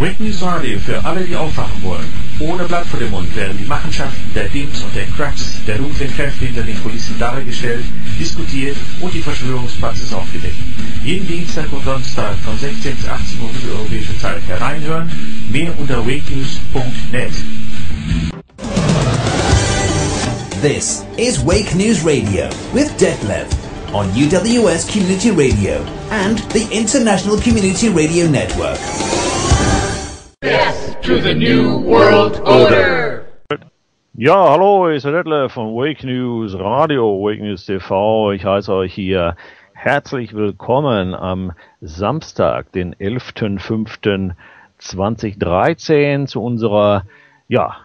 News Radio für alle, die aufwachen wollen. Ohne Blatt vor dem Mund werden die Machenschaften der Dims und der Cracks, der dunklen Kräfte hinter den Kulissen dargestellt, diskutiert und die Verschwörungspraxis aufgedeckt. Jeden Dienstag und Donnerstag von 16 bis 18 Uhr mitteleuropäische Zeit hereinhören. Mehr unter wakenews.net. This is Wake News Radio with Detlef on UWS Community Radio and the International Community Radio Network. Yes to the New World Order! Ja, hallo, ich bin Detlef von Wake News Radio, Wake News TV. Ich heiße euch hier herzlich willkommen am Samstag, den 11.05.2013 zu unserer, ja,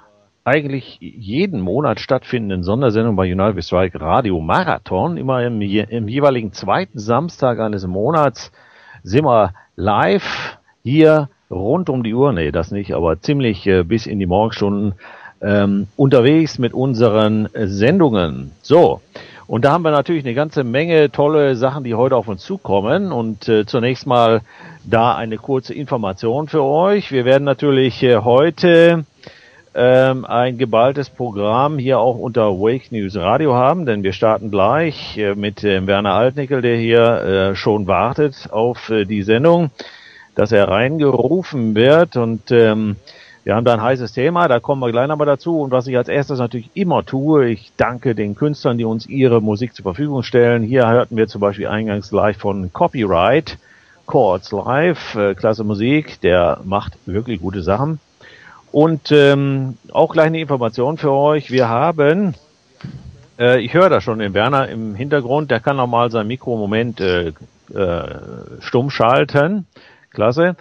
eigentlich jeden Monat stattfindenden Sondersendung bei United Strike Radio Marathon. Immer im, im jeweiligen zweiten Samstag eines Monats sind wir live hier rund um die Uhr, nee, das nicht, aber ziemlich äh, bis in die Morgenstunden ähm, unterwegs mit unseren Sendungen. So, und da haben wir natürlich eine ganze Menge tolle Sachen, die heute auf uns zukommen. Und äh, zunächst mal da eine kurze Information für euch. Wir werden natürlich äh, heute ähm, ein geballtes Programm hier auch unter Wake News Radio haben, denn wir starten gleich äh, mit äh, Werner Altnickel, der hier äh, schon wartet auf äh, die Sendung dass er reingerufen wird und ähm, wir haben da ein heißes Thema, da kommen wir gleich nochmal dazu. Und was ich als erstes natürlich immer tue, ich danke den Künstlern, die uns ihre Musik zur Verfügung stellen. Hier hörten wir zum Beispiel eingangs live von Copyright, Chords Live, äh, klasse Musik, der macht wirklich gute Sachen. Und ähm, auch gleich eine Information für euch. Wir haben, äh, ich höre da schon den Werner im Hintergrund, der kann nochmal sein Mikro im Moment äh, äh, stumm schalten. Klasse.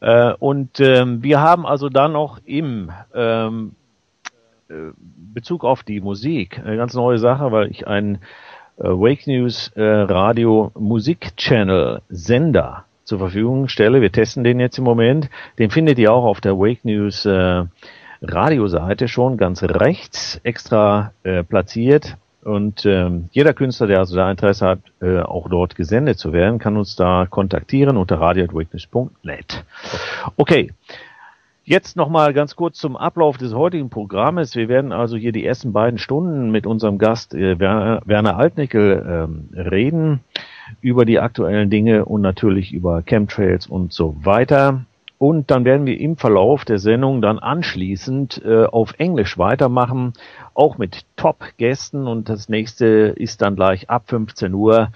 Äh, und ähm, wir haben also dann noch im ähm, äh, Bezug auf die Musik eine ganz neue Sache, weil ich einen äh, Wake News äh, Radio Musik Channel Sender zur Verfügung stelle. Wir testen den jetzt im Moment. Den findet ihr auch auf der Wake News äh, Radioseite schon ganz rechts extra äh, platziert. Und ähm, jeder Künstler, der also da Interesse hat, äh, auch dort gesendet zu werden, kann uns da kontaktieren unter radio.witness.net. Okay. Jetzt nochmal ganz kurz zum Ablauf des heutigen Programmes. Wir werden also hier die ersten beiden Stunden mit unserem Gast äh, Werner, Altnickel ähm, reden über die aktuellen Dinge und natürlich über Chemtrails und so weiter. Und dann werden wir im Verlauf der Sendung dann anschließend äh, auf Englisch weitermachen, auch mit Top-Gästen. Und das nächste ist dann gleich ab 15 Uhr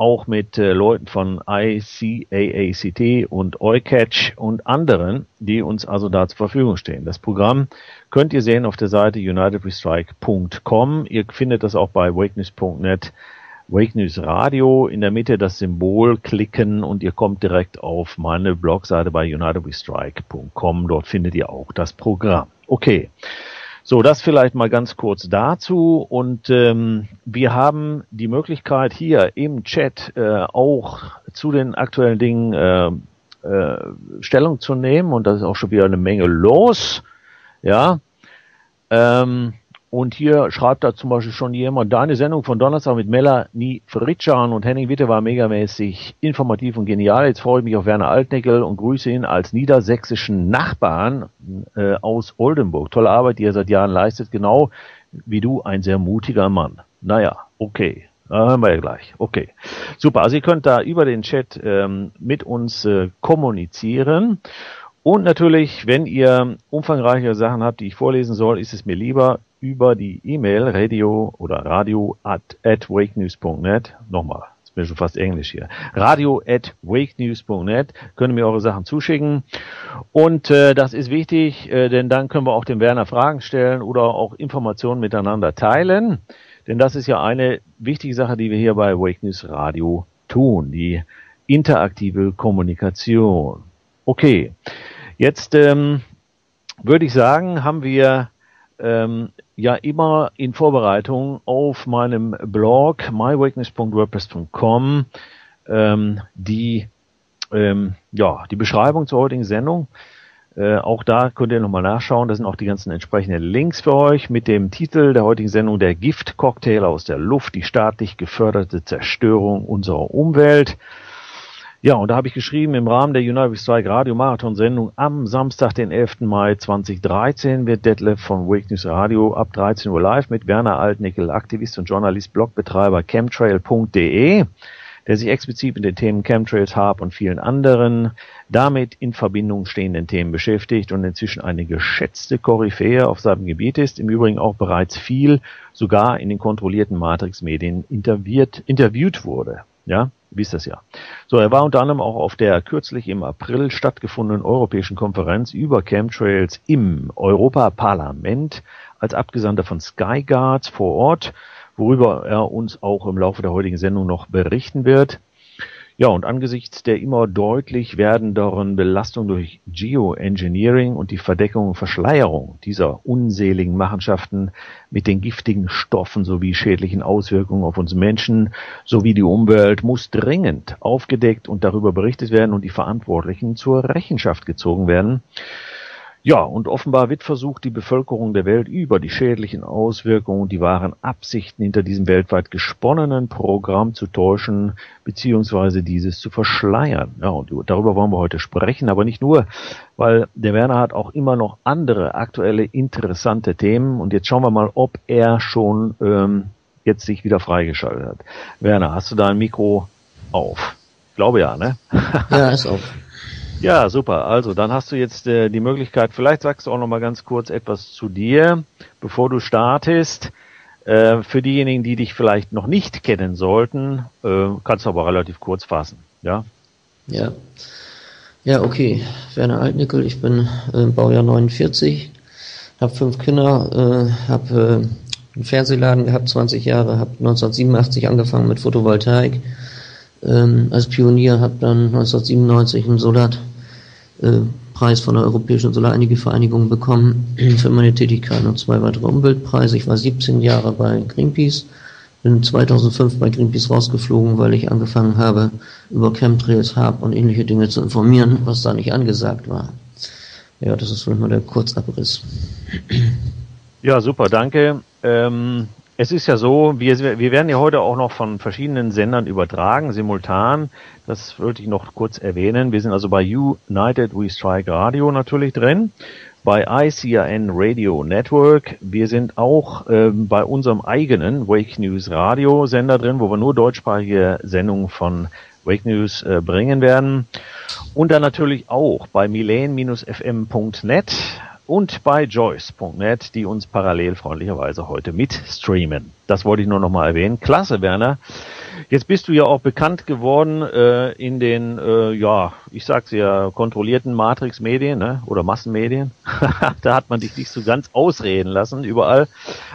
auch mit äh, Leuten von ICAACT und EuCatch und anderen, die uns also da zur Verfügung stehen. Das Programm könnt ihr sehen auf der Seite unitedrestrike.com. Ihr findet das auch bei wakeness.net Wake Radio, in der Mitte das Symbol klicken und ihr kommt direkt auf meine Blogseite bei unitedwestrike.com. Dort findet ihr auch das Programm. Okay. So, das vielleicht mal ganz kurz dazu. Und ähm, wir haben die Möglichkeit hier im Chat äh, auch zu den aktuellen Dingen äh, äh, Stellung zu nehmen. Und das ist auch schon wieder eine Menge los. Ja. Ähm, und hier schreibt da zum Beispiel schon jemand, deine Sendung von Donnerstag mit Melanie Fritschan und Henning Witte war megamäßig informativ und genial. Jetzt freue ich mich auf Werner Altnickel und grüße ihn als niedersächsischen Nachbarn äh, aus Oldenburg. Tolle Arbeit, die er seit Jahren leistet, genau wie du, ein sehr mutiger Mann. Naja, okay. Da hören wir ja gleich. Okay. Super. Also ihr könnt da über den Chat ähm, mit uns äh, kommunizieren. Und natürlich, wenn ihr umfangreiche Sachen habt, die ich vorlesen soll, ist es mir lieber, über die E-Mail radio oder radio at, at wakenews.net, nochmal, ist mir schon fast Englisch hier, radio at wakenews.net, können mir eure Sachen zuschicken. Und äh, das ist wichtig, äh, denn dann können wir auch dem Werner Fragen stellen oder auch Informationen miteinander teilen, denn das ist ja eine wichtige Sache, die wir hier bei Wake News Radio tun, die interaktive Kommunikation. Okay, jetzt ähm, würde ich sagen, haben wir ähm, ja immer in Vorbereitung auf meinem Blog mywitness.wordpress.com ähm, die ähm, ja die Beschreibung zur heutigen Sendung. Äh, auch da könnt ihr nochmal nachschauen. Da sind auch die ganzen entsprechenden Links für euch mit dem Titel der heutigen Sendung Der Giftcocktail aus der Luft, die staatlich geförderte Zerstörung unserer Umwelt. Ja, und da habe ich geschrieben, im Rahmen der United Strike Radio Marathon Sendung am Samstag, den 11. Mai 2013, wird Detlef von Wake News Radio ab 13 Uhr live mit Werner Altnickel, Aktivist und Journalist, Blogbetreiber chemtrail.de, der sich explizit mit den Themen Chemtrails, Harp und vielen anderen damit in Verbindung stehenden Themen beschäftigt und inzwischen eine geschätzte Koryphäe auf seinem Gebiet ist, im Übrigen auch bereits viel, sogar in den kontrollierten Matrix-Medien interviewt, interviewt wurde. Ja, wisst das ja. So, er war unter anderem auch auf der kürzlich im April stattgefundenen Europäischen Konferenz über Chemtrails im Europaparlament als Abgesandter von Skyguards vor Ort, worüber er uns auch im Laufe der heutigen Sendung noch berichten wird. Ja, und angesichts der immer deutlich werdenderen Belastung durch Geoengineering und die Verdeckung und Verschleierung dieser unseligen Machenschaften mit den giftigen Stoffen sowie schädlichen Auswirkungen auf uns Menschen sowie die Umwelt muss dringend aufgedeckt und darüber berichtet werden und die Verantwortlichen zur Rechenschaft gezogen werden. Ja, und offenbar wird versucht, die Bevölkerung der Welt über die schädlichen Auswirkungen und die wahren Absichten hinter diesem weltweit gesponnenen Programm zu täuschen, beziehungsweise dieses zu verschleiern. Ja, und darüber wollen wir heute sprechen, aber nicht nur, weil der Werner hat auch immer noch andere aktuelle interessante Themen und jetzt schauen wir mal, ob er schon ähm, jetzt sich wieder freigeschaltet hat. Werner, hast du da ein Mikro auf? Ich glaube ja, ne? Ja, ist auf. Ja, super. Also, dann hast du jetzt äh, die Möglichkeit, vielleicht sagst du auch noch mal ganz kurz etwas zu dir, bevor du startest. Äh, für diejenigen, die dich vielleicht noch nicht kennen sollten, äh, kannst du aber relativ kurz fassen, ja? Ja. Ja, okay. Werner Altnickel, ich bin äh, Baujahr 49, habe fünf Kinder, äh, habe äh, einen Fernsehladen gehabt, 20 Jahre, habe 1987 angefangen mit Photovoltaik ähm, als Pionier, habe dann 1997 einen Solat Preis von der Europäischen Solarenergievereinigung bekommen für meine Tätigkeit und zwei weitere Umweltpreise. Ich war 17 Jahre bei Greenpeace, bin 2005 bei Greenpeace rausgeflogen, weil ich angefangen habe, über Chemtrails, Harp und ähnliche Dinge zu informieren, was da nicht angesagt war. Ja, das ist vielleicht mal der Kurzabriss. Ja, super, danke. Ähm, es ist ja so, wir, wir werden ja heute auch noch von verschiedenen Sendern übertragen, simultan. Das wollte ich noch kurz erwähnen. Wir sind also bei United We Strike Radio natürlich drin, bei ICRN Radio Network. Wir sind auch ähm, bei unserem eigenen Wake News Radio Sender drin, wo wir nur deutschsprachige Sendungen von Wake News äh, bringen werden. Und dann natürlich auch bei milen-fm.net und bei Joyce.net, die uns parallel freundlicherweise heute mit streamen. Das wollte ich nur noch mal erwähnen. Klasse, Werner. Jetzt bist du ja auch bekannt geworden äh, in den, äh, ja, ich sag's ja, kontrollierten Matrix-Medien ne? oder Massenmedien. da hat man dich nicht so ganz ausreden lassen überall.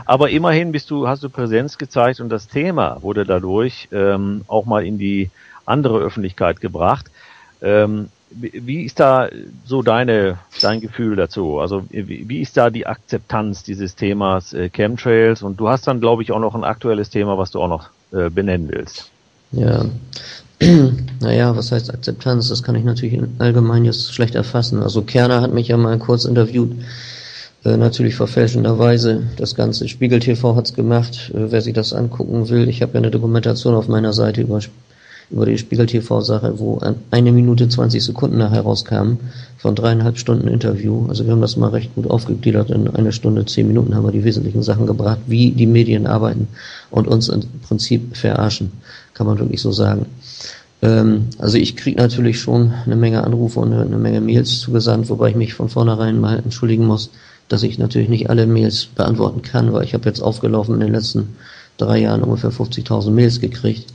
Aber immerhin bist du, hast du Präsenz gezeigt und das Thema wurde dadurch ähm, auch mal in die andere Öffentlichkeit gebracht. Ähm, wie ist da so deine, dein Gefühl dazu? Also wie, ist da die Akzeptanz dieses Themas äh, Chemtrails? Und du hast dann, glaube ich, auch noch ein aktuelles Thema, was du auch noch äh, benennen willst. Ja, naja, was heißt Akzeptanz? Das kann ich natürlich allgemein jetzt schlecht erfassen. Also Kerner hat mich ja mal kurz interviewt, äh, natürlich verfälschenderweise. Das ganze Spiegel TV hat's gemacht. Äh, wer sich das angucken will, ich habe ja eine Dokumentation auf meiner Seite über über die Spiegel TV-Sache, wo eine Minute 20 Sekunden nachher rauskamen von dreieinhalb Stunden Interview. Also wir haben das mal recht gut aufgegliedert. In eine Stunde, zehn Minuten haben wir die wesentlichen Sachen gebracht, wie die Medien arbeiten und uns im Prinzip verarschen, kann man wirklich so sagen. Ähm, also ich kriege natürlich schon eine Menge Anrufe und eine Menge Mails zugesandt, wobei ich mich von vornherein mal entschuldigen muss, dass ich natürlich nicht alle Mails beantworten kann, weil ich habe jetzt aufgelaufen in den letzten drei Jahren ungefähr 50.000 Mails gekriegt.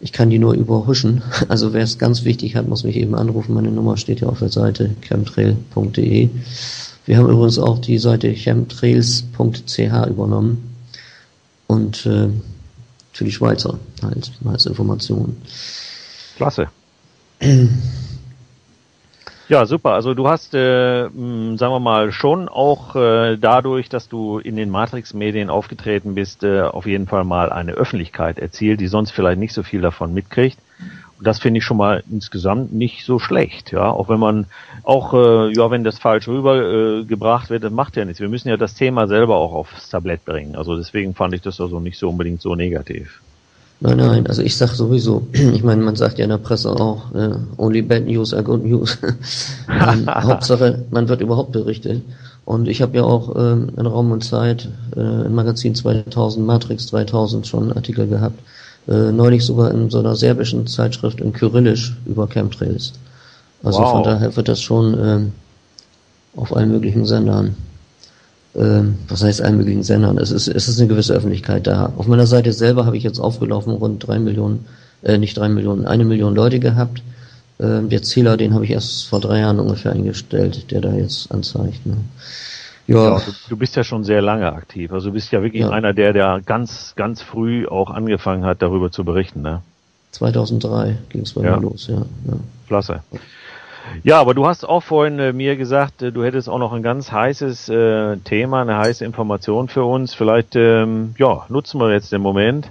Ich kann die nur überhuschen. Also wer es ganz wichtig hat, muss mich eben anrufen. Meine Nummer steht ja auf der Seite chemtrail.de. Wir haben übrigens auch die Seite chemtrails.ch übernommen. Und äh, für die Schweizer halt als Information. Klasse. Ja, super. Also du hast, äh, sagen wir mal, schon auch äh, dadurch, dass du in den Matrix-Medien aufgetreten bist, äh, auf jeden Fall mal eine Öffentlichkeit erzielt, die sonst vielleicht nicht so viel davon mitkriegt. Und das finde ich schon mal insgesamt nicht so schlecht, ja. Auch wenn man, auch äh, ja, wenn das falsch rübergebracht äh, wird, das macht ja nichts. Wir müssen ja das Thema selber auch aufs Tablett bringen. Also deswegen fand ich das also nicht so unbedingt so negativ. Nein, nein, also ich sag sowieso, ich meine, man sagt ja in der Presse auch, äh, only bad news are good news. ähm, Hauptsache, man wird überhaupt berichtet. Und ich habe ja auch ähm, in Raum und Zeit äh, im Magazin 2000, Matrix 2000 schon Artikel gehabt. Äh, neulich sogar in so einer serbischen Zeitschrift in Kyrillisch über Chemtrails. Also wow. von daher wird das schon ähm, auf allen möglichen Sendern ähm, was heißt allen möglichen Sendern? Es ist, es ist eine gewisse Öffentlichkeit da. Auf meiner Seite selber habe ich jetzt aufgelaufen rund drei Millionen, äh, nicht drei Millionen, eine Million Leute gehabt. Ähm, der Zähler, den habe ich erst vor drei Jahren ungefähr eingestellt, der da jetzt anzeigt. Ne? Ja, ja du, du, bist ja schon sehr lange aktiv. Also du bist ja wirklich ja. einer, der, der ganz, ganz früh auch angefangen hat, darüber zu berichten, ne? 2003 ging es bei ja. mir los, ja. ja. Klasse. Ja, aber du hast auch vorhin äh, mir gesagt, äh, du hättest auch noch ein ganz heißes äh, Thema, eine heiße Information für uns. Vielleicht ähm, ja, nutzen wir jetzt den Moment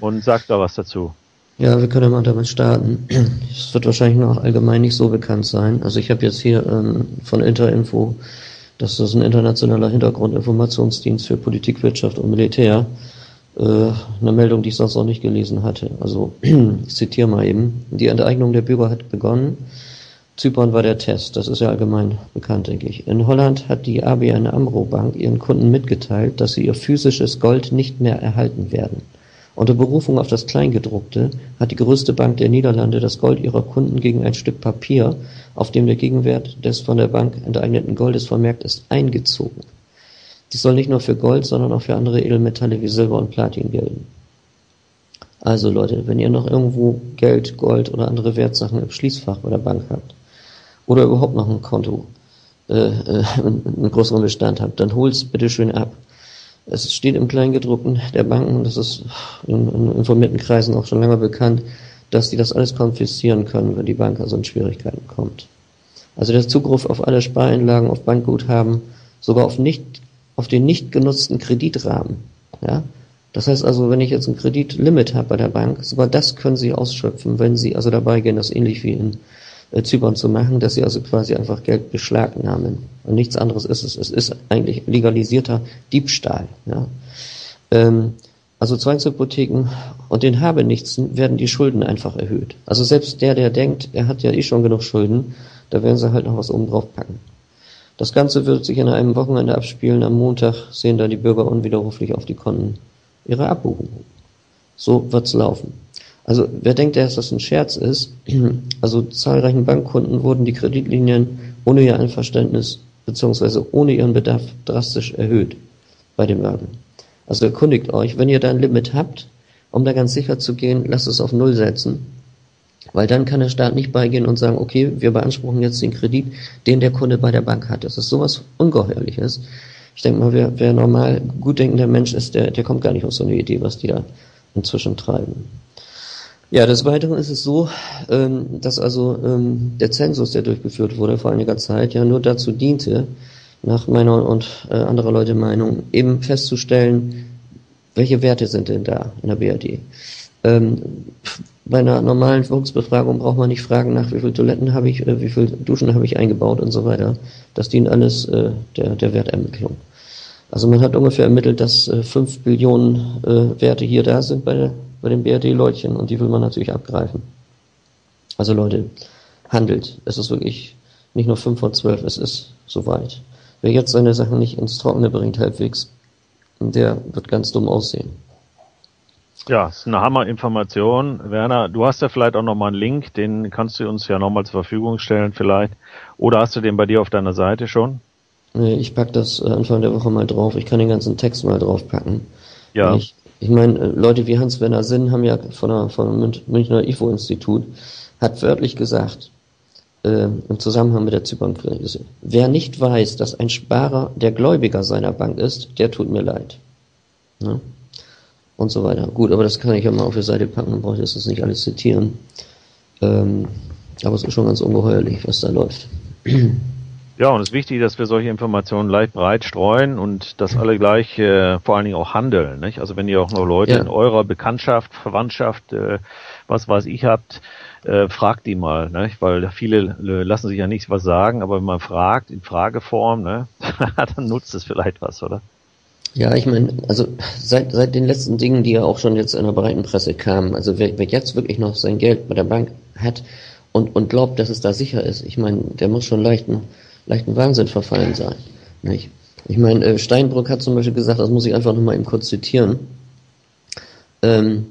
und sag da was dazu. Ja, wir können mal damit starten. Es wird wahrscheinlich noch allgemein nicht so bekannt sein. Also ich habe jetzt hier ähm, von Interinfo, das ist ein internationaler Hintergrundinformationsdienst für Politik, Wirtschaft und Militär, äh, eine Meldung, die ich sonst noch nicht gelesen hatte. Also ich zitiere mal eben. Die Enteignung der Bürger hat begonnen. Zypern war der Test, das ist ja allgemein bekannt, denke ich. In Holland hat die ABN AMRO Bank ihren Kunden mitgeteilt, dass sie ihr physisches Gold nicht mehr erhalten werden. Unter Berufung auf das Kleingedruckte hat die größte Bank der Niederlande das Gold ihrer Kunden gegen ein Stück Papier, auf dem der Gegenwert des von der Bank enteigneten Goldes vermerkt ist, eingezogen. Dies soll nicht nur für Gold, sondern auch für andere Edelmetalle wie Silber und Platin gelten. Also Leute, wenn ihr noch irgendwo Geld, Gold oder andere Wertsachen im Schließfach bei der Bank habt, oder überhaupt noch ein Konto, äh, äh, einen größeren Bestand habt, dann hol's bitte schön ab. Es steht im Kleingedruckten der Banken, das ist in, in informierten Kreisen auch schon lange bekannt, dass die das alles konfiszieren können, wenn die Bank also in Schwierigkeiten kommt. Also der Zugriff auf alle Spareinlagen, auf Bankguthaben, sogar auf nicht, auf den nicht genutzten Kreditrahmen, ja. Das heißt also, wenn ich jetzt ein Kreditlimit habe bei der Bank, sogar das können Sie ausschöpfen, wenn Sie also dabei gehen, das ähnlich wie in Zypern zu machen, dass sie also quasi einfach Geld beschlagnahmen. Und nichts anderes ist es. Es ist eigentlich legalisierter Diebstahl. Ja. Ähm, also Zwangshypotheken und den Habenichtsen werden die Schulden einfach erhöht. Also selbst der, der denkt, er hat ja eh schon genug Schulden, da werden sie halt noch was oben drauf packen. Das Ganze wird sich in einem Wochenende abspielen. Am Montag sehen da die Bürger unwiderruflich auf die Konten ihre Abbuchung. So wird's laufen. Also wer denkt, dass das ein Scherz ist, also zahlreichen Bankkunden wurden die Kreditlinien ohne ihr Einverständnis beziehungsweise ohne ihren Bedarf drastisch erhöht bei den Banken. Also erkundigt euch, wenn ihr da ein Limit habt, um da ganz sicher zu gehen, lasst es auf Null setzen, weil dann kann der Staat nicht beigehen und sagen, okay, wir beanspruchen jetzt den Kredit, den der Kunde bei der Bank hat. Das ist sowas Ungeheuerliches. Ich denke mal, wer, wer normal gut denkender Mensch ist, der, der kommt gar nicht auf so eine Idee, was die da inzwischen treiben. Ja, des Weiteren ist es so, ähm, dass also ähm, der Zensus, der durchgeführt wurde vor einiger Zeit, ja nur dazu diente, nach meiner und äh, anderer Leute Meinung, eben festzustellen, welche Werte sind denn da in der BRD. Ähm, bei einer normalen Volksbefragung braucht man nicht fragen nach, wie viele Toiletten habe ich, wie viele Duschen habe ich eingebaut und so weiter. Das dient alles äh, der, der Wertermittlung. Also man hat ungefähr ermittelt, dass äh, 5 Billionen äh, Werte hier da sind bei der bei den BRD-Leutchen und die will man natürlich abgreifen. Also Leute, handelt. Es ist wirklich nicht nur 5 vor 12, es ist soweit. Wer jetzt seine Sachen nicht ins Trockene bringt, halbwegs, der wird ganz dumm aussehen. Ja, ist eine Hammer-Information. Werner, du hast ja vielleicht auch nochmal einen Link, den kannst du uns ja nochmal zur Verfügung stellen vielleicht. Oder hast du den bei dir auf deiner Seite schon? Nee, ich pack das äh, Anfang der Woche mal drauf. Ich kann den ganzen Text mal draufpacken. Ja. Ich ich meine, äh, Leute wie Hans-Werner Sinn haben ja von der, von dem Münchner IFO-Institut, hat wörtlich gesagt, äh, im Zusammenhang mit der Zypernkrise, wer nicht weiß, dass ein Sparer der Gläubiger seiner Bank ist, der tut mir leid. Ja? Und so weiter. Gut, aber das kann ich ja mal auf die Seite packen, dann brauche ich das nicht alles zitieren. Ähm, aber es ist schon ganz ungeheuerlich, was da läuft. Ja, und es ist wichtig, dass wir solche Informationen leicht breit streuen und dass alle gleich äh, vor allen Dingen auch handeln. Nicht? Also wenn ihr auch noch Leute ja. in eurer Bekanntschaft, Verwandtschaft, äh, was weiß ich habt, äh, fragt die mal, nicht? weil viele lassen sich ja nichts was sagen, aber wenn man fragt in Frageform, ne, dann nutzt es vielleicht was, oder? Ja, ich meine, also seit, seit den letzten Dingen, die ja auch schon jetzt in der breiten Presse kamen, also wer, wer jetzt wirklich noch sein Geld bei der Bank hat und, und glaubt, dass es da sicher ist, ich meine, der muss schon leichten, leichten Wahnsinn verfallen sein. Nicht? Ich meine, äh, Steinbrück hat zum Beispiel gesagt, das muss ich einfach nochmal eben kurz zitieren, ähm,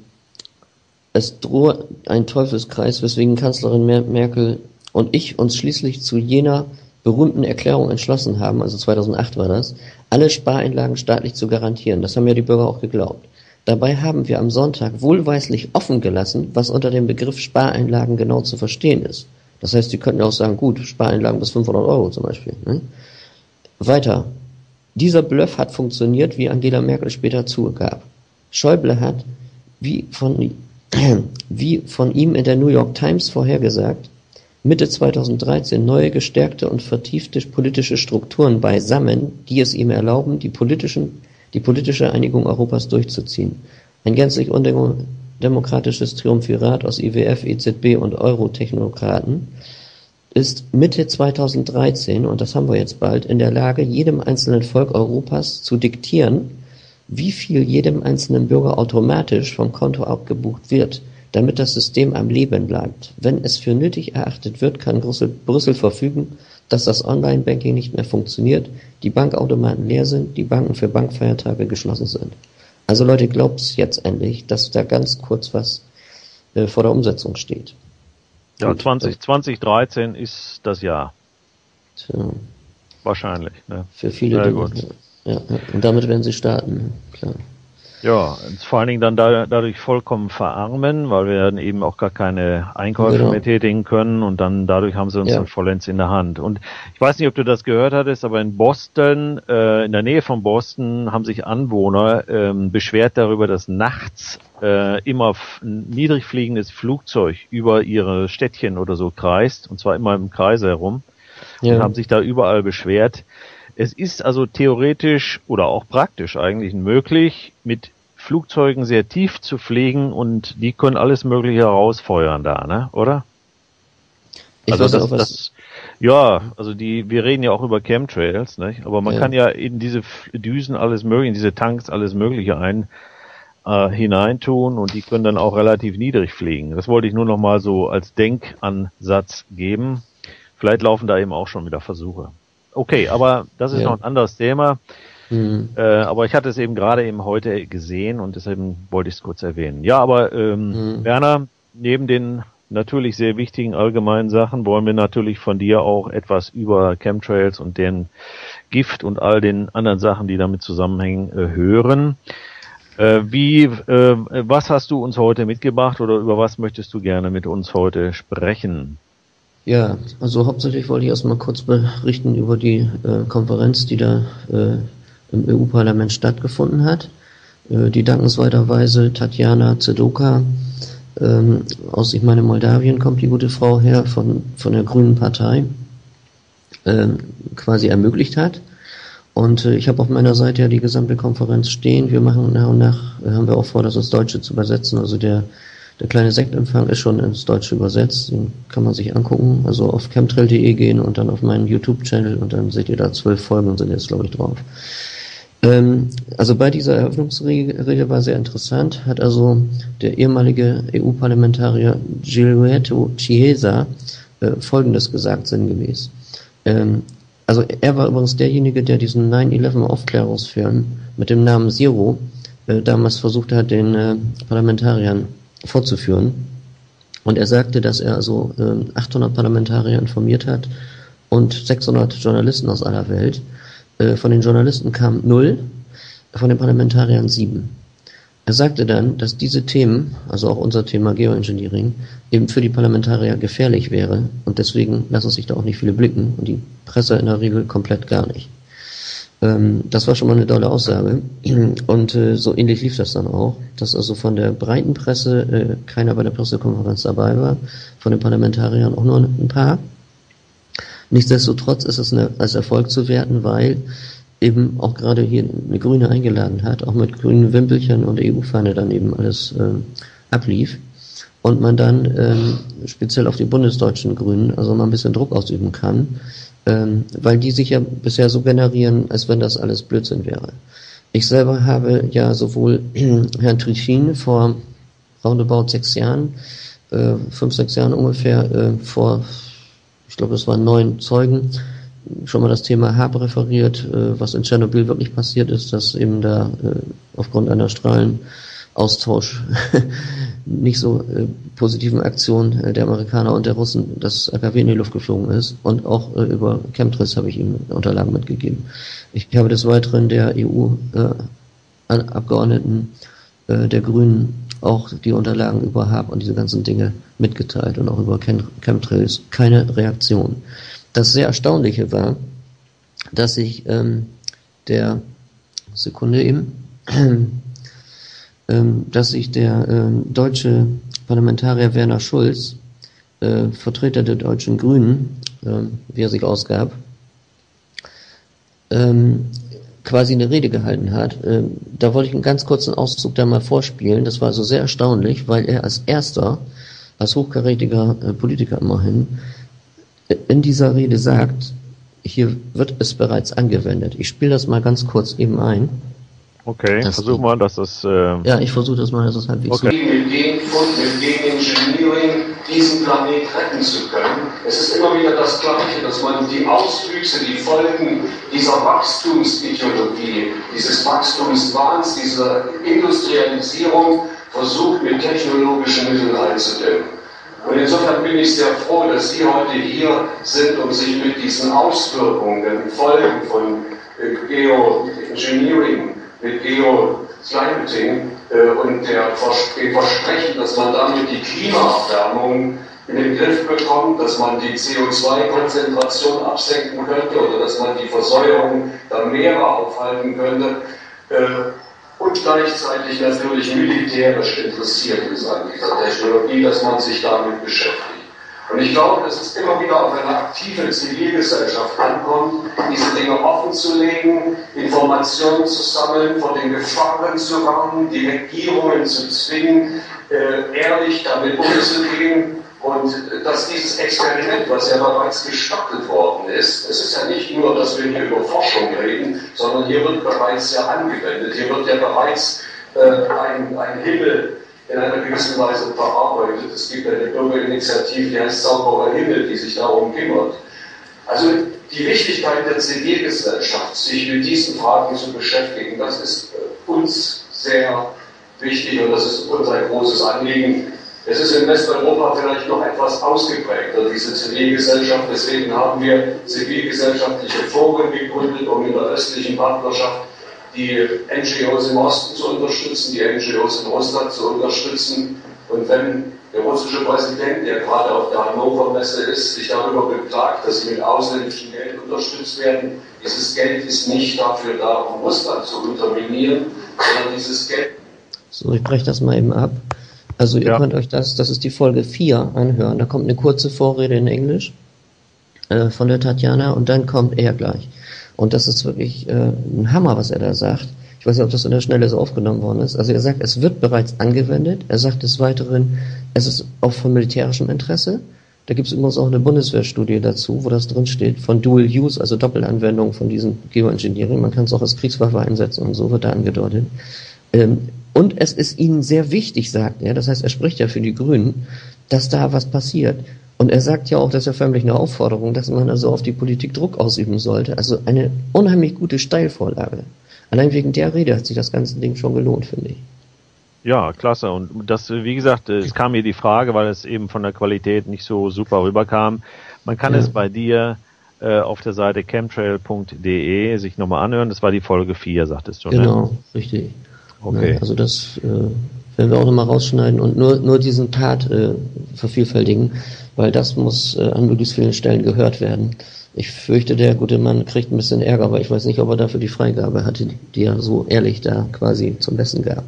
es drohe ein Teufelskreis, weswegen Kanzlerin Merkel und ich uns schließlich zu jener berühmten Erklärung entschlossen haben, also 2008 war das, alle Spareinlagen staatlich zu garantieren. Das haben ja die Bürger auch geglaubt. Dabei haben wir am Sonntag wohlweislich offen gelassen, was unter dem Begriff Spareinlagen genau zu verstehen ist. Das heißt, Sie könnten auch sagen, gut, Spareinlagen bis 500 Euro zum Beispiel. Ne? Weiter. Dieser Bluff hat funktioniert, wie Angela Merkel später zugab. Schäuble hat, wie von, wie von ihm in der New York Times vorhergesagt, Mitte 2013 neue gestärkte und vertiefte politische Strukturen beisammen, die es ihm erlauben, die, politischen, die politische Einigung Europas durchzuziehen. Ein gänzlich undemokratisches Triumvirat aus IWF, EZB und Eurotechnokraten ist Mitte 2013, und das haben wir jetzt bald, in der Lage, jedem einzelnen Volk Europas zu diktieren, wie viel jedem einzelnen Bürger automatisch vom Konto abgebucht wird damit das System am Leben bleibt. Wenn es für nötig erachtet wird, kann Brüssel, Brüssel verfügen, dass das Online-Banking nicht mehr funktioniert, die Bankautomaten leer sind, die Banken für Bankfeiertage geschlossen sind. Also Leute, glaubt's jetzt endlich, dass da ganz kurz was äh, vor der Umsetzung steht. Ja, 20, 2013 ist das Jahr. Tja. Wahrscheinlich. Ne? Für viele Dinge. Ja, ja, und damit werden sie starten, klar. Ja, vor allen Dingen dann da, dadurch vollkommen verarmen, weil wir dann eben auch gar keine Einkäufe genau. mehr tätigen können und dann dadurch haben sie uns ja. dann vollends in der Hand. Und ich weiß nicht, ob du das gehört hattest, aber in Boston, äh, in der Nähe von Boston, haben sich Anwohner ähm, beschwert darüber, dass nachts äh, immer ein niedrig fliegendes Flugzeug über ihre Städtchen oder so kreist, und zwar immer im Kreis herum, ja. und haben sich da überall beschwert es ist also theoretisch oder auch praktisch eigentlich möglich, mit Flugzeugen sehr tief zu fliegen und die können alles Mögliche herausfeuern da, ne? Oder? Ich also das, das, ja, also die, wir reden ja auch über Chemtrails, ne? aber man ja. kann ja in diese Düsen alles mögliche, in diese Tanks alles Mögliche ein äh, hineintun und die können dann auch relativ niedrig fliegen. Das wollte ich nur noch mal so als Denkansatz geben. Vielleicht laufen da eben auch schon wieder Versuche. Okay, aber das ist ja. noch ein anderes Thema. Mhm. Äh, aber ich hatte es eben gerade eben heute gesehen und deshalb wollte ich es kurz erwähnen. Ja, aber ähm, mhm. Werner, neben den natürlich sehr wichtigen allgemeinen Sachen wollen wir natürlich von dir auch etwas über Chemtrails und den Gift und all den anderen Sachen, die damit zusammenhängen, äh, hören. Äh, wie, äh, was hast du uns heute mitgebracht oder über was möchtest du gerne mit uns heute sprechen? Ja, also hauptsächlich wollte ich erstmal kurz berichten über die äh, Konferenz, die da äh, im EU-Parlament stattgefunden hat. Äh, die dankenswerterweise Tatjana Zedoka ähm, aus, ich meine, Moldawien kommt die gute Frau her, von, von der Grünen Partei, äh, quasi ermöglicht hat. Und äh, ich habe auf meiner Seite ja die gesamte Konferenz stehen. Wir machen nach und nach, äh, haben wir auch vor, das ins Deutsche zu übersetzen. Also der der kleine Sektempfang ist schon ins Deutsche übersetzt, den kann man sich angucken. Also auf chemtrail.de gehen und dann auf meinen YouTube-Channel und dann seht ihr da zwölf Folgen sind jetzt, glaube ich, drauf. Ähm, also bei dieser Eröffnungsrede war sehr interessant, hat also der ehemalige EU-Parlamentarier Gilberto Chiesa äh, Folgendes gesagt, sinngemäß. Ähm, also er war übrigens derjenige, der diesen 9-11 Aufklärungsfilm mit dem Namen Zero äh, damals versucht hat, den äh, Parlamentariern fortzuführen. Und er sagte, dass er also äh, 800 Parlamentarier informiert hat und 600 Journalisten aus aller Welt. Äh, von den Journalisten kam null, von den Parlamentariern sieben. Er sagte dann, dass diese Themen, also auch unser Thema Geoengineering, eben für die Parlamentarier gefährlich wäre und deswegen lassen sich da auch nicht viele blicken und die Presse in der Regel komplett gar nicht. Ähm, das war schon mal eine tolle Aussage. Und äh, so ähnlich lief das dann auch, dass also von der breiten Presse äh, keiner bei der Pressekonferenz dabei war, von den Parlamentariern auch nur ein paar. Nichtsdestotrotz ist es eine, als Erfolg zu werten, weil eben auch gerade hier eine Grüne eingeladen hat, auch mit grünen Wimpelchen und EU-Fahne dann eben alles äh, ablief und man dann ähm, speziell auf die bundesdeutschen Grünen also mal ein bisschen Druck ausüben kann, ähm, weil die sich ja bisher so generieren, als wenn das alles Blödsinn wäre. Ich selber habe ja sowohl Herrn Trichin vor roundabout sechs Jahren, äh, fünf, sechs Jahren ungefähr, äh, vor, ich glaube, es waren neun Zeugen, schon mal das Thema HAB referiert, äh, was in Tschernobyl wirklich passiert ist, dass eben da äh, aufgrund einer Strahlenaustausch nicht so äh, positiven Aktion äh, der Amerikaner und der Russen das AKW in die Luft geflogen ist. Und auch äh, über Chemtrails habe ich ihm Unterlagen mitgegeben. Ich habe des Weiteren der EU-Abgeordneten äh, der Grünen auch die Unterlagen über HAB und diese ganzen Dinge mitgeteilt und auch über Chem Chemtrails. Keine Reaktion. Das sehr Erstaunliche war, dass sich ähm, der Sekunde eben dass sich der ähm, deutsche Parlamentarier Werner Schulz, äh, Vertreter der deutschen Grünen, ähm, wie er sich ausgab, quasi eine Rede gehalten hat. da wollte ich einen ganz kurzen Auszug da mal vorspielen. Das war so sehr erstaunlich, weil er als erster, als hochkarätiger äh, Politiker immerhin, in dieser Rede sagt, hier wird es bereits angewendet. Ich spiele das mal ganz kurz eben ein. Okay, das versuch mal, dass das. Äh ja, ich versuche das mal, dass das halbwegs. Okay. Mit Genfund, mit Genengineering diesen Planet retten zu können. Es ist immer wieder das Gleiche, dass man die Auswüchse, die Folgen dieser Wachstumsideologie, dieses Wachstumswahns, dieser Industrialisierung versucht, mit technologischen Mitteln einzudämmen. Und insofern bin ich sehr froh, dass Sie heute hier sind, um sich mit diesen Auswirkungen, den Folgen von äh, Geoengineering mit Geoclimating äh, und der dem Versprechen, dass man damit die Klimaerwärmung in den Griff bekommt, dass man die CO2-Konzentration absenken könnte oder dass man die Versäuerung der Meere aufhalten könnte äh, und gleichzeitig natürlich militärisch interessiert ist an dieser Technologie, dass man sich damit beschäftigt. Und ich glaube, dass es immer wieder auf eine aktive Zivilgesellschaft ankommt, diese Dinge offenzulegen, Informationen zu sammeln, vor den Gefahren zu warnen, die Regierungen zu zwingen, äh, ehrlich damit umzugehen. Und dass dieses Experiment, was ja bereits gestartet worden ist, es ist ja nicht nur, dass wir hier über Forschung reden, sondern hier wird bereits ja angewendet, hier wird ja bereits äh, ein, ein Himmel in einer gewissen Weise verarbeitet. Es gibt eine Bürgerinitiative, die heißt Sauberer Himmel, die sich darum kümmert. Also die Wichtigkeit der Zivilgesellschaft, sich mit diesen Fragen zu beschäftigen, das ist äh, uns sehr wichtig und das ist uns ein großes Anliegen. Es ist in Westeuropa vielleicht noch etwas ausgeprägter, diese Zivilgesellschaft. Deswegen haben wir zivilgesellschaftliche Foren gegründet, um in der östlichen Partnerschaft die NGOs im Osten zu unterstützen, die NGOs in Russland zu unterstützen. Und wenn der russische Präsident, der gerade auf der Hannover Messe ist, sich darüber beklagt, dass sie mit ausländischem Geld unterstützt werden, dieses Geld ist nicht dafür da, um Russland zu unterminieren, sondern dieses Geld. So, ich breche das mal eben ab. Also ihr ja. könnt euch das, das ist die Folge 4 anhören. Da kommt eine kurze Vorrede in Englisch äh, von der Tatjana und dann kommt er gleich. Und das ist wirklich äh, ein Hammer, was er da sagt. Ich weiß nicht, ob das in der Schnelle so aufgenommen worden ist. Also er sagt, es wird bereits angewendet. Er sagt des Weiteren, es ist auch von militärischem Interesse. Da gibt es übrigens auch eine Bundeswehrstudie dazu, wo das drin steht, von Dual Use, also Doppelanwendung von diesem Geoengineering. Man kann es auch als Kriegswaffe einsetzen und so wird da angedeutet. Ähm, und es ist ihnen sehr wichtig, sagt er, das heißt, er spricht ja für die Grünen, dass da was passiert. Und er sagt ja auch, das ist ja förmlich eine Aufforderung, dass man also auf die Politik Druck ausüben sollte. Also eine unheimlich gute Steilvorlage. Allein wegen der Rede hat sich das ganze Ding schon gelohnt, finde ich. Ja, klasse. Und das, wie gesagt, es kam mir die Frage, weil es eben von der Qualität nicht so super rüberkam. Man kann ja. es bei dir äh, auf der Seite chemtrail.de sich nochmal anhören. Das war die Folge 4, sagtest du? Genau, ne? richtig. Okay. Ja, also das äh, werden wir auch nochmal rausschneiden und nur, nur diesen Part äh, vervielfältigen weil das muss äh, an möglichst vielen Stellen gehört werden. Ich fürchte, der gute Mann kriegt ein bisschen Ärger, aber ich weiß nicht, ob er dafür die Freigabe hatte, die er so ehrlich da quasi zum Besten gab.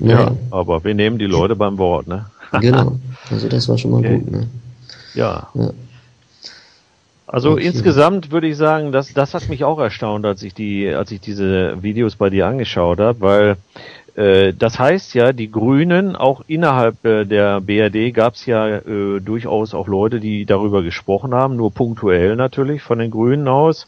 Naja. Ja, aber wir nehmen die Leute beim Wort, ne? genau. Also das war schon mal okay. gut, ne? Ja. ja. Also okay. insgesamt würde ich sagen, dass das hat mich auch erstaunt, als ich die, als ich diese Videos bei dir angeschaut habe, weil das heißt ja, die Grünen, auch innerhalb äh, der BRD gab es ja äh, durchaus auch Leute, die darüber gesprochen haben, nur punktuell natürlich von den Grünen aus.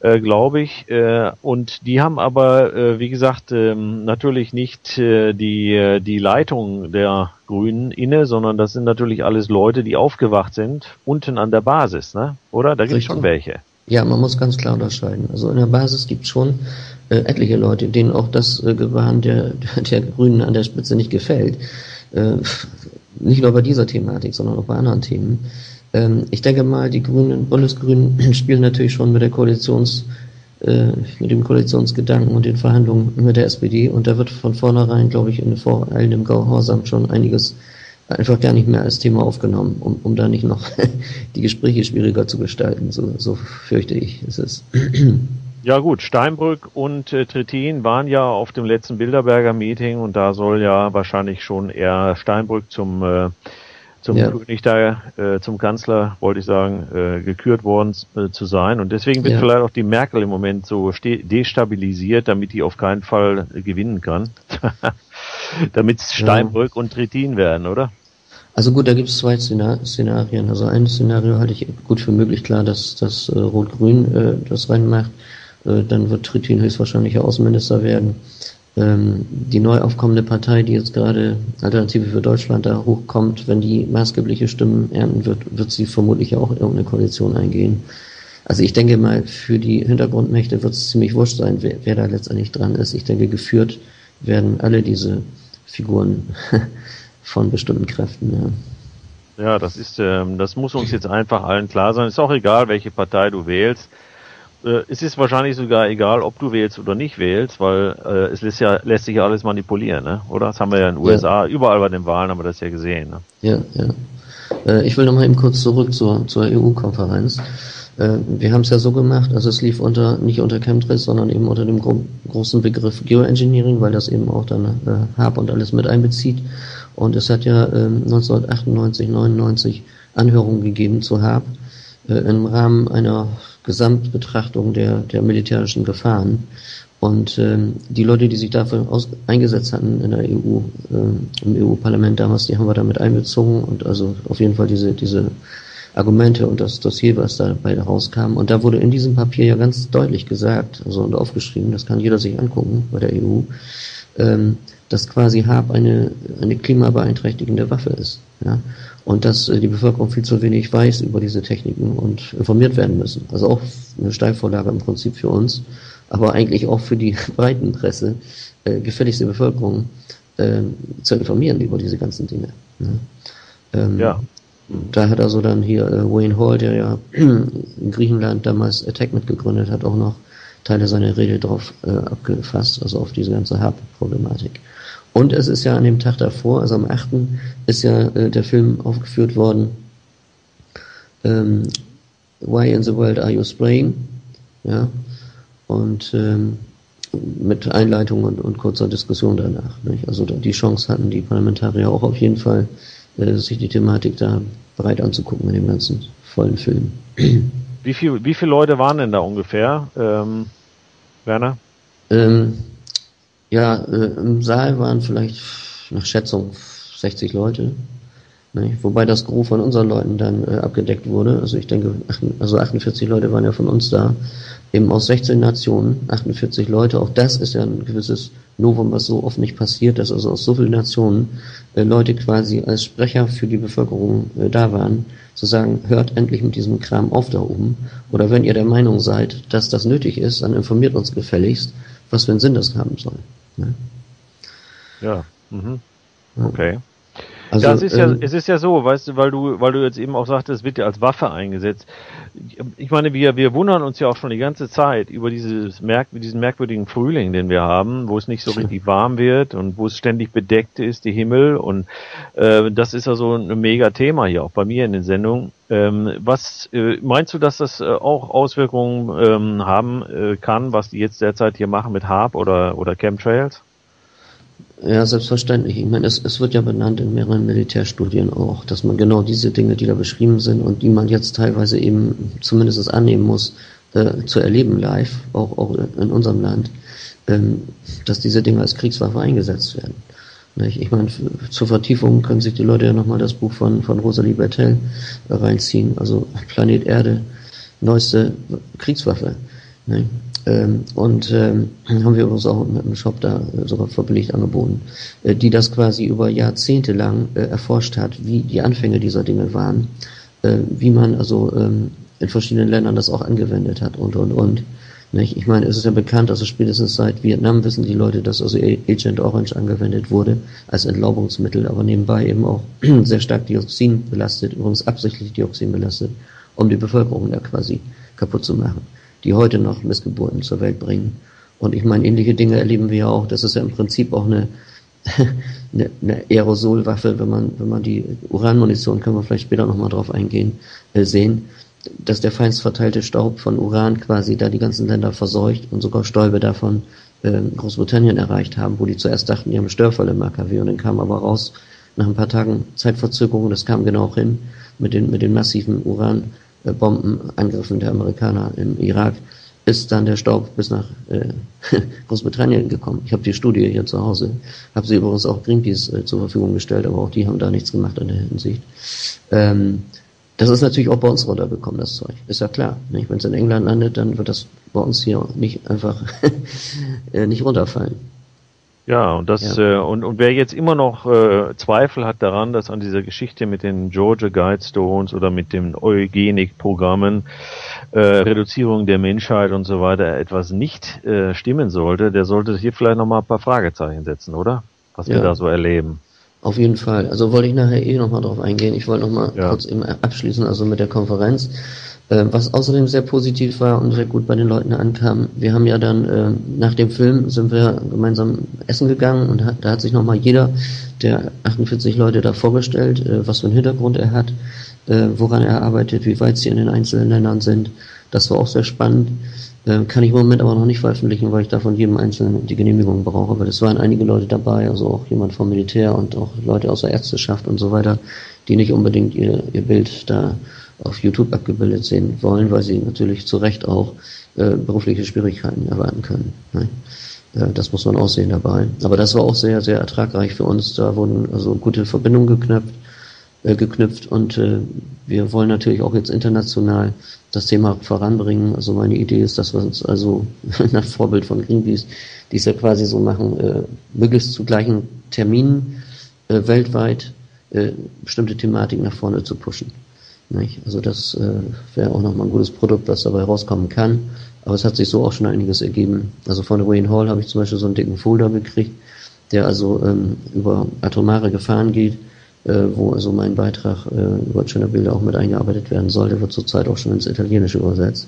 äh, glaube ich. Äh, und die haben aber, äh, wie gesagt, ähm, natürlich nicht äh, die, äh, die Leitung der Grünen inne, sondern das sind natürlich alles Leute, die aufgewacht sind, unten an der Basis, ne? oder? Da gibt es schon welche. Ja, man muss ganz klar unterscheiden. Also in der Basis gibt es schon äh, etliche Leute, denen auch das äh, Gewahren der, der Grünen an der Spitze nicht gefällt. Äh, nicht nur bei dieser Thematik, sondern auch bei anderen Themen. Ähm, ich denke mal, die Grünen, Bundesgrünen spielen natürlich schon mit der Koalitions, äh, mit dem Koalitionsgedanken und den Verhandlungen mit der SPD und da wird von vornherein, glaube ich, in voreilendem Gehorsam schon einiges einfach gar nicht mehr als Thema aufgenommen, um, um da nicht noch die Gespräche schwieriger zu gestalten. So, so fürchte ich, ist es. Ja gut, Steinbrück und äh, Trittin waren ja auf dem letzten Bilderberger Meeting und da soll ja wahrscheinlich schon eher Steinbrück zum äh, zum ja. König da, äh, zum Kanzler, wollte ich sagen, äh, gekürt worden äh, zu sein. Und deswegen wird ja. vielleicht auch die Merkel im Moment so destabilisiert, damit die auf keinen Fall gewinnen kann. damit es Steinbrück ja. und Trittin werden, oder? Also gut, da gibt es zwei Szenarien. Also ein Szenario halte ich gut für möglich, klar, dass das äh, Rot-Grün äh, das reinmacht. Äh, dann wird Trittin höchstwahrscheinlich Außenminister werden ähm, die neu aufkommende Partei, die jetzt gerade Alternative für Deutschland da hochkommt, wenn die maßgebliche Stimmen ernten wird, wird sie vermutlich auch in irgendeine Koalition eingehen. Also ich denke mal, für die Hintergrundmächte wird es ziemlich wurscht sein, wer, wer da letztendlich dran ist. Ich denke, geführt werden alle diese Figuren von bestimmten Kräften. Ja. ja, das ist, ähm, das muss uns jetzt einfach allen klar sein. Ist auch egal, welche Partei du wählst äh, es ist wahrscheinlich sogar egal, ob du wählst oder nicht wählst, weil äh, es lässt, ja, lässt sich ja alles manipulieren, ne? oder? Das haben wir ja in den USA, ja. überall bei den Wahlen haben wir das ja gesehen. Ne? Ja, ja. Äh, ich will noch mal eben kurz zurück zur, zur EU-Konferenz. Äh, wir haben es ja so gemacht, also es lief unter nicht unter Chemtrails, sondern eben unter dem gro großen Begriff Geoengineering, weil das eben auch dann äh, Hab und alles mit einbezieht. Und es hat ja äh, 1998, 99 Anhörungen gegeben zu Hab im Rahmen einer Gesamtbetrachtung der, der militärischen Gefahren. Und ähm, die Leute, die sich dafür aus, eingesetzt hatten in der EU, äh, im EU-Parlament damals, die haben wir damit einbezogen und also auf jeden Fall diese, diese Argumente und das Dossier, was dabei rauskam. Und da wurde in diesem Papier ja ganz deutlich gesagt, also und aufgeschrieben, das kann jeder sich angucken bei der EU, ähm, dass quasi Hab eine, eine klimabeeinträchtigende Waffe ist. Ja? Und dass äh, die Bevölkerung viel zu wenig weiß über diese Techniken und informiert werden müssen. Also auch eine Steilvorlage im Prinzip für uns, aber eigentlich auch für die breiten Presse, äh, gefälligste Bevölkerung äh, zu informieren über diese ganzen Dinge. Ne? Ähm, ja. Da hat also dann hier äh, Wayne Hall, der ja in Griechenland damals Attack mitgegründet hat, auch noch Teile seiner Rede drauf äh, abgefasst, also auf diese ganze Hub-Problematik. Und es ist ja an dem Tag davor, also am 8. ist ja äh, der Film aufgeführt worden, ähm, Why in the World Are You Spraying? Ja, und ähm, mit Einleitung und, und, kurzer Diskussion danach. Nicht? Also die Chance hatten die Parlamentarier auch auf jeden Fall, äh, sich die Thematik da breit anzugucken in dem ganzen vollen Film. Wie, viel, wie viele Leute waren denn da ungefähr, ähm, Werner? Ähm, ja, äh, im Saal waren vielleicht nach Schätzung 60 Leute. Ne? Wobei das Gros von unseren Leuten dann äh, abgedeckt wurde. Also ich denke, also 48 Leute waren ja von uns da. Eben aus 16 Nationen, 48 Leute. Auch das ist ja ein gewisses Novum, was so oft nicht passiert, dass also aus so vielen Nationen äh, Leute quasi als Sprecher für die Bevölkerung äh, da waren, zu sagen, hört endlich mit diesem Kram auf da oben. Oder wenn ihr der Meinung seid, dass das nötig ist, dann informiert uns gefälligst, was für einen Sinn das haben soll. Ne? Ja. Mhm. Okay. Also, ja, es ist ja, ähm, es ist ja so, weißt du, weil du, weil du jetzt eben auch sagtest, es wird ja als Waffe eingesetzt. Ich meine, wir, wir wundern uns ja auch schon die ganze Zeit über dieses Merk, diesen merkwürdigen Frühling, den wir haben, wo es nicht so richtig warm wird und wo es ständig bedeckt ist, die Himmel. Und äh, das ist ja so ein mega Thema hier auch bei mir in den Sendungen. Ähm, was äh, meinst du, dass das äh, auch Auswirkungen ähm, haben äh, kann, was die jetzt derzeit hier machen mit Harp oder, oder Chemtrails? Ja, selbstverständlich. Ich meine, es, es wird ja benannt in mehreren Militärstudien auch, dass man genau diese Dinge, die da beschrieben sind und die man jetzt teilweise eben zumindest annehmen muss, äh, zu erleben live, auch, auch in unserem Land, ähm, dass diese Dinge als Kriegswaffe eingesetzt werden. Nicht? Ich meine, zur Vertiefung können sich die Leute ja nochmal das Buch von, von Rosalie Bertel reinziehen, also Planet Erde, neueste Kriegswaffe Ne? Ähm, und ähm, haben wir übrigens auch im Shop da sogar verbilligt angeboten, äh, die das quasi über Jahrzehnte lang äh, erforscht hat, wie die Anfänge dieser Dinge waren, äh, wie man also ähm, in verschiedenen Ländern das auch angewendet hat und und und. Nicht? Ich meine, es ist ja bekannt, also spätestens seit Vietnam wissen die Leute, dass also Agent Orange angewendet wurde als Entlaubungsmittel, aber nebenbei eben auch sehr stark Dioxin belastet, übrigens absichtlich Dioxin belastet, um die Bevölkerung da quasi kaputt zu machen die heute noch Missgeburten zur Welt bringen. Und ich meine, ähnliche Dinge erleben wir ja auch. Das ist ja im Prinzip auch eine, eine, eine Aerosolwaffe, wenn man, wenn man die Uranmunition, können wir vielleicht später nochmal drauf eingehen, äh, sehen, dass der feinst verteilte Staub von Uran quasi da die ganzen Länder verseucht und sogar Stäube davon äh, Großbritannien erreicht haben, wo die zuerst dachten, die haben Störfall im AKW und dann kam aber raus, nach ein paar Tagen Zeitverzögerung, das kam genau hin, mit den, mit den massiven Uran, Bombenangriffen der Amerikaner im Irak ist dann der Staub bis nach äh, Großbritannien gekommen. Ich habe die Studie hier zu Hause, habe sie übrigens auch Greenpeace äh, zur Verfügung gestellt, aber auch die haben da nichts gemacht in der Hinsicht. Ähm, das ist natürlich auch bei uns runtergekommen, das Zeug. Ist ja klar. Wenn es in England landet, dann wird das bei uns hier nicht einfach äh, nicht runterfallen. Ja, und das ja. Äh, und, und wer jetzt immer noch äh, Zweifel hat daran, dass an dieser Geschichte mit den Georgia Guidestones oder mit den Eugenik-Programmen äh, Reduzierung der Menschheit und so weiter etwas nicht äh, stimmen sollte, der sollte hier vielleicht noch mal ein paar Fragezeichen setzen, oder? Was ja. wir da so erleben. Auf jeden Fall. Also wollte ich nachher eh noch mal drauf eingehen. Ich wollte noch mal ja. kurz eben abschließen, also mit der Konferenz. Äh, was außerdem sehr positiv war und sehr gut bei den Leuten ankam, wir haben ja dann äh, nach dem Film sind wir gemeinsam essen gegangen und hat, da hat sich nochmal jeder der 48 Leute da vorgestellt, äh, was für einen Hintergrund er hat, äh, woran er arbeitet, wie weit sie in den einzelnen Ländern sind. Das war auch sehr spannend. Äh, kann ich im Moment aber noch nicht veröffentlichen, weil ich da von jedem Einzelnen die Genehmigung brauche, weil es waren einige Leute dabei, also auch jemand vom Militär und auch Leute aus der Ärzteschaft und so weiter, die nicht unbedingt ihr, ihr Bild da auf YouTube abgebildet sehen wollen, weil sie natürlich zu Recht auch äh, berufliche Schwierigkeiten erwarten können. Ne? Äh, das muss man auch sehen dabei. Aber das war auch sehr, sehr ertragreich für uns. Da wurden also gute Verbindungen geknüpft, äh, geknüpft und äh, wir wollen natürlich auch jetzt international das Thema voranbringen. Also meine Idee ist, dass wir uns also nach Vorbild von Greenpeace, die es ja quasi so machen, äh, möglichst zu gleichen Terminen äh, weltweit äh, bestimmte Thematiken nach vorne zu pushen. Nicht? Also das äh, wäre auch nochmal ein gutes Produkt, was dabei rauskommen kann. Aber es hat sich so auch schon einiges ergeben. Also von Wayne Hall habe ich zum Beispiel so einen dicken Folder gekriegt, der also ähm, über atomare Gefahren geht, äh, wo also mein Beitrag äh, über Bilder auch mit eingearbeitet werden soll. Der wird zurzeit auch schon ins Italienische übersetzt.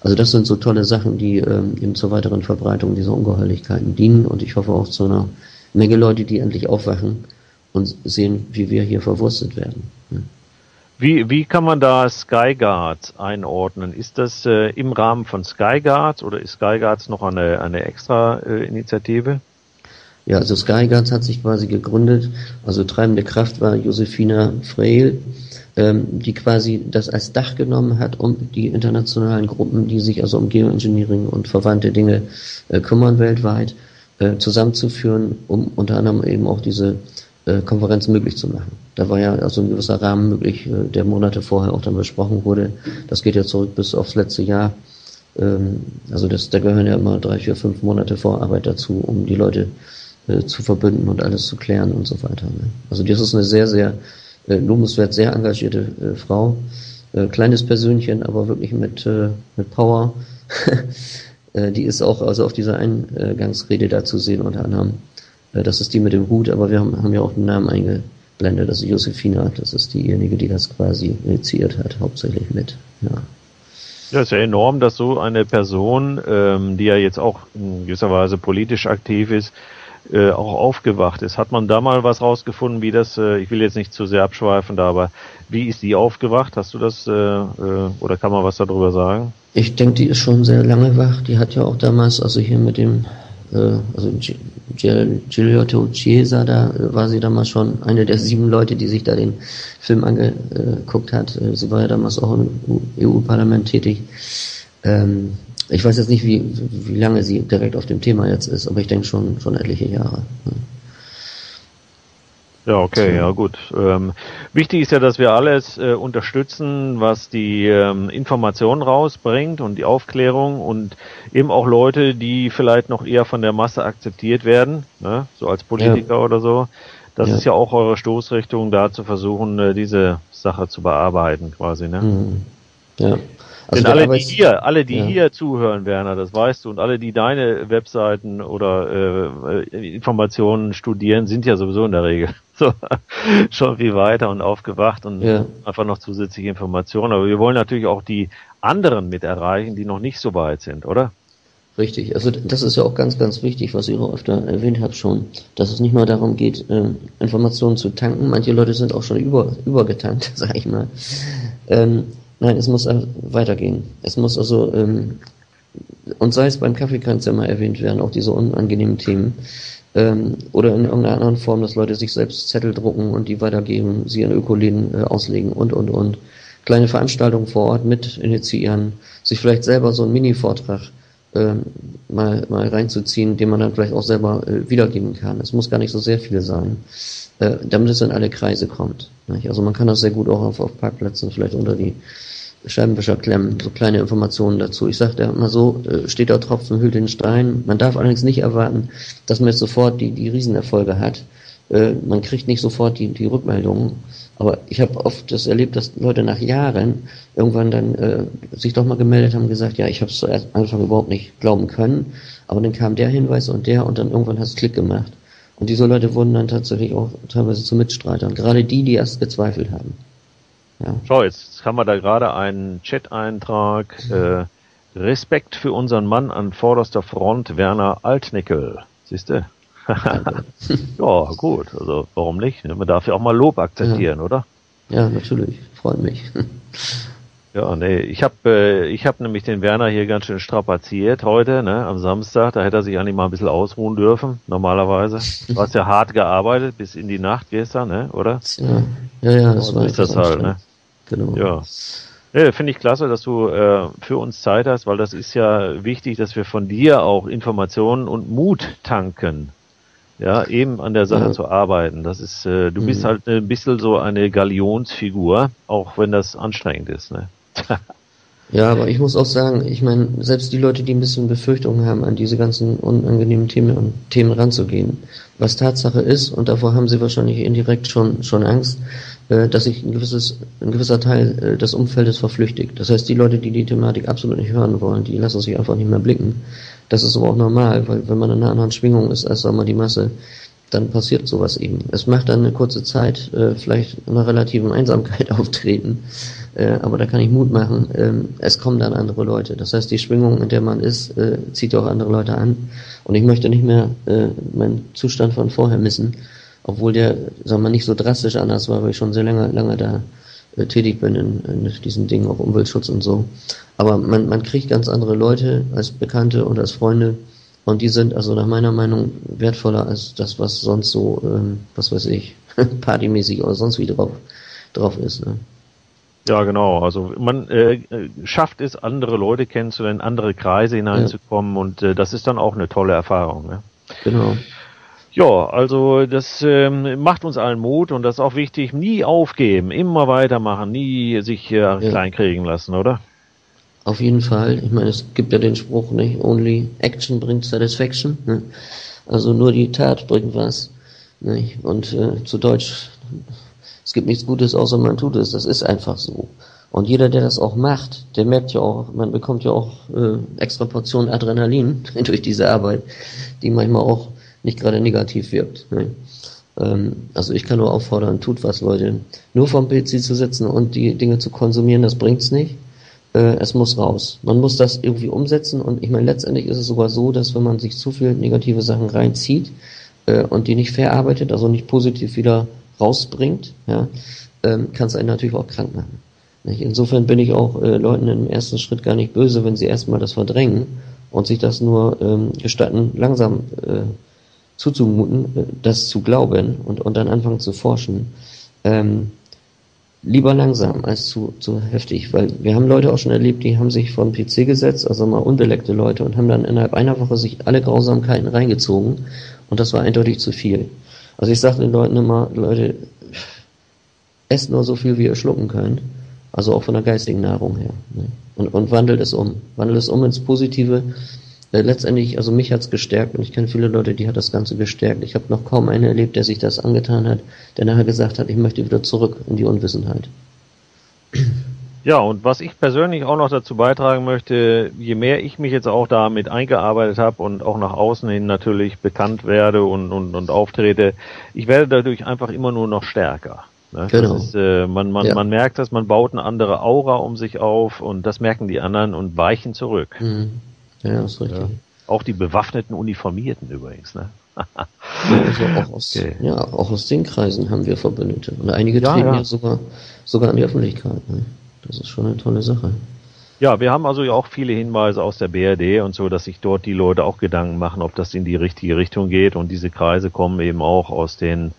Also das sind so tolle Sachen, die ähm, eben zur weiteren Verbreitung dieser Ungeheuerlichkeiten dienen und ich hoffe auch zu einer Menge Leute, die endlich aufwachen und sehen, wie wir hier verwurstet werden. Wie, wie kann man da Skyguard einordnen? Ist das äh, im Rahmen von Skyguard oder ist Skyguards noch eine, eine extra äh, Initiative? Ja, also Skyguards hat sich quasi gegründet, also treibende Kraft war Josefina Freil, ähm, die quasi das als Dach genommen hat, um die internationalen Gruppen, die sich also um Geoengineering und verwandte Dinge äh, kümmern weltweit, äh, zusammenzuführen, um unter anderem eben auch diese äh, Konferenz möglich zu machen. Da war ja also ein gewisser Rahmen möglich, äh, der Monate vorher auch dann besprochen wurde. Das geht ja zurück bis aufs letzte Jahr. Ähm, also das, da gehören ja immer drei, vier, fünf Monate Vorarbeit dazu, um die Leute äh, zu verbünden und alles zu klären und so weiter. Ne? Also das ist eine sehr, sehr äh, lobenswert, sehr engagierte Frau. Kleines Persönchen, aber wirklich mit, mit Power. die ist auch also auf dieser Eingangsrede da zu sehen unter anderem. Das ist die mit dem Hut, aber wir haben, haben ja auch den Namen eingeblendet. Das ist Josefina, das ist diejenige, die das quasi initiiert hat, hauptsächlich mit. Ja. Ja, ist ja enorm, dass so eine Person, ähm, die ja jetzt auch in gewisser Weise politisch aktiv ist, äh, auch aufgewacht ist. Hat man da mal was rausgefunden, wie das, äh, ich will jetzt nicht zu sehr abschweifen, da, aber wie ist die aufgewacht? Hast du das äh, äh, oder kann man was darüber sagen? Ich denke, die ist schon sehr lange wach. Die hat ja auch damals, also hier mit dem also Giuliotto Chiesa, da äh, war sie damals schon eine der sieben Leute, die sich da den Film angeguckt hat. Äh, sie war ja damals auch im EU-Parlament tätig. Ähm, ich weiß jetzt nicht, wie, wie lange sie direkt auf dem Thema jetzt ist, aber ich denke schon, schon etliche Jahre. Ja, okay, ja gut. Ähm, wichtig ist ja, dass wir alles äh, unterstützen, was die ähm, Information rausbringt und die Aufklärung und eben auch Leute, die vielleicht noch eher von der Masse akzeptiert werden, ne? so als Politiker ja. oder so. Das ja. ist ja auch eure Stoßrichtung, da zu versuchen, äh, diese Sache zu bearbeiten, quasi, ne? Mhm. Ja. Also Denn alle, die hier, alle, die ja. hier zuhören, Werner, das weißt du, und alle, die deine Webseiten oder äh, Informationen studieren, sind ja sowieso in der Regel so schon viel weiter und aufgewacht und ja. einfach noch zusätzliche Informationen. Aber wir wollen natürlich auch die anderen mit erreichen, die noch nicht so weit sind, oder? Richtig, also das ist ja auch ganz, ganz wichtig, was ihr auch öfter erwähnt habt schon, dass es nicht nur darum geht, äh, Informationen zu tanken. Manche Leute sind auch schon über, übergetankt, sag ich mal. Ähm, Nein, es muss weitergehen. Es muss also, ähm, und sei es beim Kaffee kann es ja mal erwähnt werden, auch diese unangenehmen Themen. Ähm, oder in irgendeiner anderen Form, dass Leute sich selbst Zettel drucken und die weitergeben, sie in Ökoläden äh, auslegen und, und, und. Kleine Veranstaltungen vor Ort mit initiieren, sich vielleicht selber so einen Mini-Vortrag äh, mal, mal reinzuziehen, den man dann vielleicht auch selber äh, wiedergeben kann. Es muss gar nicht so sehr viel sein äh, damit es in alle Kreise kommt. Nicht? Also man kann das sehr gut auch auf, auf Parkplätzen vielleicht unter die Scheibenwischer klemmen, so kleine Informationen dazu. Ich sagte immer so, äh, steht der Tropfen, hüllt den Stein. Man darf allerdings nicht erwarten, dass man jetzt sofort die, die Riesenerfolge hat. Äh, man kriegt nicht sofort die, die Rückmeldungen. Aber ich habe oft das erlebt, dass Leute nach Jahren irgendwann dann äh, sich doch mal gemeldet haben und gesagt, ja, ich habe es zuerst Anfang überhaupt nicht glauben können, aber dann kam der Hinweis und der und dann irgendwann hat es Klick gemacht. Und diese Leute wurden dann tatsächlich auch teilweise zu Mitstreitern. Gerade die, die erst gezweifelt haben. Ja. Schau, jetzt haben wir da gerade einen Chat-Eintrag. Äh, Respekt für unseren Mann an vorderster Front, Werner Altnickel. Siehst du? ja, gut. Also warum nicht? Man darf ja auch mal Lob akzeptieren, ja. oder? Ja, natürlich. Freut mich. Ja, nee, ich habe äh, ich hab nämlich den Werner hier ganz schön strapaziert heute, ne, am Samstag. Da hätte er sich eigentlich mal ein bisschen ausruhen dürfen, normalerweise. Du hast ja hart gearbeitet bis in die Nacht gestern, ne, oder? Ja, ja, ja das war ist das halt, ne? Genau. Ja. Ja, finde ich klasse, dass du äh, für uns Zeit hast, weil das ist ja wichtig, dass wir von dir auch Informationen und Mut tanken. Ja, eben an der Sache ja. zu arbeiten. Das ist, äh, du mhm. bist halt ein bisschen so eine Galionsfigur, auch wenn das anstrengend ist, ne? Ja, aber ich muss auch sagen, ich meine, selbst die Leute, die ein bisschen Befürchtungen haben, an diese ganzen unangenehmen Themen, Themen ranzugehen, was Tatsache ist, und davor haben sie wahrscheinlich indirekt schon, schon Angst, äh, dass sich ein gewisses, ein gewisser Teil äh, des Umfeldes verflüchtigt. Das heißt, die Leute, die die Thematik absolut nicht hören wollen, die lassen sich einfach nicht mehr blicken. Das ist aber auch normal, weil wenn man in einer anderen Schwingung ist als, sagen wir, die Masse, dann passiert sowas eben. Es macht dann eine kurze Zeit äh, vielleicht einer relativen Einsamkeit auftreten, äh, aber da kann ich Mut machen. Ähm, es kommen dann andere Leute. Das heißt, die Schwingung, in der man ist, äh, zieht auch andere Leute an. Und ich möchte nicht mehr äh, meinen Zustand von vorher missen, obwohl der, sagen wir, nicht so drastisch anders war, weil ich schon sehr lange, lange da äh, tätig bin in, in diesen Dingen, auch Umweltschutz und so. Aber man, man kriegt ganz andere Leute als Bekannte und als Freunde und die sind also nach meiner Meinung wertvoller als das, was sonst so, ähm, was weiß ich, partymäßig oder sonst wie drauf, drauf ist. Ne? Ja, genau. Also man äh, schafft es, andere Leute kennenzulernen, andere Kreise hineinzukommen ja. und äh, das ist dann auch eine tolle Erfahrung. Ne? Genau. Ja, also das ähm, macht uns allen Mut und das ist auch wichtig, nie aufgeben, immer weitermachen, nie sich äh, ja. kleinkriegen lassen, oder? Auf jeden Fall. Ich meine, es gibt ja den Spruch, nicht? Only action bringt satisfaction. Ne? Also nur die Tat bringt was. Nicht? Und äh, zu Deutsch, gibt nichts Gutes, außer man tut es. Das ist einfach so. Und jeder, der das auch macht, der merkt ja auch, man bekommt ja auch äh, extra Portionen Adrenalin durch diese Arbeit, die manchmal auch nicht gerade negativ wirkt. Ne? Ähm, also ich kann nur auffordern, tut was, Leute. Nur vom PC zu sitzen und die Dinge zu konsumieren, das bringt's nicht äh, es muss raus. Man muss das irgendwie umsetzen und ich meine, letztendlich ist es sogar so, dass wenn man sich zu viel negative Sachen reinzieht äh, und die nicht verarbeitet, also nicht positiv wieder rausbringt, ja, ähm, kann es einen natürlich auch krank machen. Nicht? Insofern bin ich auch äh, Leuten im ersten Schritt gar nicht böse, wenn sie erstmal das verdrängen und sich das nur ähm, gestatten, langsam äh, zuzumuten, äh, das zu glauben und, und dann anfangen zu forschen. Ähm, lieber langsam als zu, zu heftig, weil wir haben Leute auch schon erlebt, die haben sich vor den PC gesetzt, also mal unbeleckte Leute und haben dann innerhalb einer Woche sich alle Grausamkeiten reingezogen und das war eindeutig zu viel. Also ich sage den Leuten immer, Leute, esst nur so viel, wie ihr schlucken könnt. Also auch von der geistigen Nahrung her. Ne? Und, und wandelt es um. Wandelt es um ins Positive. Äh, letztendlich, also mich hat's gestärkt und ich kenne viele Leute, die hat das Ganze gestärkt. Ich habe noch kaum einen erlebt, der sich das angetan hat, der nachher gesagt hat, ich möchte wieder zurück in die Unwissenheit. Ja, und was ich persönlich auch noch dazu beitragen möchte, je mehr ich mich jetzt auch damit eingearbeitet habe und auch nach außen hin natürlich bekannt werde und, und, und auftrete, ich werde dadurch einfach immer nur noch stärker. Ne? Genau. Ist, äh, man, man, ja. man merkt das, man baut eine andere Aura um sich auf und das merken die anderen und weichen zurück. Mhm. Ja, ist richtig. Ja. Auch die bewaffneten Uniformierten übrigens, ne? also auch aus, okay. ja, auch aus den Kreisen haben wir Verbündete. Und einige ja, treten ja. ja sogar, sogar an die Öffentlichkeit. Ne? Das ist schon eine tolle Sache. Ja, wir haben also ja auch viele Hinweise aus der BRD und so, dass sich dort die Leute auch Gedanken machen, ob das in die richtige Richtung geht. Und diese Kreise kommen eben auch aus den,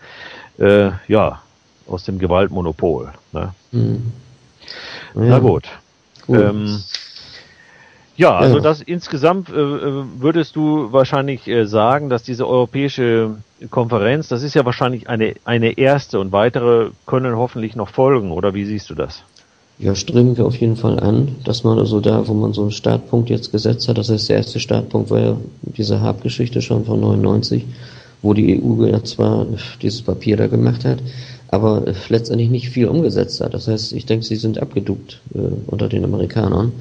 äh, ja, aus dem Gewaltmonopol. Ne? Hm. Ja. Na gut. gut. Ähm, ja, also ja. das insgesamt äh, würdest du wahrscheinlich äh, sagen, dass diese europäische Konferenz, das ist ja wahrscheinlich eine, eine erste und weitere können hoffentlich noch folgen, oder wie siehst du das? Ja, streben wir auf jeden Fall an, dass man also da, wo man so einen Startpunkt jetzt gesetzt hat, das heißt, der erste Startpunkt war ja diese Habgeschichte schon von 99, wo die EU ja zwar dieses Papier da gemacht hat, aber letztendlich nicht viel umgesetzt hat. Das heißt, ich denke, sie sind abgeduckt äh, unter den Amerikanern.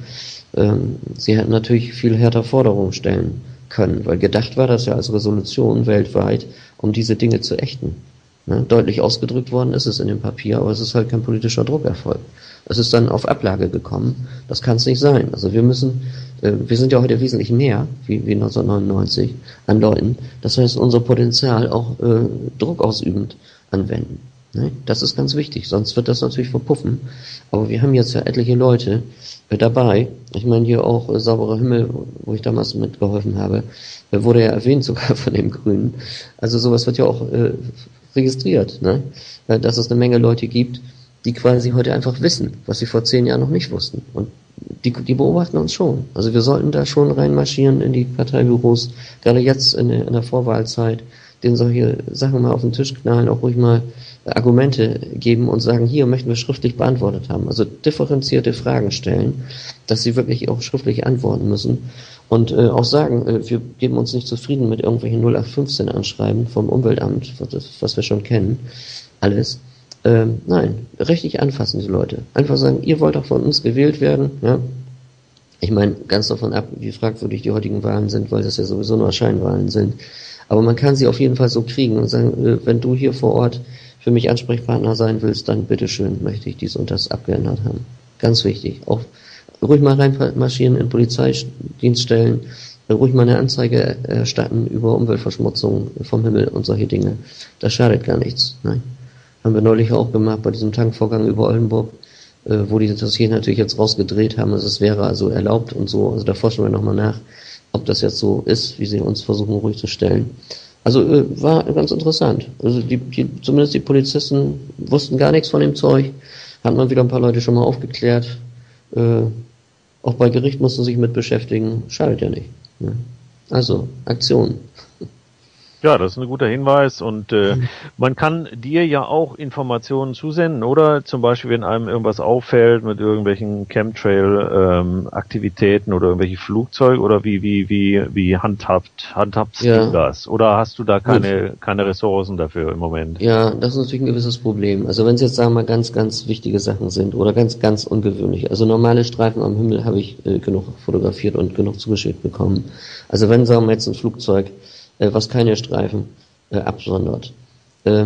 Ähm, sie hätten natürlich viel härter Forderungen stellen können, weil gedacht war das ja als Resolution weltweit, um diese Dinge zu ächten. Ne? Deutlich ausgedrückt worden ist es in dem Papier, aber es ist halt kein politischer Druck erfolgt. Es ist dann auf Ablage gekommen. Das kann es nicht sein. Also wir müssen, äh, wir sind ja heute wesentlich mehr, wie, wie 1999, an Leuten. Das heißt, unser Potenzial auch äh, Druck ausübend anwenden. Ne? Das ist ganz wichtig, sonst wird das natürlich verpuffen. Aber wir haben jetzt ja etliche Leute äh, dabei. Ich meine hier auch äh, Sauberer Himmel, wo ich damals mitgeholfen habe, äh, wurde ja erwähnt sogar von den Grünen. Also sowas wird ja auch äh, registriert, ne? Äh, dass es eine Menge Leute gibt, die quasi heute einfach wissen, was sie vor zehn Jahren noch nicht wussten. Und die, die beobachten uns schon. Also wir sollten da schon reinmarschieren in die Parteibüros, gerade jetzt in, in der Vorwahlzeit, denen solche Sachen mal auf den Tisch knallen, auch ruhig mal Argumente geben und sagen, hier möchten wir schriftlich beantwortet haben. Also differenzierte Fragen stellen, dass sie wirklich auch schriftlich antworten müssen und äh, auch sagen, äh, wir geben uns nicht zufrieden mit irgendwelchen 0815 Anschreiben vom Umweltamt, was, was wir schon kennen, alles. Ähm, nein, richtig anfassen die Leute. Einfach sagen, ihr wollt doch von uns gewählt werden, ja. Ich meine, ganz davon ab, wie fragwürdig die heutigen Wahlen sind, weil das ja sowieso nur Scheinwahlen sind. Aber man kann sie auf jeden Fall so kriegen und sagen, äh, wenn du hier vor Ort für mich Ansprechpartner sein willst, dann bitteschön möchte ich dies und das abgeändert haben. Ganz wichtig. Auch ruhig mal reinmarschieren in Polizeidienststellen, ruhig mal eine Anzeige erstatten über Umweltverschmutzung vom Himmel und solche Dinge. Das schadet gar nichts. Nein. Haben wir neulich auch gemacht bei diesem Tankvorgang über Oldenburg, äh, wo die das hier natürlich jetzt rausgedreht haben. Also es wäre also erlaubt und so. Also da forschen wir nochmal nach, ob das jetzt so ist, wie sie uns versuchen ruhig zu stellen. Also äh, war ganz interessant. Also die, die, zumindest die Polizisten wussten gar nichts von dem Zeug. Hat man wieder ein paar Leute schon mal aufgeklärt. Äh, auch bei Gericht mussten sich mit beschäftigen. Schadet ja nicht. Ne? Also, Aktion. Ja, das ist ein guter Hinweis und äh, mhm. man kann dir ja auch Informationen zusenden, oder? Zum Beispiel, wenn einem irgendwas auffällt mit irgendwelchen Chemtrail-Aktivitäten ähm, oder irgendwelche Flugzeuge oder wie wie wie wie handhabt handhabst ja. du das? Oder hast du da keine Gut. keine Ressourcen dafür im Moment? Ja, das ist natürlich ein gewisses Problem. Also wenn es jetzt sagen wir mal ganz ganz wichtige Sachen sind oder ganz ganz ungewöhnlich. Also normale Streifen am Himmel habe ich äh, genug fotografiert und genug zugeschickt bekommen. Also wenn sagen wir jetzt ein Flugzeug was keine Streifen äh, absondert, äh,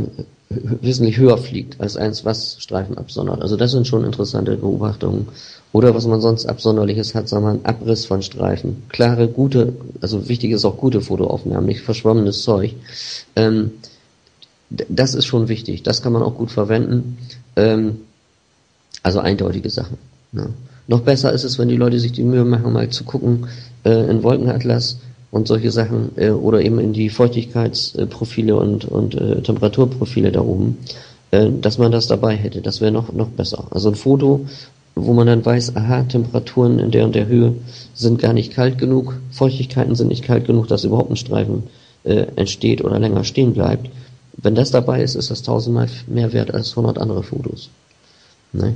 wesentlich höher fliegt als eins, was Streifen absondert. Also das sind schon interessante Beobachtungen. Oder was man sonst Absonderliches hat, sagen wir einen Abriss von Streifen. Klare, gute, also wichtig ist auch gute Fotoaufnahmen, nicht verschwommenes Zeug. Ähm, das ist schon wichtig. Das kann man auch gut verwenden. Ähm, also eindeutige Sachen. Ja. Noch besser ist es, wenn die Leute sich die Mühe machen, mal zu gucken äh, in Wolkenatlas, und solche Sachen äh, oder eben in die Feuchtigkeitsprofile und, und äh, Temperaturprofile da oben, äh, dass man das dabei hätte. Das wäre noch, noch besser. Also ein Foto, wo man dann weiß, aha, Temperaturen in der und der Höhe sind gar nicht kalt genug, Feuchtigkeiten sind nicht kalt genug, dass überhaupt ein Streifen äh, entsteht oder länger stehen bleibt. wenn das dabei ist, ist das tausendmal mehr wert als 100 andere Fotos. Ne?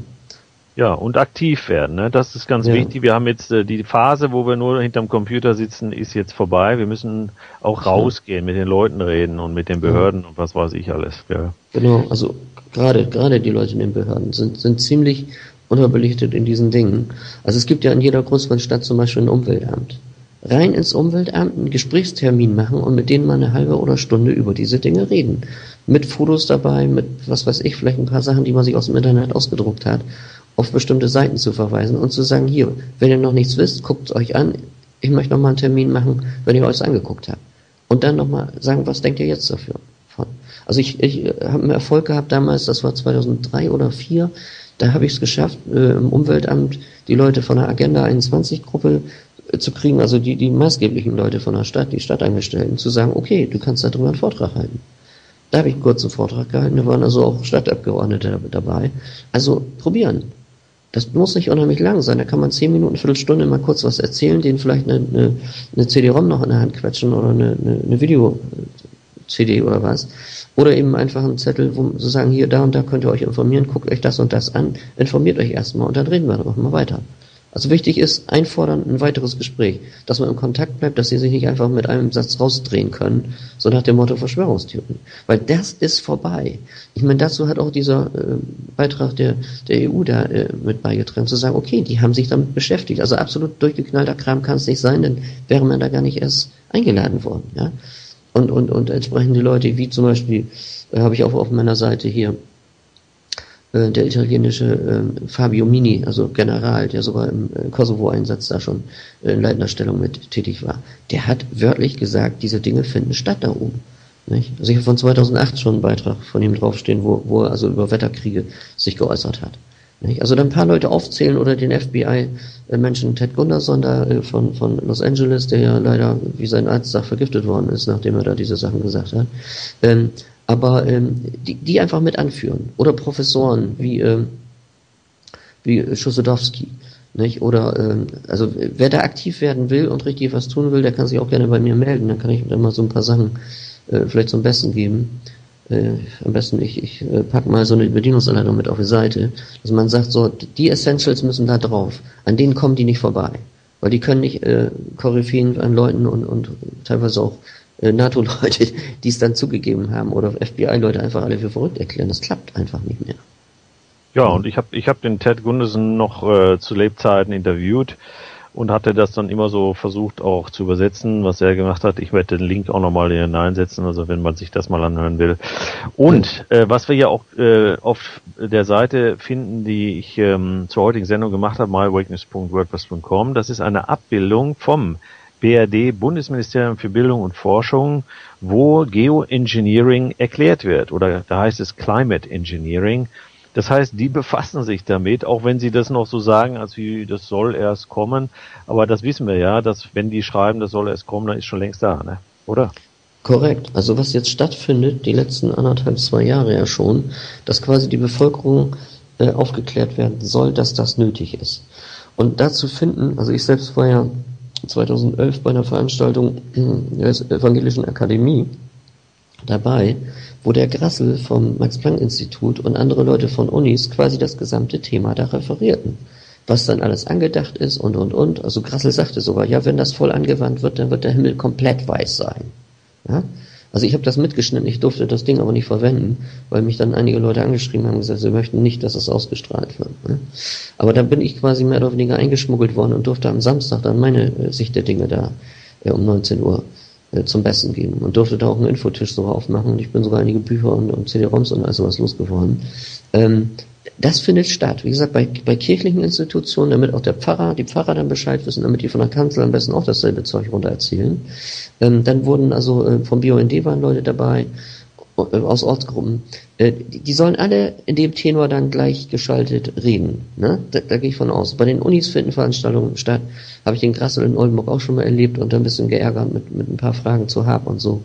Ja, und aktiv werden, ne? das ist ganz ja. wichtig. Wir haben jetzt äh, die Phase, wo wir nur hinterm Computer sitzen, ist jetzt vorbei. Wir müssen auch rausgehen, mit den Leuten reden und mit den Behörden ja. und was weiß ich alles. Ja. Genau, also gerade gerade die Leute in den Behörden sind, sind ziemlich unterbelichtet in diesen Dingen. Also es gibt ja in jeder größeren Stadt zum Beispiel ein Umweltamt. Rein ins Umweltamt einen Gesprächstermin machen und mit denen mal eine halbe oder Stunde über diese Dinge reden. Mit Fotos dabei, mit was weiß ich, vielleicht ein paar Sachen, die man sich aus dem Internet ausgedruckt hat auf bestimmte Seiten zu verweisen und zu sagen, hier, wenn ihr noch nichts wisst, guckt es euch an, ich möchte nochmal einen Termin machen, wenn ihr euch angeguckt habt. Und dann nochmal sagen, was denkt ihr jetzt dafür? Von? Also ich, ich habe einen Erfolg gehabt damals, das war 2003 oder 2004, da habe ich es geschafft, äh, im Umweltamt die Leute von der Agenda 21 Gruppe äh, zu kriegen, also die, die maßgeblichen Leute von der Stadt, die Stadtangestellten, zu sagen, okay, du kannst darüber einen Vortrag halten. Da habe ich einen kurzen Vortrag gehalten, da waren also auch Stadtabgeordnete dabei. Also probieren. Das muss nicht unheimlich lang sein. Da kann man zehn Minuten, Viertelstunde mal kurz was erzählen, denen vielleicht eine, eine, eine CD-ROM noch in der Hand quetschen oder eine, eine, eine Video-CD oder was. Oder eben einfach einen Zettel, wo sie sagen, hier, da und da könnt ihr euch informieren, guckt euch das und das an, informiert euch erstmal und dann reden wir darüber mal weiter. Also wichtig ist, einfordern, ein weiteres Gespräch, dass man im Kontakt bleibt, dass sie sich nicht einfach mit einem Satz rausdrehen können, so nach dem Motto Verschwörungstheorie. Weil das ist vorbei. Ich meine, dazu hat auch dieser äh, Beitrag der, der EU da äh, mit beigetragen, zu sagen, okay, die haben sich damit beschäftigt. Also absolut durchgeknallter Kram kann es nicht sein, denn wäre man da gar nicht erst eingeladen worden. Ja? Und, und, und entsprechende Leute, wie zum Beispiel, äh, habe ich auch auf meiner Seite hier, äh, der italienische äh, Fabio Mini, also General, der sogar im äh, Kosovo-Einsatz da schon äh, in leitender Stellung mit tätig war, der hat wörtlich gesagt, diese Dinge finden statt da oben. Nicht? Also ich habe von 2008 schon einen Beitrag von ihm draufstehen, wo, wo er also über Wetterkriege sich geäußert hat. Nicht? Also dann ein paar Leute aufzählen oder den FBI-Menschen äh, Ted Gunderson da von, von Los Angeles, der ja leider, wie sein Arzt sagt, vergiftet worden ist, nachdem er da diese Sachen gesagt hat. Ähm, aber ähm, die, die einfach mit anführen. Oder Professoren wie, ähm, wie Schussedowski. Nicht? Oder ähm, also wer da aktiv werden will und richtig was tun will, der kann sich auch gerne bei mir melden. Dann kann ich dann mal so ein paar Sachen äh, vielleicht zum Besten geben. Äh, am besten ich, ich äh, pack mal so eine Bedienungsanleitung mit auf die Seite, dass man sagt, so, die Essentials müssen da drauf. An denen kommen die nicht vorbei. Weil die können nicht äh, Koryphäen an Leuten und, und teilweise auch NATO-Leute, die es dann zugegeben haben, oder FBI-Leute einfach alle für verrückt erklären. Das klappt einfach nicht mehr. Ja, und ich habe ich hab den Ted Gunderson noch äh, zu Lebzeiten interviewt und hatte das dann immer so versucht auch zu übersetzen, was er gemacht hat. Ich werde den Link auch nochmal hineinsetzen, also wenn man sich das mal anhören will. Und äh, was wir ja auch äh, auf der Seite finden, die ich ähm, zur heutigen Sendung gemacht habe, myawakeness.wordpress.com, das ist eine Abbildung vom BRD Bundesministerium für Bildung und Forschung, wo Geoengineering erklärt wird oder da heißt es Climate Engineering. Das heißt, die befassen sich damit, auch wenn sie das noch so sagen, als wie das soll erst kommen. Aber das wissen wir ja, dass wenn die schreiben, das soll erst kommen, dann ist schon längst da, ne? oder? Korrekt. Also was jetzt stattfindet, die letzten anderthalb, zwei Jahre ja schon, dass quasi die Bevölkerung äh, aufgeklärt werden soll, dass das nötig ist. Und dazu finden, also ich selbst war ja 2011 bei einer Veranstaltung der Evangelischen Akademie dabei, wo der Grassel vom Max-Planck-Institut und andere Leute von Unis quasi das gesamte Thema da referierten. Was dann alles angedacht ist und, und, und. Also Grassel sagte sogar, ja, wenn das voll angewandt wird, dann wird der Himmel komplett weiß sein. Ja? Also ich habe das mitgeschnitten, ich durfte das Ding aber nicht verwenden, weil mich dann einige Leute angeschrieben haben und gesagt, sie möchten nicht, dass es ausgestrahlt wird. Ne? Aber da bin ich quasi mehr oder weniger eingeschmuggelt worden und durfte am Samstag dann meine äh, Sicht der Dinge da äh, um 19 Uhr äh, zum Besten geben und durfte da auch einen Infotisch so aufmachen und ich bin sogar einige Bücher und, und CD-ROMs und all sowas losgeworden. Ähm, das findet statt. Wie gesagt, bei, bei kirchlichen Institutionen, damit auch der Pfarrer, die Pfarrer dann Bescheid wissen, damit die von der Kanzel am besten auch dasselbe Zeug runter erzählen. Ähm, dann wurden also äh, vom BUND waren Leute dabei, äh, aus Ortsgruppen. Äh, die, die, sollen alle in dem Tenor dann gleichgeschaltet reden. Ne? Da, da gehe ich von aus. Bei den Unis finden Veranstaltungen statt. Habe ich den Grassel in Oldenburg auch schon mal erlebt und ein bisschen geärgert mit, mit ein paar Fragen zu Hab und so.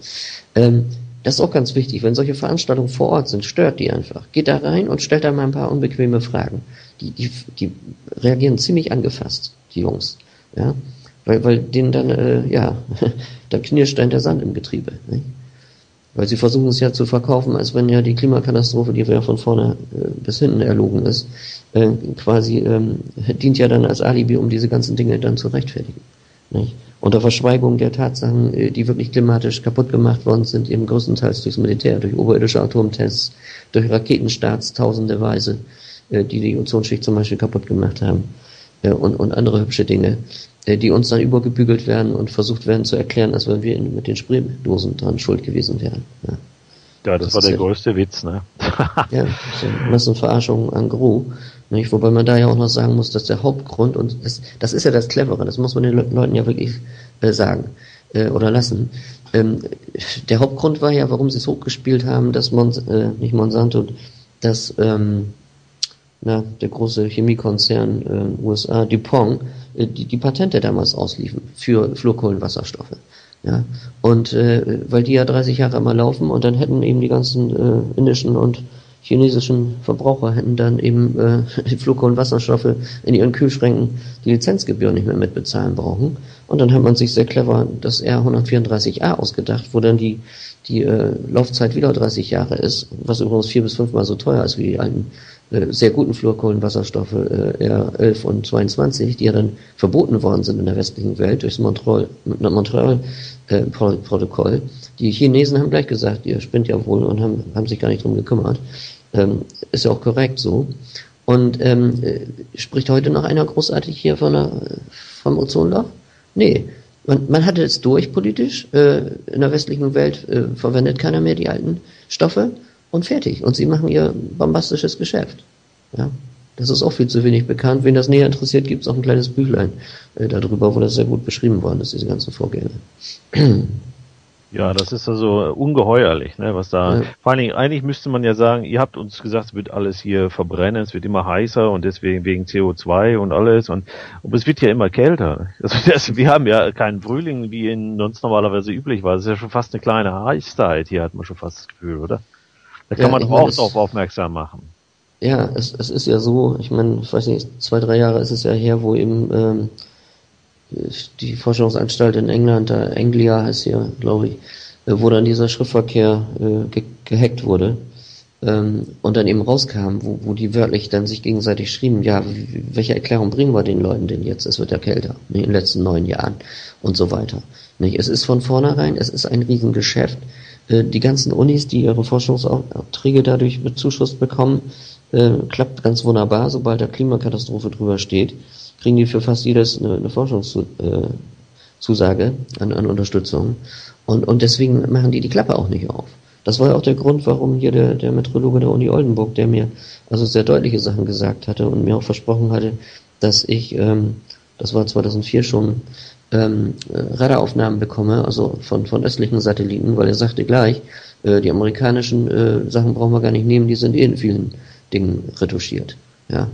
Ähm, das ist auch ganz wichtig. Wenn solche Veranstaltungen vor Ort sind, stört die einfach. Geht da rein und stellt da mal ein paar unbequeme Fragen. Die, die, die reagieren ziemlich angefasst, die Jungs. Ja? Weil, weil denen dann, äh, ja, da knirscht dann der Sand im Getriebe. Nicht? Weil sie versuchen es ja zu verkaufen, als wenn ja die Klimakatastrophe, die ja von vorne äh, bis hinten erlogen ist, äh, quasi ähm, dient ja dann als Alibi, um diese ganzen Dinge dann zu rechtfertigen. Nicht? Unter Verschweigung der Tatsachen, äh, die wirklich klimatisch kaputt gemacht worden sind, eben größtenteils durchs Militär, durch oberirdische Atomtests, durch Raketenstarts tausendeweise, äh, die die Ozonschicht zum Beispiel kaputt gemacht haben äh, und, und andere hübsche Dinge, die uns dann übergebügelt werden und versucht werden zu erklären, als wenn wir mit den Spraydosen dran schuld gewesen wären. Ja. Ja, das, das war der größte Witz, ne? ja, Massenverarschung an Gru. Nicht? Wobei man da ja auch noch sagen muss, dass der Hauptgrund, und das, das ist ja das Clevere, das muss man den Leuten ja wirklich äh, sagen äh, oder lassen. Ähm, der Hauptgrund war ja, warum sie es hochgespielt haben, dass Mons äh, nicht Monsanto, dass ähm, na, der große Chemiekonzern äh, USA, DuPont, äh, die, die Patente damals ausliefen für Fluorkohlenwasserstoffe. Ja, und äh, weil die ja 30 Jahre immer laufen und dann hätten eben die ganzen äh, indischen und chinesischen Verbraucher hätten dann eben äh, Flug- und Wasserstoffe in ihren Kühlschränken die Lizenzgebühr nicht mehr mitbezahlen brauchen. Und dann hat man sich sehr clever das R134a ausgedacht, wo dann die, die äh, Laufzeit wieder 30 Jahre ist, was übrigens vier bis fünfmal so teuer ist wie die alten äh, sehr guten Fluorkohlenwasserstoffe äh, R11 und 22, die ja dann verboten worden sind in der westlichen Welt durchs Montreal, Montreal äh, Protokoll. Die Chinesen haben gleich gesagt, ihr spinnt ja wohl und haben, haben sich gar nicht drum gekümmert. Ähm, ist ja auch korrekt so. Und ähm, äh, spricht heute noch einer großartig hier von der, vom Ozonloch? Nee. Man, man hatte es durch politisch. Äh, in der westlichen Welt äh, verwendet keiner mehr die alten Stoffe und fertig. Und sie machen ihr bombastisches Geschäft. Ja. Das ist auch viel zu wenig bekannt. Wen das näher interessiert, gibt es auch ein kleines Büchlein äh, darüber, wo das sehr gut beschrieben worden ist, diese ganzen Vorgänge. Ja, das ist also ungeheuerlich, ne, was da. Ja. Vor allen Dingen, eigentlich müsste man ja sagen, ihr habt uns gesagt, es wird alles hier verbrennen, es wird immer heißer und deswegen wegen CO2 und alles und, und es wird ja immer kälter. Also das, wir haben ja keinen Frühling, wie in sonst normalerweise üblich war. Das ist ja schon fast eine kleine Heißzeit hier, hat man schon fast das Gefühl, oder? Da kann ja, man doch auch darauf aufmerksam machen. Ja, es, es ist ja so, ich meine, ich weiß nicht, zwei, drei Jahre ist es ja her, wo eben ähm, die Forschungsanstalt in England, da Anglia heißt hier, glaube ich, äh, wo dann dieser Schriftverkehr äh, ge gehackt wurde ähm, und dann eben rauskam, wo, wo die wörtlich dann sich gegenseitig schrieben, ja, welche Erklärung bringen wir den Leuten denn jetzt? Es wird ja kälter ne, in den letzten neun Jahren und so weiter. Nicht? Es ist von vornherein, es ist ein Riesengeschäft. Äh, die ganzen Unis, die ihre Forschungsaufträge dadurch bezuschusst bekommen, äh, klappt ganz wunderbar, sobald da Klimakatastrophe drüber steht kriegen die für fast jedes eine, eine Forschungszusage äh, an, an Unterstützung. Und, und deswegen machen die die Klappe auch nicht auf. Das war ja auch der Grund, warum hier der, der Meteorologe der Uni Oldenburg, der mir also sehr deutliche Sachen gesagt hatte und mir auch versprochen hatte, dass ich, ähm, das war 2004 schon, ähm, Radaraufnahmen bekomme, also von, von östlichen Satelliten, weil er sagte gleich, äh, die amerikanischen äh, Sachen brauchen wir gar nicht nehmen, die sind eh in vielen Dingen retuschiert. Ja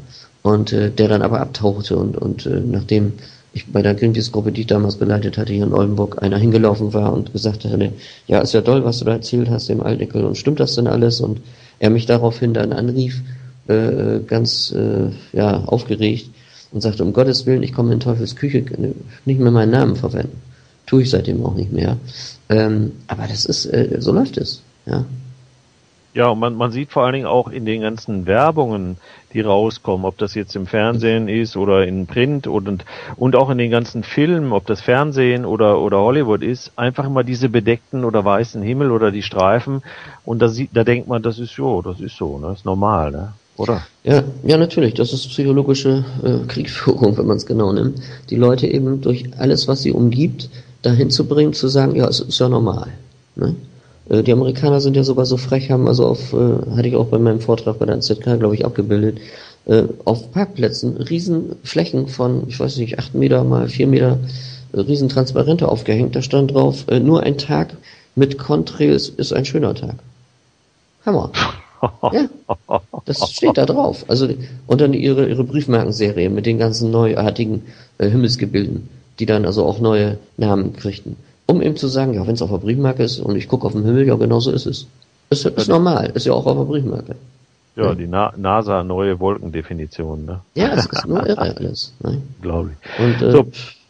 und äh, der dann aber abtauchte und, und äh, nachdem ich bei der Greenpeace-Gruppe, die ich damals beleidigt hatte, hier in Oldenburg, einer hingelaufen war und gesagt hatte, ja, ist ja toll, was du da erzählt hast im Altnickel und stimmt das denn alles? Und er mich daraufhin dann anrief, äh, ganz äh, ja, aufgeregt und sagte, um Gottes Willen, ich komme in Teufels Küche, nicht mehr meinen Namen verwenden. Tue ich seitdem auch nicht mehr. Ähm, aber das ist, äh, so läuft es. Ja. Ja, und man, man sieht vor allen Dingen auch in den ganzen Werbungen, die rauskommen, ob das jetzt im Fernsehen ist oder in Print und, und auch in den ganzen Filmen, ob das Fernsehen oder, oder Hollywood ist, einfach immer diese bedeckten oder weißen Himmel oder die Streifen und da, sieht, da denkt man, das ist so, das ist so, ne? das ist normal, ne? oder? Ja, ja, natürlich. Das ist psychologische äh, Kriegsführung, wenn man es genau nimmt. Die Leute eben durch alles, was sie umgibt, dahin zu bringen, zu sagen, ja, es ist ja normal. Ne? Äh, die Amerikaner sind ja sogar so frech, haben also auf, äh, hatte ich auch bei meinem Vortrag bei der NZK, glaube ich, abgebildet, äh, auf Parkplätzen Riesenflächen von, ich weiß nicht, acht Meter mal vier Meter, äh, Riesentransparente aufgehängt. Da stand drauf, äh, nur ein Tag mit Contrails ist ein schöner Tag. Hammer. ja, das steht da drauf. Also und dann ihre ihre Briefmarkenserie mit den ganzen neuartigen äh, Himmelsgebilden, die dann also auch neue Namen kriegten um ihm zu sagen, ja, wenn es auf der Briefmarke ist und ich gucke auf den Himmel, ja, genau so ist es. Ist, ist normal, ist ja auch auf der Briefmarke. Ja, die Na NASA neue Wolkendefinition, ne? Ja, es ist nur irre alles. Ne? Glaube ich. Und, äh, so,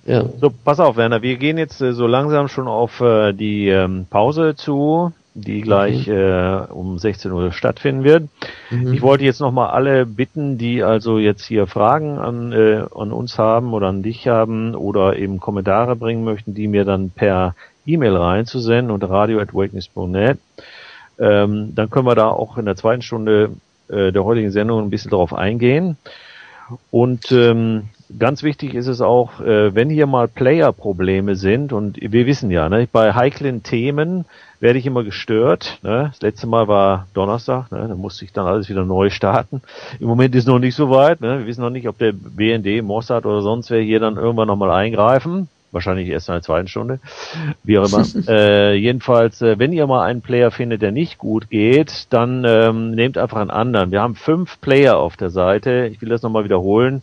ja. so, pass auf, Werner, wir gehen jetzt äh, so langsam schon auf äh, die ähm, Pause zu. Die gleich mhm. äh, um 16 Uhr stattfinden wird. Mhm. Ich wollte jetzt nochmal alle bitten, die also jetzt hier Fragen an, äh, an uns haben oder an dich haben oder eben Kommentare bringen möchten, die mir dann per E-Mail reinzusenden unter radio.wakeness.net. Ähm, dann können wir da auch in der zweiten Stunde äh, der heutigen Sendung ein bisschen drauf eingehen. Und ähm, ganz wichtig ist es auch, äh, wenn hier mal Player-Probleme sind, und wir wissen ja, ne, bei heiklen Themen werde ich immer gestört. Ne? Das letzte Mal war Donnerstag, ne? da musste ich dann alles wieder neu starten. Im Moment ist noch nicht so weit. Ne? Wir wissen noch nicht, ob der BND, Mossad oder sonst wer hier dann irgendwann nochmal eingreifen. Wahrscheinlich erst in der zweiten Stunde. Wie auch immer. äh, jedenfalls, äh, wenn ihr mal einen Player findet, der nicht gut geht, dann ähm, nehmt einfach einen anderen. Wir haben fünf Player auf der Seite. Ich will das nochmal wiederholen.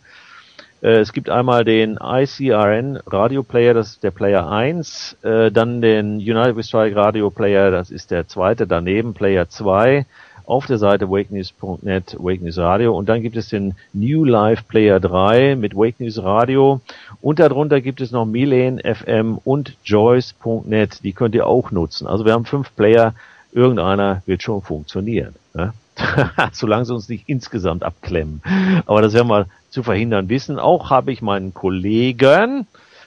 Äh, es gibt einmal den ICRN Radio Player, das ist der Player 1, äh, dann den United with Strike Radio Player, das ist der zweite, daneben Player 2 auf der Seite wakenews.net, Wakenews Radio und dann gibt es den New Life Player 3 mit Wakenews Radio und darunter gibt es noch Milen FM und Joyce.net, die könnt ihr auch nutzen. Also wir haben fünf Player, irgendeiner wird schon funktionieren. Ne? Solange sie uns nicht insgesamt abklemmen. Aber das werden wir zu verhindern wissen. Auch habe ich meinen Kollegen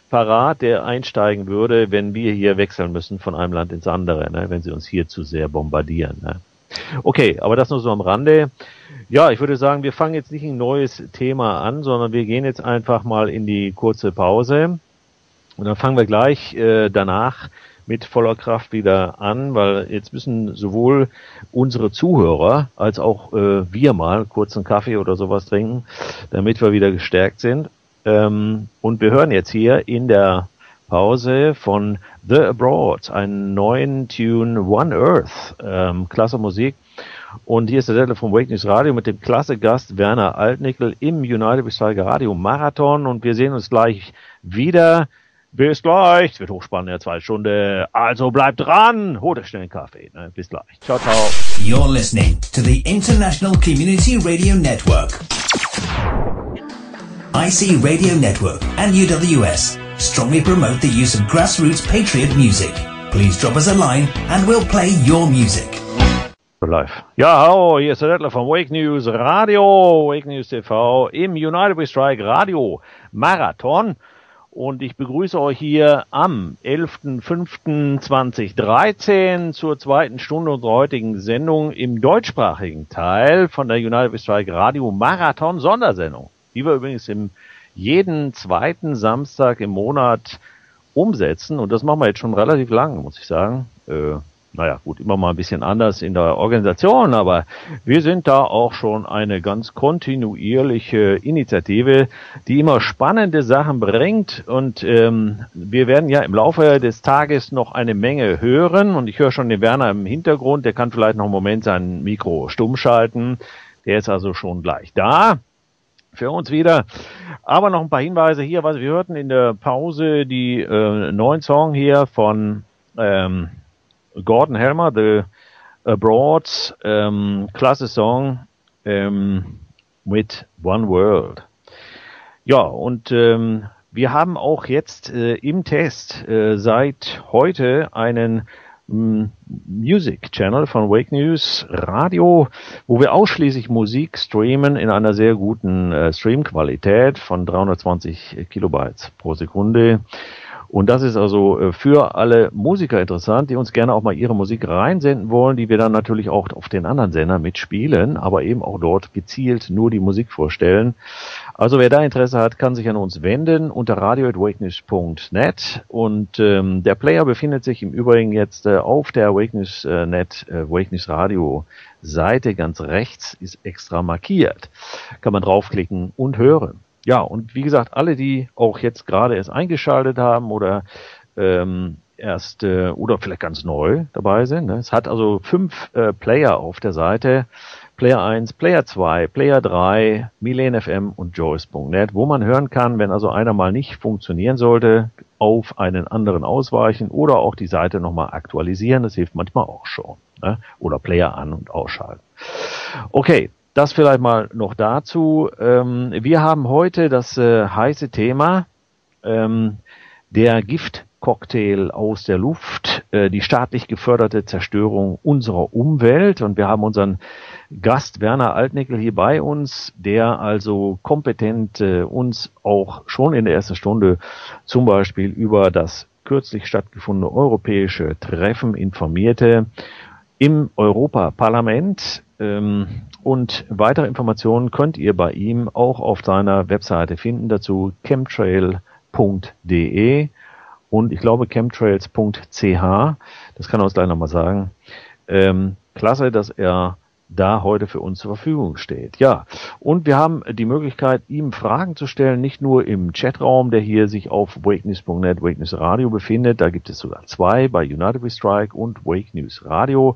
parat, der einsteigen würde, wenn wir hier wechseln müssen von einem Land ins andere, ne, wenn sie uns hier zu sehr bombardieren. Ne. Okay, aber das nur so am Rande. Ja, ich würde sagen, wir fangen jetzt nicht ein neues Thema an, sondern wir gehen jetzt einfach mal in die kurze Pause. Und dann fangen wir gleich äh, danach mit voller Kraft wieder an, weil jetzt müssen sowohl unsere Zuhörer als auch äh, wir mal kurz einen Kaffee oder sowas trinken, damit wir wieder gestärkt sind. Ähm, und wir hören jetzt hier in der Pause von The Abroad einen neuen Tune One Earth, ähm, klasse Musik. Und hier ist der Zettel vom Wake News Radio mit dem klasse Gast Werner Altnickel im United Recycle Radio Marathon und wir sehen uns gleich wieder. Bis gleich. Es wird hochspannend in der zweiten Stunde. Also bleibt dran. Holt euch schnell einen Kaffee. Ne? Bis gleich. Ciao, ciao. You're listening to the International Community Radio Network. IC Radio Network and UWS strongly promote the use of grassroots patriot music. Please drop us a line and we'll play your music. Live. Ja, hallo, hier ist der Dettler von Wake News Radio, Wake News TV im United We Strike Radio Marathon. Und ich begrüße euch hier am 11.05.2013 zur zweiten Stunde unserer heutigen Sendung im deutschsprachigen Teil von der United Strike Radio Marathon Sondersendung, die wir übrigens im jeden zweiten Samstag im Monat umsetzen und das machen wir jetzt schon relativ lang, muss ich sagen. Äh, naja, gut, immer mal ein bisschen anders in der Organisation, aber wir sind da auch schon eine ganz kontinuierliche Initiative, die immer spannende Sachen bringt. Und ähm, wir werden ja im Laufe des Tages noch eine Menge hören. Und ich höre schon den Werner im Hintergrund, der kann vielleicht noch einen Moment sein Mikro stumm schalten, der ist also schon gleich da für uns wieder. Aber noch ein paar Hinweise hier, was wir hörten in der Pause, die äh, neuen Song hier von ähm, Gordon Helmer, The Abroad, ähm, klasse Song ähm, mit One World. Ja, und ähm, wir haben auch jetzt äh, im Test äh, seit heute einen mm, Music Channel von Wake News Radio, wo wir ausschließlich Musik streamen in einer sehr guten äh, Streamqualität von 320 Kilobytes pro Sekunde. Und das ist also äh, für alle Musiker interessant, die uns gerne auch mal ihre Musik reinsenden wollen, die wir dann natürlich auch auf den anderen Sender mitspielen, aber eben auch dort gezielt nur die Musik vorstellen. Also wer da Interesse hat, kann sich an uns wenden unter radio.awakeness.net und ähm, der Player befindet sich im Übrigen jetzt äh, auf der Awakeness.net äh, Awakeness Radio Seite ganz rechts ist extra markiert. Kann man draufklicken und hören. Ja, und wie gesagt, alle, die auch jetzt gerade erst eingeschaltet haben oder ähm, erst äh, oder vielleicht ganz neu dabei sind. Ne? Es hat also fünf äh, Player auf der Seite. Player 1, Player 2, Player 3, Milen FM und Joyce.net, wo man hören kann, wenn also einer mal nicht funktionieren sollte, auf einen anderen ausweichen oder auch die Seite nochmal aktualisieren. Das hilft manchmal auch schon. Ne? Oder Player an und ausschalten. Okay, das vielleicht mal noch dazu. Ähm, wir haben heute das äh, heiße Thema ähm, der Gift Cocktail aus der Luft, äh, die staatlich geförderte Zerstörung unserer Umwelt. Und wir haben unseren Gast Werner Altnickel hier bei uns, der also kompetent äh, uns auch schon in der ersten Stunde zum Beispiel über das kürzlich stattgefundene europäische Treffen informierte im Europaparlament. Ähm, und weitere Informationen könnt ihr bei ihm auch auf seiner Webseite finden. Dazu chemtrail.de und ich glaube chemtrails.ch. Das kann er uns gleich nochmal sagen. Ähm, klasse, dass er da heute für uns zur Verfügung steht. Ja, und wir haben die Möglichkeit, ihm Fragen zu stellen, nicht nur im Chatraum, der hier sich auf wakenews.net, Wake News Radio befindet, da gibt es sogar zwei, bei United We Strike und Wake News Radio,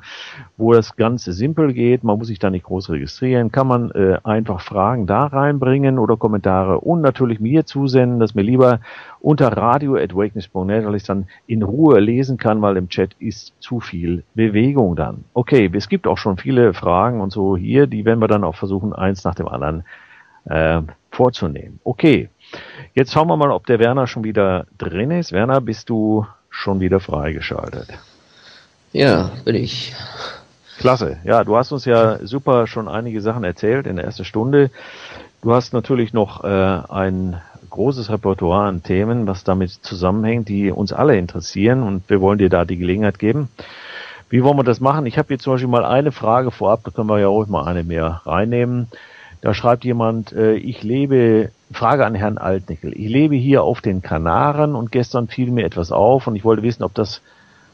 wo das Ganze simpel geht, man muss sich da nicht groß registrieren, kann man äh, einfach Fragen da reinbringen oder Kommentare und natürlich mir zusenden, dass mir lieber unter radio.wakeness.net, weil ich dann in Ruhe lesen kann, weil im Chat ist zu viel Bewegung dann. Okay, es gibt auch schon viele Fragen und so hier, die werden wir dann auch versuchen, eins nach dem anderen äh, vorzunehmen. Okay, jetzt schauen wir mal, ob der Werner schon wieder drin ist. Werner, bist du schon wieder freigeschaltet? Ja, bin ich. Klasse. Ja, du hast uns ja super schon einige Sachen erzählt in der ersten Stunde. Du hast natürlich noch äh, ein großes Repertoire an Themen, was damit zusammenhängt, die uns alle interessieren und wir wollen dir da die Gelegenheit geben. Wie wollen wir das machen? Ich habe hier zum Beispiel mal eine Frage vorab, da können wir ja ruhig mal eine mehr reinnehmen. Da schreibt jemand, äh, ich lebe, Frage an Herrn Altnickel, ich lebe hier auf den Kanaren und gestern fiel mir etwas auf und ich wollte wissen, ob das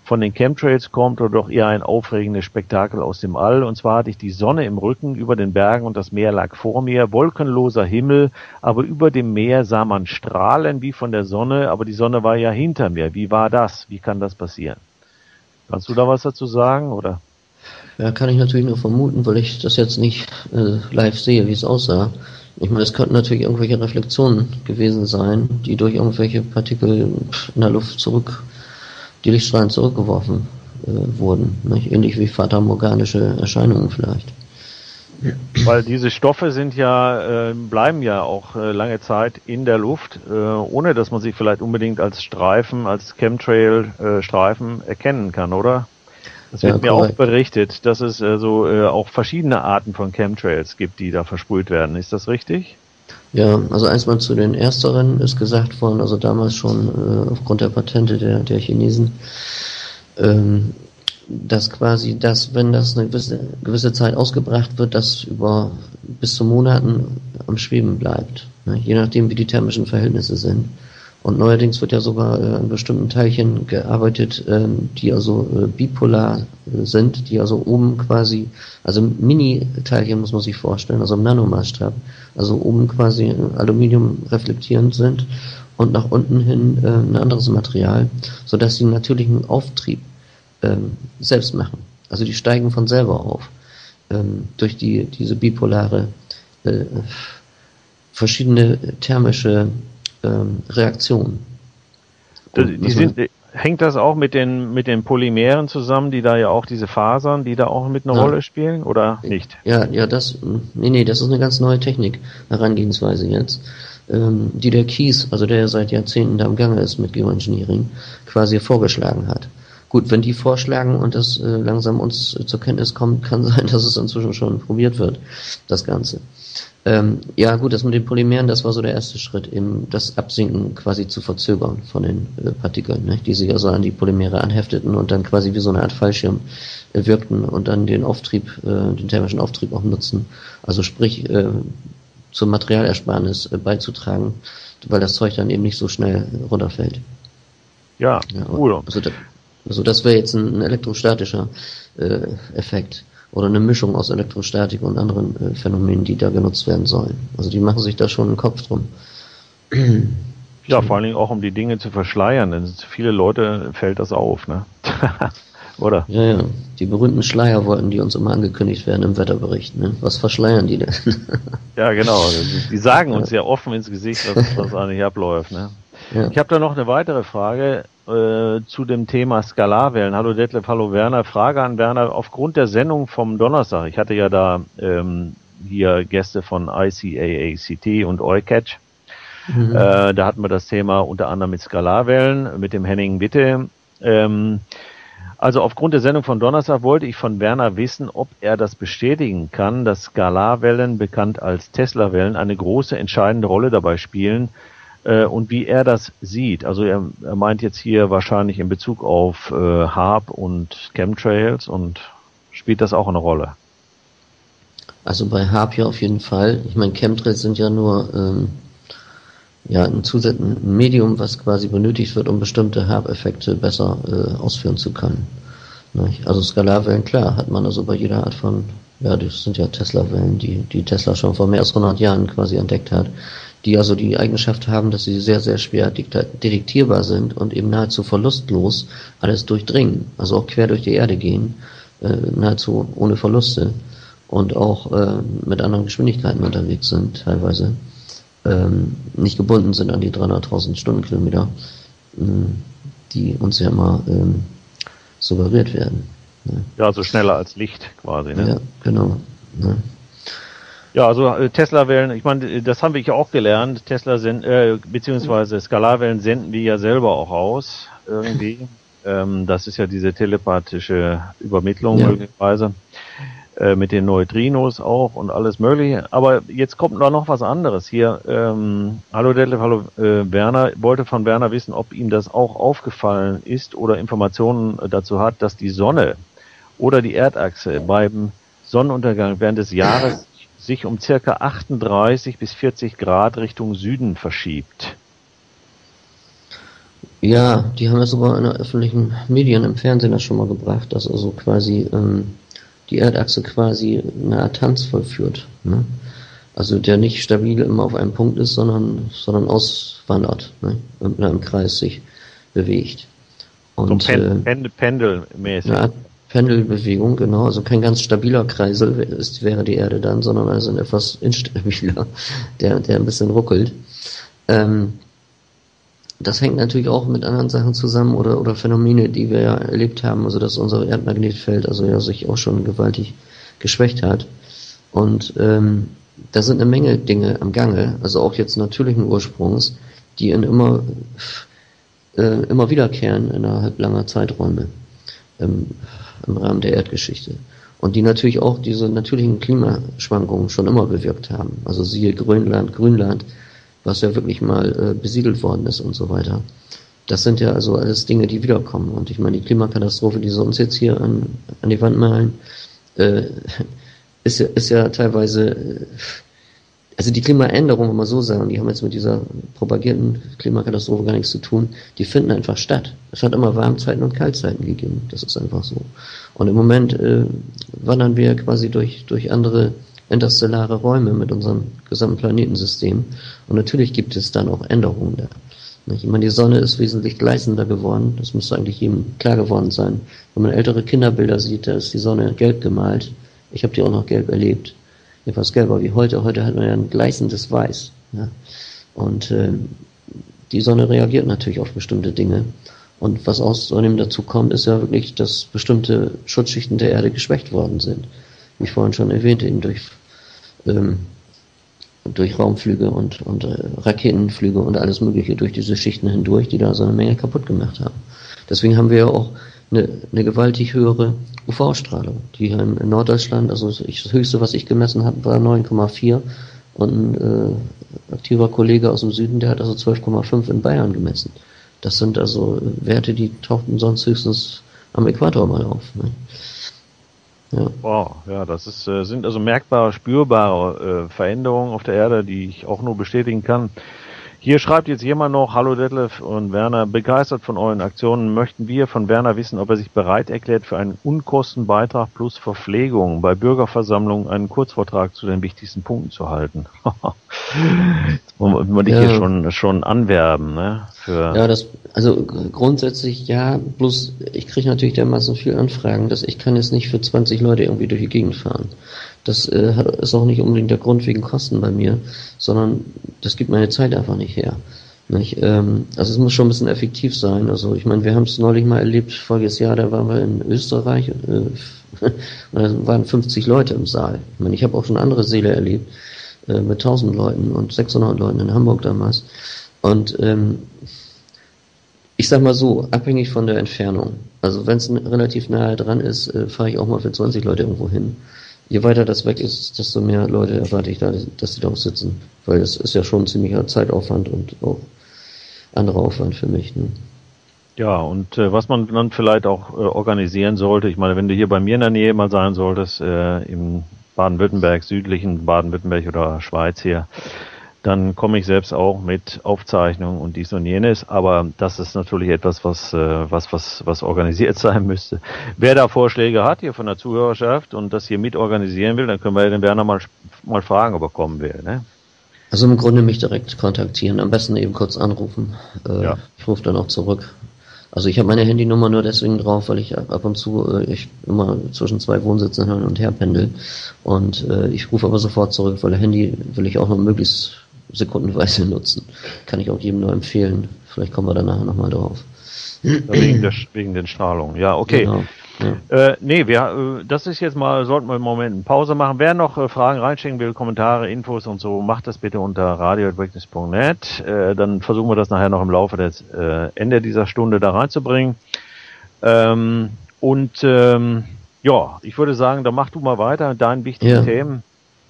von den Chemtrails kommt oder doch eher ein aufregendes Spektakel aus dem All. Und zwar hatte ich die Sonne im Rücken über den Bergen und das Meer lag vor mir, wolkenloser Himmel, aber über dem Meer sah man Strahlen wie von der Sonne, aber die Sonne war ja hinter mir. Wie war das? Wie kann das passieren? Kannst du da was dazu sagen, oder? Ja, kann ich natürlich nur vermuten, weil ich das jetzt nicht äh, live sehe, wie es aussah. Ich meine, es könnten natürlich irgendwelche Reflexionen gewesen sein, die durch irgendwelche Partikel in der Luft zurück die Lichtstrahlen zurückgeworfen äh, wurden. Nicht? Ähnlich wie fatamorganische Erscheinungen vielleicht. Weil diese Stoffe sind ja, äh, bleiben ja auch äh, lange Zeit in der Luft, äh, ohne dass man sie vielleicht unbedingt als Streifen, als Chemtrail-Streifen äh, erkennen kann, oder? Das wird ja, mir auch berichtet, dass es so äh, auch verschiedene Arten von Chemtrails gibt, die da versprüht werden. Ist das richtig? Ja, also erstmal zu den ersteren ist gesagt worden, also damals schon äh, aufgrund der Patente der, der Chinesen, ähm, dass quasi das, wenn das eine gewisse, gewisse Zeit ausgebracht wird, das über bis zu Monaten am Schweben bleibt, ne? je nachdem wie die thermischen Verhältnisse sind. Und neuerdings wird ja sogar äh, an bestimmten Teilchen gearbeitet, ähm, die also äh, bipolar äh, sind, die also oben quasi, also Mini-Teilchen muss man sich vorstellen, also im Nanomaßstab, also oben quasi Aluminium reflektierend sind und nach unten hin äh, ein anderes Material, sodass sie einen natürlichen Auftrieb ähm, selbst machen. Also die steigen von selber auf ähm, durch die diese bipolare äh, verschiedene thermische ähm, Reaktionen. Die sind, hängt das auch mit den, mit den Polymeren zusammen, die da ja auch diese Fasern, die da auch mit einer ja. Rolle spielen oder nicht? Ja, ja, das, nee, nee, das ist eine ganz neue Technik, Herangehensweise jetzt, ähm, die der Kies, also der seit Jahrzehnten da im Gange ist mit Geoengineering, quasi vorgeschlagen hat. Gut, wenn die vorschlagen und das äh, langsam uns zur Kenntnis kommt, kann sein, dass es inzwischen schon probiert wird, das Ganze. Ähm, ja, gut, das mit den Polymeren, das war so der erste Schritt, eben das Absinken quasi zu verzögern von den äh, Partikeln, ne, die sich also an die Polymere anhefteten und dann quasi wie so eine Art Fallschirm äh, wirkten und dann den Auftrieb, äh, den thermischen Auftrieb auch nutzen. Also sprich, äh, zur Materialersparnis äh, beizutragen, weil das Zeug dann eben nicht so schnell runterfällt. Ja, ja cool. Also, also das wäre jetzt ein, ein elektrostatischer äh, Effekt oder eine Mischung aus Elektrostatik und anderen äh, Phänomenen, die da genutzt werden sollen. Also die machen sich da schon einen Kopf drum. Ja, vor allen Dingen auch um die Dinge zu verschleiern, denn viele Leute fällt das auf, ne? Oder? Ja, ja. Die berühmten Schleierwolken, die uns immer angekündigt werden im Wetterbericht, ne? Was verschleiern die denn? ja, genau. Die sagen uns ja offen ins Gesicht, was, was eigentlich abläuft, ne? Ja. Ich habe da noch eine weitere Frage äh, zu dem Thema Skalarwellen. Hallo Detlef, hallo Werner. Frage an Werner. Aufgrund der Sendung vom Donnerstag, ich hatte ja da ähm, hier Gäste von ICAACT und EuCatch. Mhm. Äh, da hatten wir das Thema unter anderem mit Skalarwellen, mit dem Henning Witte. Ähm, also aufgrund der Sendung von Donnerstag wollte ich von Werner wissen, ob er das bestätigen kann, dass Skalarwellen, bekannt als Tesla-Wellen, eine große entscheidende Rolle dabei spielen äh, und wie er das sieht. Also er, er, meint jetzt hier wahrscheinlich in Bezug auf äh, Harp und Chemtrails und spielt das auch eine Rolle? Also bei Harp ja auf jeden Fall. Ich meine, Chemtrails sind ja nur ähm, ja, ein zusätzliches Medium, was quasi benötigt wird, um bestimmte Harp-Effekte besser äh, ausführen zu können. Nicht? Also Skalarwellen, klar, hat man also bei jeder Art von, ja, das sind ja Tesla-Wellen, die, die Tesla schon vor mehr als 100 Jahren quasi entdeckt hat, die also die Eigenschaft haben, dass sie sehr, sehr schwer detektierbar sind und eben nahezu verlustlos alles durchdringen, also auch quer durch die Erde gehen, äh, nahezu ohne Verluste und auch äh, mit anderen Geschwindigkeiten unterwegs sind teilweise ähm, nicht gebunden sind an die 300.000 Stundenkilometer, äh, die uns ja immer ähm, suggeriert werden. Ne? Ja, also schneller als Licht quasi. Ne? Ja, genau. Ne? Ja, also äh, Tesla-Wellen, ich meine, das haben wir ja auch gelernt. Tesla sind, äh, beziehungsweise Skalarwellen senden wir ja selber auch aus, irgendwie. Ähm, das ist ja diese telepathische Übermittlung ja. möglicherweise. Äh, mit den Neutrinos auch und alles mögliche. Aber jetzt kommt noch was anderes hier. Ähm, hallo Detlef, hallo äh, Werner. Wollte von Werner wissen, ob ihm das auch aufgefallen ist oder Informationen dazu hat, dass die Sonne oder die Erdachse beim Sonnenuntergang während des Jahres sich um circa 38 bis 40 Grad Richtung Süden verschiebt. Ja, die haben ja sogar in der öffentlichen Medien im Fernsehen das schon mal gebracht, dass also quasi ähm, die Erdachse quasi eine Art Tanz vollführt. Ne? Also der nicht stabil immer auf einem Punkt ist, sondern, sondern auswandert ne? und in einem Kreis sich bewegt. Und, so Pen, äh, Pendelmäßig. Eine Art Pendelbewegung, genau. Also kein ganz stabiler Kreisel ist, wäre die Erde dann, sondern also ein etwas instabiler, der, der ein bisschen ruckelt. Ähm, das hängt natürlich auch mit anderen Sachen zusammen oder, oder Phänomene, die wir ja erlebt haben, also dass unser Erdmagnetfeld also ja sich auch schon gewaltig geschwächt hat. Und ähm, da sind eine Menge Dinge am Gange, also auch jetzt natürlichen Ursprungs, die in immer, äh, immer wiederkehren innerhalb langer Zeiträume ähm, im Rahmen der Erdgeschichte. Und die natürlich auch diese natürlichen Klimaschwankungen schon immer bewirkt haben. Also siehe Grönland, Grünland, was ja wirklich mal äh, besiedelt worden ist und so weiter. Das sind ja also alles Dinge, die wiederkommen. Und ich meine, die Klimakatastrophe, die sie uns jetzt hier an, an die Wand malen, äh, ist, ja, ist ja teilweise, äh, also die Klimaänderung, wenn man so sagen, die haben jetzt mit dieser propagierten Klimakatastrophe gar nichts zu tun, die finden einfach statt. Es hat immer Warmzeiten und Kaltzeiten gegeben. Das ist einfach so. Und im Moment äh, wandern wir quasi durch, durch andere interstellare Räume mit unserem gesamten Planetensystem. Und natürlich gibt es dann auch Änderungen da. Ich meine, die Sonne ist wesentlich gleißender geworden. Das müsste eigentlich jedem klar geworden sein. Wenn man ältere Kinderbilder sieht, da ist die Sonne gelb gemalt. Ich habe die auch noch gelb erlebt. Etwas gelber wie heute. Heute hat man ja ein gleißendes Weiß. Ja. Und äh, die Sonne reagiert natürlich auf bestimmte Dinge. Und was außerdem dazu kommt, ist ja wirklich, dass bestimmte Schutzschichten der Erde geschwächt worden sind. Wie ich vorhin schon erwähnte, eben durch ähm, durch Raumflüge und, und äh, Raketenflüge und alles Mögliche durch diese Schichten hindurch, die da so eine Menge kaputt gemacht haben. Deswegen haben wir ja auch eine, eine gewaltig höhere UV-Strahlung. Die hier in Norddeutschland, also ich, das höchste, was ich gemessen habe, war 9,4 und ein äh, aktiver Kollege aus dem Süden, der hat also 12,5 in Bayern gemessen. Das sind also Werte, die tauchten sonst höchstens am Äquator mal auf. Ne? Ja. Wow, ja, das ist, äh, sind also merkbare, spürbare äh, Veränderungen auf der Erde, die ich auch nur bestätigen kann. Hier schreibt jetzt jemand noch, hallo Detlef und Werner, begeistert von euren Aktionen möchten wir von Werner wissen, ob er sich bereit erklärt, für einen Unkostenbeitrag plus Verpflegung bei Bürgerversammlungen einen Kurzvortrag zu den wichtigsten Punkten zu halten. wollen wir dich ja. hier schon, schon anwerben, ne? Für ja, das, also grundsätzlich ja, bloß ich kriege natürlich dermaßen viel Anfragen, dass ich kann jetzt nicht für 20 Leute irgendwie durch die Gegend fahren. Das äh, ist auch nicht unbedingt der Grund wegen Kosten bei mir, sondern das gibt meine Zeit einfach nicht her. Nicht? Ähm, also es muss schon ein bisschen effektiv sein. Also ich meine, wir haben es neulich mal erlebt, voriges Jahr, da waren wir in Österreich, äh, da waren 50 Leute im Saal. Ich meine, ich habe auch schon andere Seele erlebt, äh, mit 1000 Leuten und 600 Leuten in Hamburg damals. Und ähm, ich sag mal so, abhängig von der Entfernung. Also wenn es relativ nahe dran ist, äh, fahre ich auch mal für 20 Leute irgendwo hin. Je weiter das weg ist, desto mehr Leute erwarte ich da, dass sie da auch sitzen. Weil das ist ja schon ein ziemlicher Zeitaufwand und auch anderer Aufwand für mich. Ne? Ja, und äh, was man dann vielleicht auch äh, organisieren sollte, ich meine, wenn du hier bei mir in der Nähe mal sein solltest, äh, im Baden-Württemberg, südlichen Baden-Württemberg oder Schweiz hier, dann komme ich selbst auch mit Aufzeichnungen und dies und jenes, aber das ist natürlich etwas, was, äh, was, was, was organisiert sein müsste. Wer da Vorschläge hat hier von der Zuhörerschaft und das hier mit organisieren will, dann können wir den Werner mal, mal fragen, ob er kommen will. Ne? Also im Grunde mich direkt kontaktieren, am besten eben kurz anrufen. Äh, ja. Ich rufe dann auch zurück. Also ich habe meine Handynummer nur deswegen drauf, weil ich ab und zu äh, ich immer zwischen zwei Wohnsitzen hin und her pendel. Und äh, ich rufe aber sofort zurück, weil Handy will ich auch noch möglichst sekundenweise nutzen. Kann ich auch jedem nur empfehlen. Vielleicht kommen wir danach nochmal drauf. Wegen, der, wegen den Strahlungen. Ja, okay. Genau. Ja. Äh, nee, wir, äh, das ist jetzt mal, sollten wir im Moment eine Pause machen. Wer noch äh, Fragen reinschicken will, Kommentare, Infos und so, macht das bitte unter radio.witness.net. Äh, dann versuchen wir das nachher noch im Laufe des äh, Ende dieser Stunde da reinzubringen. Ähm, und ähm, ja, ich würde sagen, dann mach du mal weiter deinen wichtigen ja. Themen.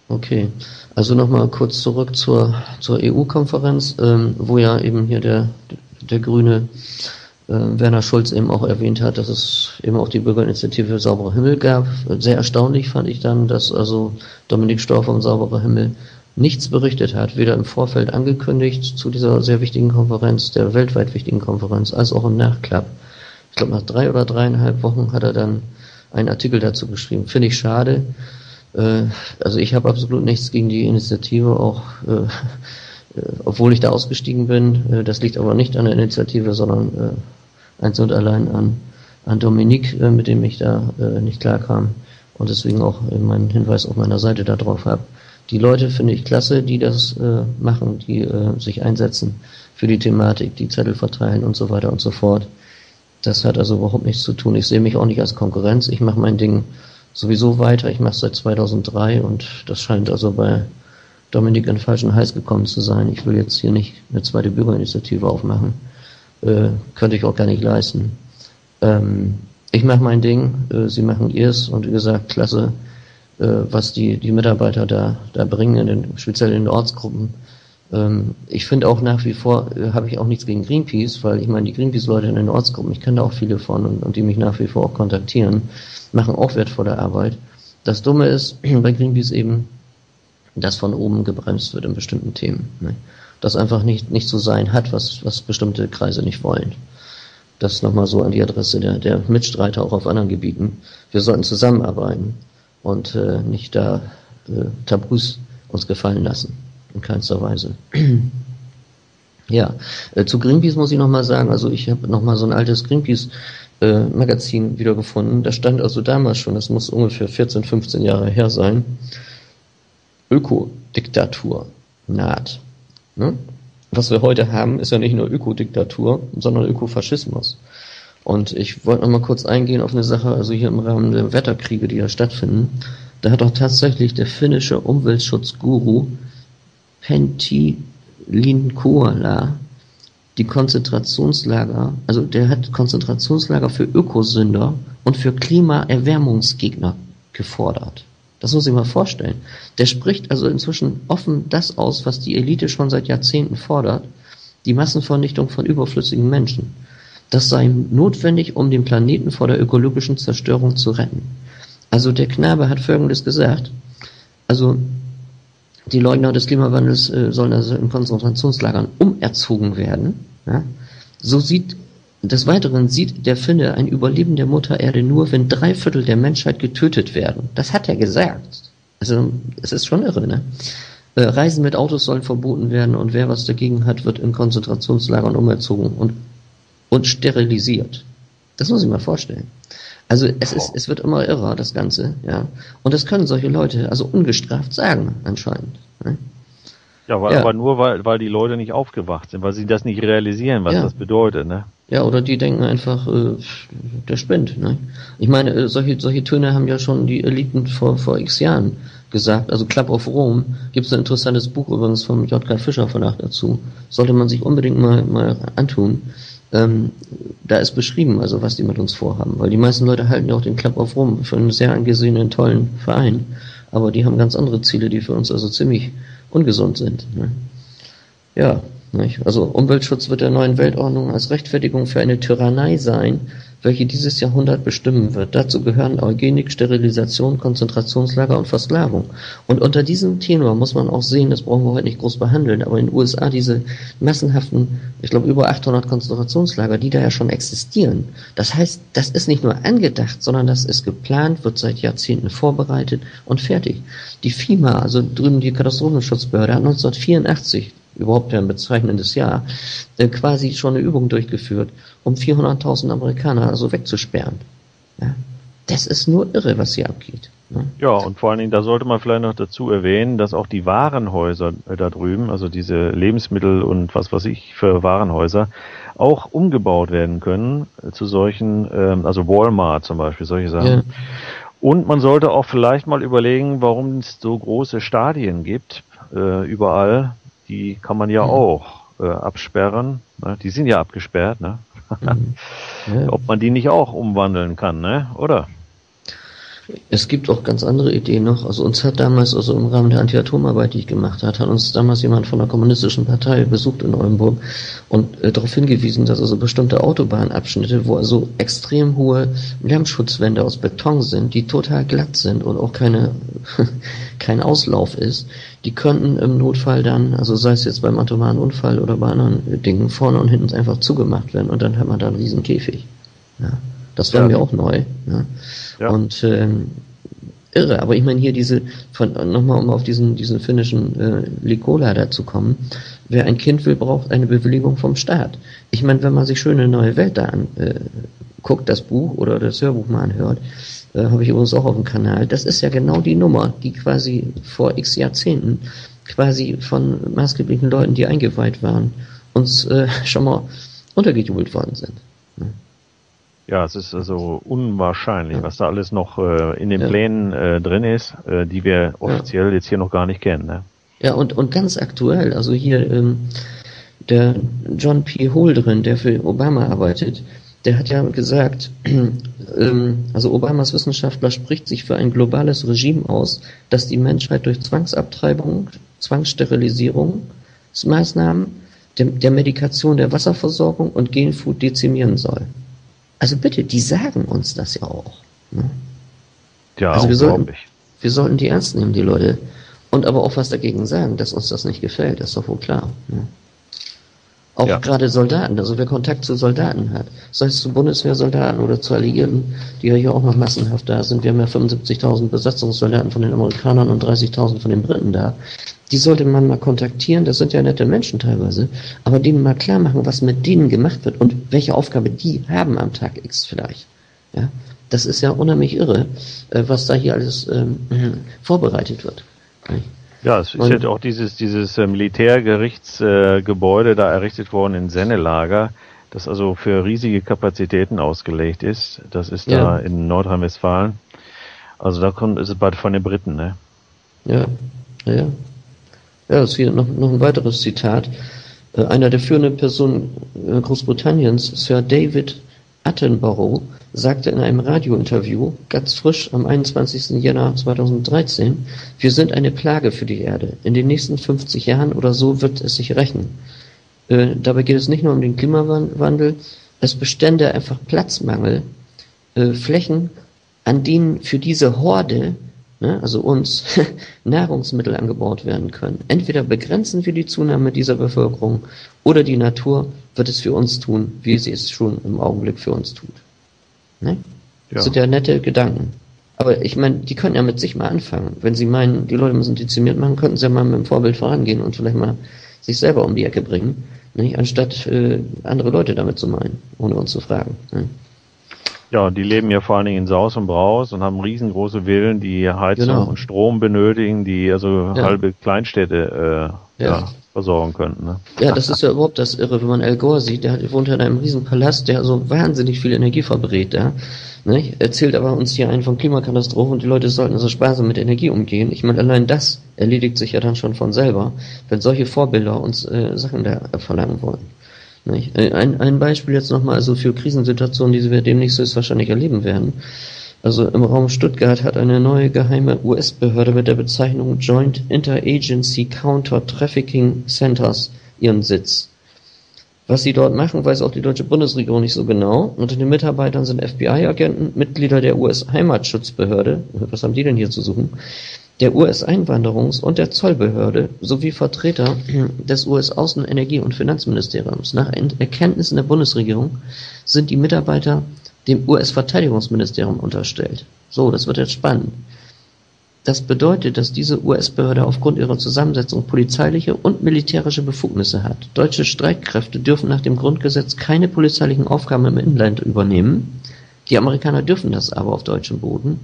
Okay, also nochmal kurz zurück zur, zur EU-Konferenz, ähm, wo ja eben hier der, der grüne äh, Werner Schulz eben auch erwähnt hat, dass es eben auch die Bürgerinitiative Sauberer Himmel gab. Sehr erstaunlich fand ich dann, dass also Dominik Storr vom Sauberer Himmel nichts berichtet hat, weder im Vorfeld angekündigt zu dieser sehr wichtigen Konferenz, der weltweit wichtigen Konferenz, als auch im Nachklapp. Ich glaube, nach drei oder dreieinhalb Wochen hat er dann einen Artikel dazu geschrieben. Finde ich schade. Äh, also ich habe absolut nichts gegen die Initiative, auch äh, äh, obwohl ich da ausgestiegen bin. das liegt aber nicht an der Initiative, sondern eins und allein an, an Dominik, mit dem ich da nicht klarkam und deswegen auch meinen Hinweis auf meiner Seite da drauf habe. Die Leute finde ich klasse, die das äh, machen, die äh, sich einsetzen für die Thematik, die Zettel verteilen und so weiter und so fort. Das hat also überhaupt nichts zu tun. Ich sehe mich auch nicht als Konkurrenz. Ich mache mein Ding sowieso weiter. Ich mache es seit 2003 und das scheint also bei Dominik in falschen Hals gekommen zu sein. Ich will jetzt hier nicht eine zweite Bürgerinitiative aufmachen. Äh, könnte ich auch gar nicht leisten. Ähm, ich mache mein Ding, äh, sie machen ihrs und wie gesagt, klasse, äh, was die, die Mitarbeiter da, da bringen, in den, speziell in den Ortsgruppen. Ähm, ich finde auch nach wie vor, äh, habe ich auch nichts gegen Greenpeace, weil ich meine, die Greenpeace-Leute in den Ortsgruppen, ich kenne da auch viele von und, und die mich nach wie vor auch kontaktieren machen auch wertvolle Arbeit. Das Dumme ist bei Greenpeace eben, dass von oben gebremst wird in bestimmten Themen. Ne? Das einfach nicht, nicht so sein hat, was, was bestimmte Kreise nicht wollen. Das nochmal so an die Adresse der, der Mitstreiter auch auf anderen Gebieten. Wir sollten zusammenarbeiten und äh, nicht da äh, Tabus uns gefallen lassen. In keinster Weise. ja, äh, zu Greenpeace muss ich nochmal sagen, also ich habe nochmal so ein altes Greenpeace äh, Magazin wiedergefunden. Da stand also damals schon, das muss ungefähr 14, 15 Jahre her sein, Ökodiktatur naht. Ne? Was wir heute haben, ist ja nicht nur Ökodiktatur, sondern Ökofaschismus. Und ich wollte noch mal kurz eingehen auf eine Sache, also hier im Rahmen der Wetterkriege, die da stattfinden. Da hat auch tatsächlich der finnische Umweltschutzguru Pentti Linkola die Konzentrationslager, also der hat Konzentrationslager für Ökosünder und für Klimaerwärmungsgegner gefordert. Das muss ich mal vorstellen. Der spricht also inzwischen offen das aus, was die Elite schon seit Jahrzehnten fordert, die Massenvernichtung von überflüssigen Menschen. Das sei notwendig, um den Planeten vor der ökologischen Zerstörung zu retten. Also der Knabe hat Folgendes gesagt. Also die Leugner des Klimawandels äh, sollen also in Konzentrationslagern umerzogen werden. Ja? So sieht des Weiteren sieht der Finne ein Überleben der Mutter Erde nur, wenn drei Viertel der Menschheit getötet werden. Das hat er gesagt. Also es ist schon irre, ne? Äh, Reisen mit Autos sollen verboten werden und wer was dagegen hat, wird in Konzentrationslagern umerzogen und, und sterilisiert. Das muss ich mal vorstellen. Also es ist, es wird immer irrer, das Ganze, ja. Und das können solche Leute also ungestraft sagen, anscheinend. Ne? Ja, weil, ja, aber nur weil, weil die Leute nicht aufgewacht sind, weil sie das nicht realisieren, was ja. das bedeutet, ne? Ja, oder die denken einfach, äh, der spinnt, ne? Ich meine, äh, solche, solche Töne haben ja schon die Eliten vor, vor x Jahren gesagt. Also Club of Rome gibt es ein interessantes Buch übrigens vom J.K. Fischer Verlag dazu. Sollte man sich unbedingt mal, mal antun. Ähm, da ist beschrieben, also was die mit uns vorhaben. Weil die meisten Leute halten ja auch den Club of Rome für einen sehr angesehenen, tollen Verein. Aber die haben ganz andere Ziele, die für uns also ziemlich ungesund sind. Ne? Ja, nicht? Also Umweltschutz wird der neuen Weltordnung als Rechtfertigung für eine Tyrannei sein, welche dieses Jahrhundert bestimmen wird. Dazu gehören Eugenik, Sterilisation, Konzentrationslager und Versklavung. Und unter diesem Tenor muss man auch sehen, das brauchen wir heute nicht groß behandeln, aber in den USA diese massenhaften, ich glaube über 800 Konzentrationslager, die da ja schon existieren. Das heißt, das ist nicht nur angedacht, sondern das ist geplant, wird seit Jahrzehnten vorbereitet und fertig. Die FIMA, also drüben die Katastrophenschutzbehörde, hat 1984 überhaupt ein bezeichnendes Jahr, äh, quasi schon eine Übung durchgeführt, um 400.000 Amerikaner also wegzusperren. Ja? Das ist nur irre, was hier abgeht. Ne? Ja, und vor allen Dingen, da sollte man vielleicht noch dazu erwähnen, dass auch die Warenhäuser äh, da drüben, also diese Lebensmittel und was weiß ich für Warenhäuser, auch umgebaut werden können äh, zu solchen, ähm, also Walmart zum Beispiel, solche Sachen. Ja. Und man sollte auch vielleicht mal überlegen, warum es so große Stadien gibt, äh, überall, die kann man ja mhm. auch äh, absperren. Ne? Die sind ja abgesperrt, ne? Mhm. Ja. Ob man die nicht auch umwandeln kann, ne? Oder? Es gibt auch ganz andere Ideen noch. Also uns hat damals, also im Rahmen der Anti-Atomarbeit, die ich gemacht habe, hat uns damals jemand von der kommunistischen Partei besucht in Oldenburg und äh, darauf hingewiesen, dass also bestimmte Autobahnabschnitte, wo also extrem hohe Lärmschutzwände aus Beton sind, die total glatt sind und auch keine, kein Auslauf ist, die könnten im Notfall dann, also sei es jetzt beim atomaren Unfall oder bei anderen Dingen, vorne und hinten einfach zugemacht werden und dann hat man da einen riesen Käfig. Ja. Das war ja. mir auch neu. Ja. Ja. Und ähm, irre, aber ich meine hier diese, von nochmal um auf diesen, diesen finnischen äh, Likola da zu kommen, wer ein Kind will, braucht eine Bewilligung vom Staat. Ich meine, wenn man sich schöne neue Welt da an, äh, das Buch oder das Hörbuch mal anhört, äh, habe ich übrigens auch auf dem Kanal, das ist ja genau die Nummer, die quasi vor x Jahrzehnten quasi von maßgeblichen Leuten, die eingeweiht waren, uns äh, schon mal untergejubelt worden sind. Ne? Ja, es ist also unwahrscheinlich, was da alles noch äh, in den ja. Plänen äh, drin ist, äh, die wir offiziell ja. jetzt hier noch gar nicht kennen. Ne? Ja, und, und ganz aktuell, also hier ähm, der John P. Holdren, der für Obama arbeitet, der hat ja gesagt, ähm, also Obamas Wissenschaftler spricht sich für ein globales Regime aus, das die Menschheit durch Zwangsabtreibung, Zwangssterilisierung, Maßnahmen der, der Medikation der Wasserversorgung und Genfood dezimieren soll. Also bitte, die sagen uns das ja auch. Ne? Ja, also wir sollten, wir sollten die ernst nehmen, die Leute. Und aber auch was dagegen sagen, dass uns das nicht gefällt, das ist doch wohl klar. Ne? Auch ja. gerade Soldaten, also wer Kontakt zu Soldaten hat, sei es zu Bundeswehrsoldaten oder zu Alliierten, die ja hier auch noch massenhaft da sind. Wir haben ja 75.000 Besatzungssoldaten von den Amerikanern und 30.000 von den Briten da. Die sollte man mal kontaktieren, das sind ja nette Menschen teilweise, aber denen mal klar machen, was mit denen gemacht wird und welche Aufgabe die haben am Tag X vielleicht. Ja, das ist ja unheimlich irre, äh, was da hier alles ähm, vorbereitet wird. Ja, es ist ja auch dieses, dieses äh, Militärgerichtsgebäude äh, da errichtet worden in Sennelager, das also für riesige Kapazitäten ausgelegt ist. Das ist ja. da in Nordrhein-Westfalen. Also da kommt, ist es bald von den Briten, ne? Ja, ja. Ja, das ist hier noch, noch ein weiteres Zitat. Äh, einer der führenden Personen äh, Großbritanniens, Sir David Attenborough, sagte in einem Radiointerview, ganz frisch am 21. Jänner 2013, wir sind eine Plage für die Erde. In den nächsten 50 Jahren oder so wird es sich rächen. Äh, dabei geht es nicht nur um den Klimawandel, es bestände einfach Platzmangel, äh, Flächen, an denen für diese Horde ne, also uns, Nahrungsmittel angebaut werden können. Entweder begrenzen wir die Zunahme dieser Bevölkerung oder die Natur wird es für uns tun, wie sie es schon im Augenblick für uns tut. Ne? Ja. Das sind ja nette Gedanken. Aber ich meine, die können ja mit sich mal anfangen. Wenn sie meinen, die Leute müssen dezimiert machen, könnten sie ja mal mit dem Vorbild vorangehen und vielleicht mal sich selber um die Ecke bringen, nicht? anstatt äh, andere Leute damit zu meinen, ohne uns zu fragen. Ne? Ja, die leben ja vor allen Dingen in Saus und Braus und haben riesengroße Villen, die Heizung genau. und Strom benötigen, die also ja. halbe Kleinstädte äh, ja. ja versorgen könnten. Ne? Ja, das ist ja überhaupt das Irre, wenn man Al Gore sieht, der hat, wohnt ja in einem riesen Palast, der so wahnsinnig viel Energie verbrät, ja. Ne? Erzählt aber uns hier einen von Klimakatastrophe und die Leute sollten also sparsam mit Energie umgehen. Ich meine, allein das erledigt sich ja dann schon von selber, wenn solche Vorbilder uns äh, Sachen da verlangen wollen. Nicht? Äh, ein, ein Beispiel jetzt nochmal also für Krisensituationen, die wir demnächst höchstwahrscheinlich erleben werden. Also im Raum Stuttgart hat eine neue geheime US-Behörde mit der Bezeichnung Joint Interagency Counter Trafficking Centers ihren Sitz. Was sie dort machen, weiß auch die deutsche Bundesregierung nicht so genau. Unter den Mitarbeitern sind FBI-Agenten, Mitglieder der US-Heimatschutzbehörde, was haben die denn hier zu suchen, der US-Einwanderungs- und der Zollbehörde sowie Vertreter des US-Außen-, und Finanzministeriums. Nach Erkenntnissen der Bundesregierung sind die Mitarbeiter dem US-Verteidigungsministerium unterstellt. So, das wird jetzt spannend. Das bedeutet, dass diese US-Behörde aufgrund ihrer Zusammensetzung polizeiliche und militärische Befugnisse hat. Deutsche Streitkräfte dürfen nach dem Grundgesetz keine polizeilichen Aufgaben im Inland übernehmen. Die Amerikaner dürfen das aber auf deutschem Boden,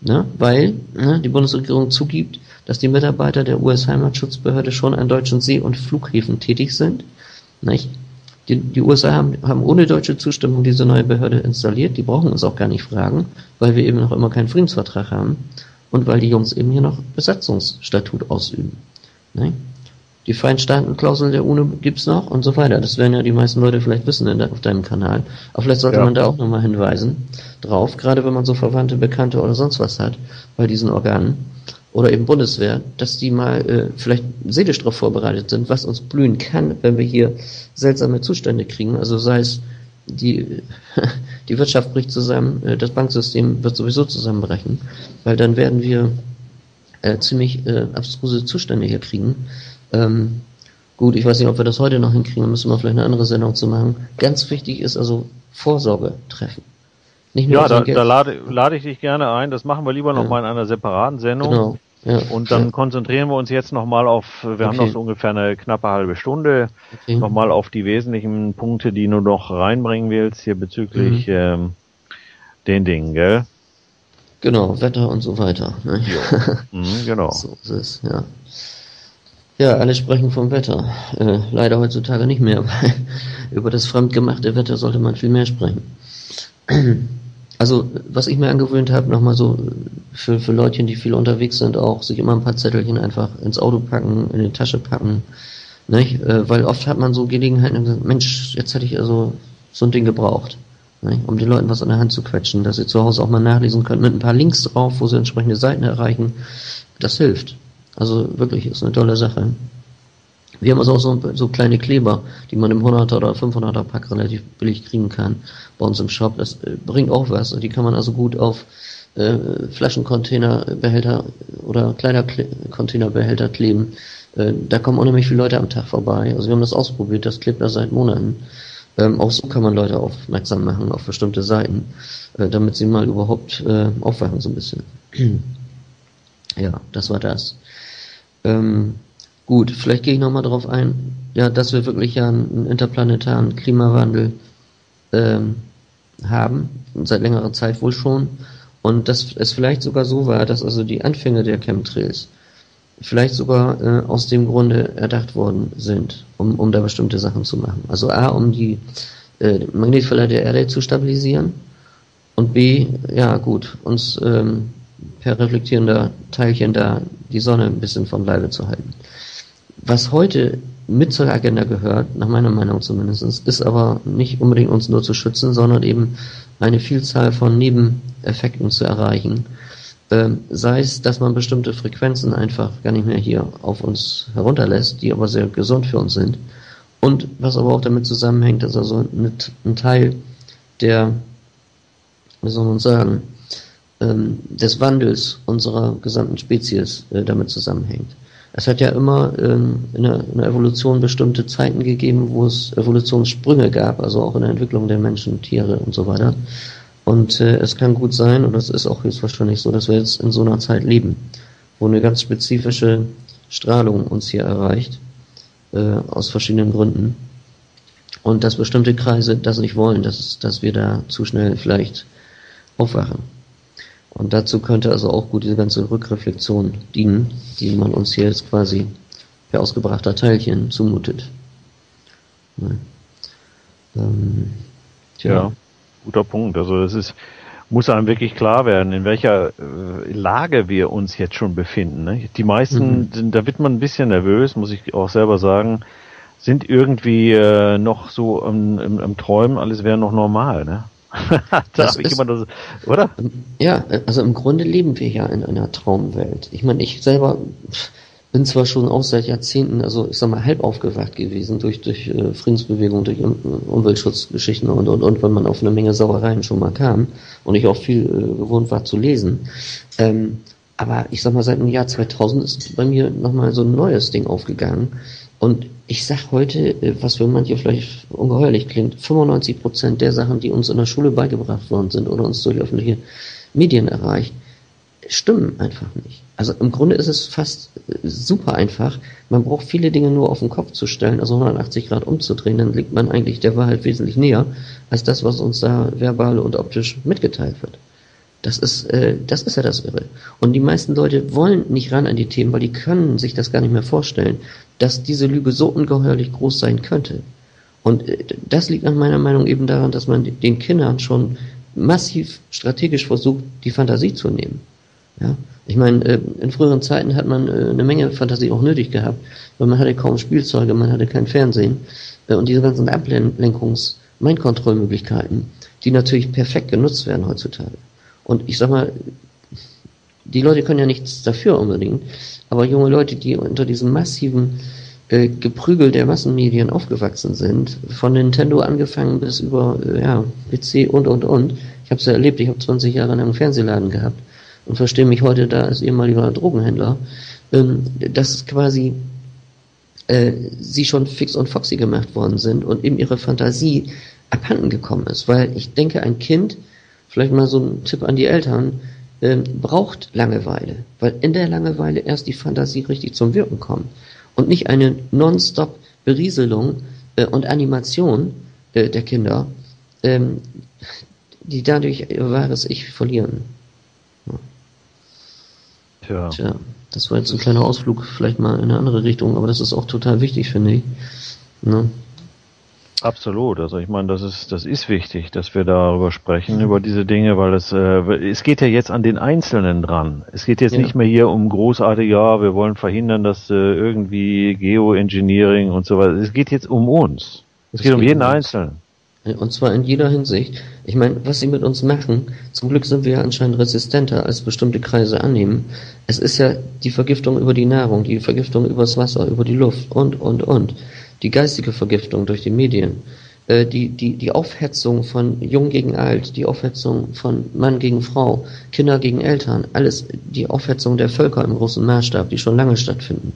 ne, weil ne, die Bundesregierung zugibt, dass die Mitarbeiter der US-Heimatschutzbehörde schon an deutschen See- und Flughäfen tätig sind. Nicht? Die, die USA haben, haben ohne deutsche Zustimmung diese neue Behörde installiert. Die brauchen uns auch gar nicht fragen, weil wir eben noch immer keinen Friedensvertrag haben und weil die Jungs eben hier noch Besatzungsstatut ausüben. Ne? Die Feinstaatenklausel der UNO gibt's noch und so weiter. Das werden ja die meisten Leute vielleicht wissen auf deinem Kanal. Aber vielleicht sollte ja. man da auch nochmal hinweisen drauf, gerade wenn man so Verwandte, Bekannte oder sonst was hat bei diesen Organen oder eben Bundeswehr, dass die mal äh, vielleicht seelisch darauf vorbereitet sind, was uns blühen kann, wenn wir hier seltsame Zustände kriegen. Also sei es die, die Wirtschaft bricht zusammen, äh, das Banksystem wird sowieso zusammenbrechen, weil dann werden wir äh, ziemlich äh, abstruse Zustände hier kriegen. Ähm, gut, ich weiß nicht, ob wir das heute noch hinkriegen, müssen wir vielleicht eine andere Sendung zu machen. Ganz wichtig ist also Vorsorge treffen. Nicht nur ja, da, da lade, lade ich dich gerne ein. Das machen wir lieber ja. nochmal in einer separaten Sendung. Genau. Ja, und dann ja. konzentrieren wir uns jetzt nochmal auf, wir okay. haben noch so ungefähr eine knappe halbe Stunde, okay. nochmal auf die wesentlichen Punkte, die du noch reinbringen willst, hier bezüglich mhm. ähm, den Dingen, gell? Genau, Wetter und so weiter. Ne? mhm, genau. So ist es, ja. Ja, alle sprechen vom Wetter. Äh, leider heutzutage nicht mehr, weil über das fremdgemachte Wetter sollte man viel mehr sprechen. Also, was ich mir angewöhnt habe, nochmal so für, für Leutchen, die viel unterwegs sind, auch sich immer ein paar Zettelchen einfach ins Auto packen, in die Tasche packen. Nicht? Äh, weil oft hat man so Gelegenheiten, gesagt, Mensch, jetzt hätte ich also so ein Ding gebraucht. Nicht? Um den Leuten was an der Hand zu quetschen, dass sie zu Hause auch mal nachlesen können, mit ein paar Links drauf, wo sie entsprechende Seiten erreichen. Das hilft. Also wirklich, ist eine tolle Sache. Wir haben also auch so, so kleine Kleber, die man im 100er oder 500er Pack relativ billig kriegen kann bei uns im Shop. Das äh, bringt auch was die kann man also gut auf äh, Flaschencontainerbehälter oder Kleidercontainerbehälter kleben. Äh, da kommen unheimlich viele Leute am Tag vorbei. Also wir haben das ausprobiert, das klebt da seit Monaten. Ähm, auch so kann man Leute aufmerksam machen auf bestimmte Seiten, äh, damit sie mal überhaupt äh, aufwachen so ein bisschen. ja, das war das. Ähm, Gut, vielleicht gehe ich nochmal darauf ein, ja, dass wir wirklich ja einen interplanetaren Klimawandel ähm, haben, seit längerer Zeit wohl schon, und dass es vielleicht sogar so war, dass also die Anfänge der Chemtrails vielleicht sogar äh, aus dem Grunde erdacht worden sind, um, um da bestimmte Sachen zu machen. Also A, um die äh, Magnetfelder der Erde zu stabilisieren und B, ja gut, uns ähm, per reflektierender Teilchen da die Sonne ein bisschen vom Leibe zu halten. Was heute mit zur Agenda gehört, nach meiner Meinung zumindest, ist aber nicht unbedingt uns nur zu schützen, sondern eben eine Vielzahl von Nebeneffekten zu erreichen. Ähm, sei es, dass man bestimmte Frequenzen einfach gar nicht mehr hier auf uns herunterlässt, die aber sehr gesund für uns sind. Und was aber auch damit zusammenhängt, dass also ein Teil der, wie soll man sagen, ähm, des Wandels unserer gesamten Spezies äh, damit zusammenhängt. Es hat ja immer ähm, in, der, in, der, Evolution bestimmte Zeiten gegeben, wo es Evolutionssprünge gab, also auch in der Entwicklung der Menschen, Tiere und so weiter. Und äh, es kann gut sein, und das ist auch höchstwahrscheinlich so, dass wir jetzt in so einer Zeit leben, wo eine ganz spezifische Strahlung uns hier erreicht, äh, aus verschiedenen Gründen. Und dass bestimmte Kreise das nicht wollen, dass, dass wir da zu schnell vielleicht aufwachen. Und dazu könnte also auch gut diese ganze Rückreflexion dienen, die man uns hier jetzt quasi per ausgebrachter Teilchen zumutet. Ja. Ähm, ja, guter Punkt. Also es ist, muss einem wirklich klar werden, in welcher äh, Lage wir uns jetzt schon befinden. Ne? Die meisten, mhm. da wird man ein bisschen nervös, muss ich auch selber sagen, sind irgendwie äh, noch so im, im, im Träumen, alles wäre noch normal. Ne? da ich immer das, oder? Ja, also im Grunde leben wir ja in einer Traumwelt. Ich meine, ich selber bin zwar schon auch seit Jahrzehnten, also ich sag mal, halb aufgewacht gewesen durch, durch äh, Friedensbewegung, durch um, Umweltschutzgeschichten und, und, und, wenn man auf eine Menge Sauereien schon mal kam und ich auch viel äh, gewohnt war zu lesen. Ähm, aber ich sag mal, seit dem Jahr 2000 ist bei mir nochmal so ein neues Ding aufgegangen. Und ich sag heute, äh, was für manche vielleicht ungeheuerlich klingt, 95 Prozent der Sachen, die uns in der Schule beigebracht worden sind oder uns durch öffentliche Medien erreicht, stimmen einfach nicht. Also im Grunde ist es fast äh, super einfach. Man braucht viele Dinge nur auf den Kopf zu stellen, also 180 Grad umzudrehen, dann liegt man eigentlich der Wahrheit wesentlich näher als das, was uns da verbal und optisch mitgeteilt wird. Das ist, äh, das ist ja das Irre. Und die meisten Leute wollen nicht ran an die Themen, weil die können sich das gar nicht mehr vorstellen, dass diese Lüge so ungeheuerlich groß sein könnte. Und äh, das liegt nach meiner Meinung eben daran, dass man den Kindern schon massiv strategisch versucht, die Fantasie zu nehmen. Ja? Ich meine, äh, in früheren Zeiten hat man äh, eine Menge Fantasie auch nötig gehabt, weil man hatte kaum Spielzeuge, man hatte kein Fernsehen und diese ganzen Ablenkungs-, Mindkontrollmöglichkeiten, die natürlich perfekt genutzt werden heutzutage. Und ich sag mal, die Leute können ja nichts dafür unbedingt, aber junge Leute, die unter diesem massiven äh, Geprügel der Massenmedien aufgewachsen sind, von Nintendo angefangen bis über äh, ja, PC und und und. Ich habe es ja erlebt, ich habe 20 Jahre in einem Fernsehladen gehabt und verstehe mich heute da als ehemaliger Drogenhändler, ähm, dass quasi äh, sie schon fix und foxy gemacht worden sind und eben ihre Fantasie abhanden gekommen ist. Weil ich denke, ein Kind vielleicht mal so ein Tipp an die Eltern, ähm, braucht Langeweile, weil in der Langeweile erst die Fantasie richtig zum Wirken kommt und nicht eine nonstop Berieselung äh, und Animation äh, der Kinder, ähm, die dadurch ihr wahres Ich verlieren. Ja. Tja. Tja, das war jetzt ein kleiner Ausflug, vielleicht mal in eine andere Richtung, aber das ist auch total wichtig, finde ich. Ne? Absolut. Also ich meine, das ist das ist wichtig, dass wir darüber sprechen mhm. über diese Dinge, weil es äh, es geht ja jetzt an den Einzelnen dran. Es geht jetzt ja. nicht mehr hier um großartig, ja, wir wollen verhindern, dass äh, irgendwie Geoengineering und so weiter. Es geht jetzt um uns. Es, es geht, geht um jeden um Einzelnen. Und zwar in jeder Hinsicht. Ich meine, was sie mit uns machen, zum Glück sind wir ja anscheinend resistenter, als bestimmte Kreise annehmen. Es ist ja die Vergiftung über die Nahrung, die Vergiftung übers Wasser, über die Luft und, und, und die geistige Vergiftung durch die Medien, äh, die, die, die Aufhetzung von Jung gegen Alt, die Aufhetzung von Mann gegen Frau, Kinder gegen Eltern, alles die Aufhetzung der Völker im großen Maßstab, die schon lange stattfinden.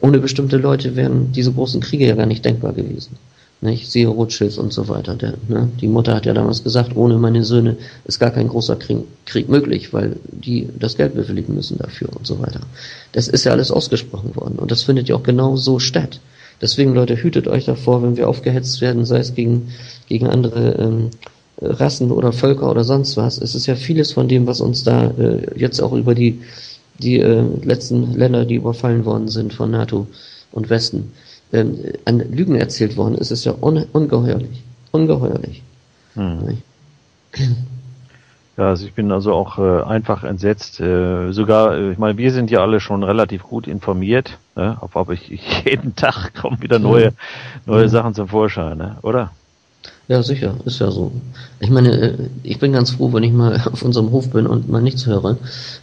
Ohne bestimmte Leute wären diese großen Kriege ja gar nicht denkbar gewesen. Nicht? Siehe Rothschilds und so weiter. Der, ne? Die Mutter hat ja damals gesagt, ohne meine Söhne ist gar kein großer Krieg, Krieg möglich, weil die das Geld bewilligen müssen dafür und so weiter. Das ist ja alles ausgesprochen worden und das findet ja auch genau so statt. Deswegen, Leute, hütet euch davor, wenn wir aufgehetzt werden, sei es gegen, gegen andere ähm, Rassen oder Völker oder sonst was. Es ist ja vieles von dem, was uns da äh, jetzt auch über die, die äh, letzten Länder, die überfallen worden sind von NATO und Westen, ähm, an Lügen erzählt worden ist, ist ja un ungeheuerlich. Ungeheuerlich. Hm. Ja, also ich bin also auch äh, einfach entsetzt. Äh, sogar, äh, ich meine, wir sind ja alle schon relativ gut informiert, ne? aber ich, ich, jeden Tag kommen wieder neue, neue ja. Sachen zum Vorschein, ne? oder? Ja, sicher, ist ja so. Ich meine, äh, ich bin ganz froh, wenn ich mal auf unserem Hof bin und mal nichts höre.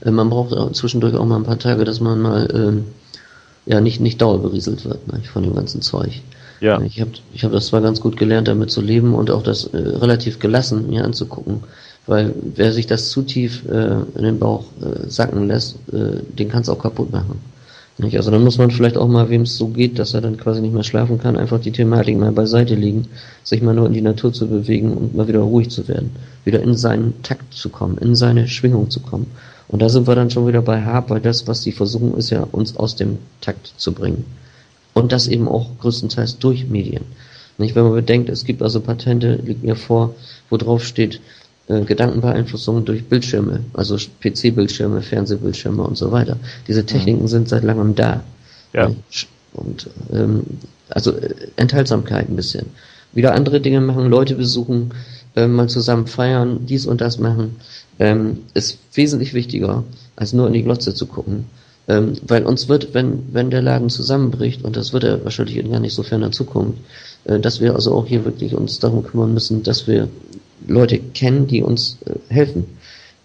Äh, man braucht zwischendurch auch mal ein paar Tage, dass man mal ähm, ja nicht nicht dauerberieselt wird ne, von dem ganzen Zeug. Ja. Ich habe ich hab das zwar ganz gut gelernt, damit zu leben und auch das äh, relativ gelassen mir anzugucken. Weil wer sich das zu tief äh, in den Bauch äh, sacken lässt, äh, den kann es auch kaputt machen. Nicht? Also dann muss man vielleicht auch mal, wem es so geht, dass er dann quasi nicht mehr schlafen kann, einfach die Thematik mal beiseite legen, sich mal nur in die Natur zu bewegen und mal wieder ruhig zu werden, wieder in seinen Takt zu kommen, in seine Schwingung zu kommen. Und da sind wir dann schon wieder bei Hab, weil das, was sie versuchen, ist ja, uns aus dem Takt zu bringen. Und das eben auch größtenteils durch Medien. Nicht, wenn man bedenkt, es gibt also Patente, liegt mir vor, wo drauf steht, äh, Gedankenbeeinflussung durch Bildschirme, also PC-Bildschirme, Fernsehbildschirme und so weiter. Diese Techniken ja. sind seit langem da. Ja. Und ähm, also äh, Enthaltsamkeit ein bisschen. Wieder andere Dinge machen, Leute besuchen, äh, mal zusammen feiern, dies und das machen, ähm, ist wesentlich wichtiger, als nur in die Glotze zu gucken. Ähm, weil uns wird, wenn, wenn der Laden zusammenbricht, und das wird er wahrscheinlich in gar nicht so ferner Zukunft, äh, dass wir also auch hier wirklich uns darum kümmern müssen, dass wir Leute kennen, die uns äh, helfen.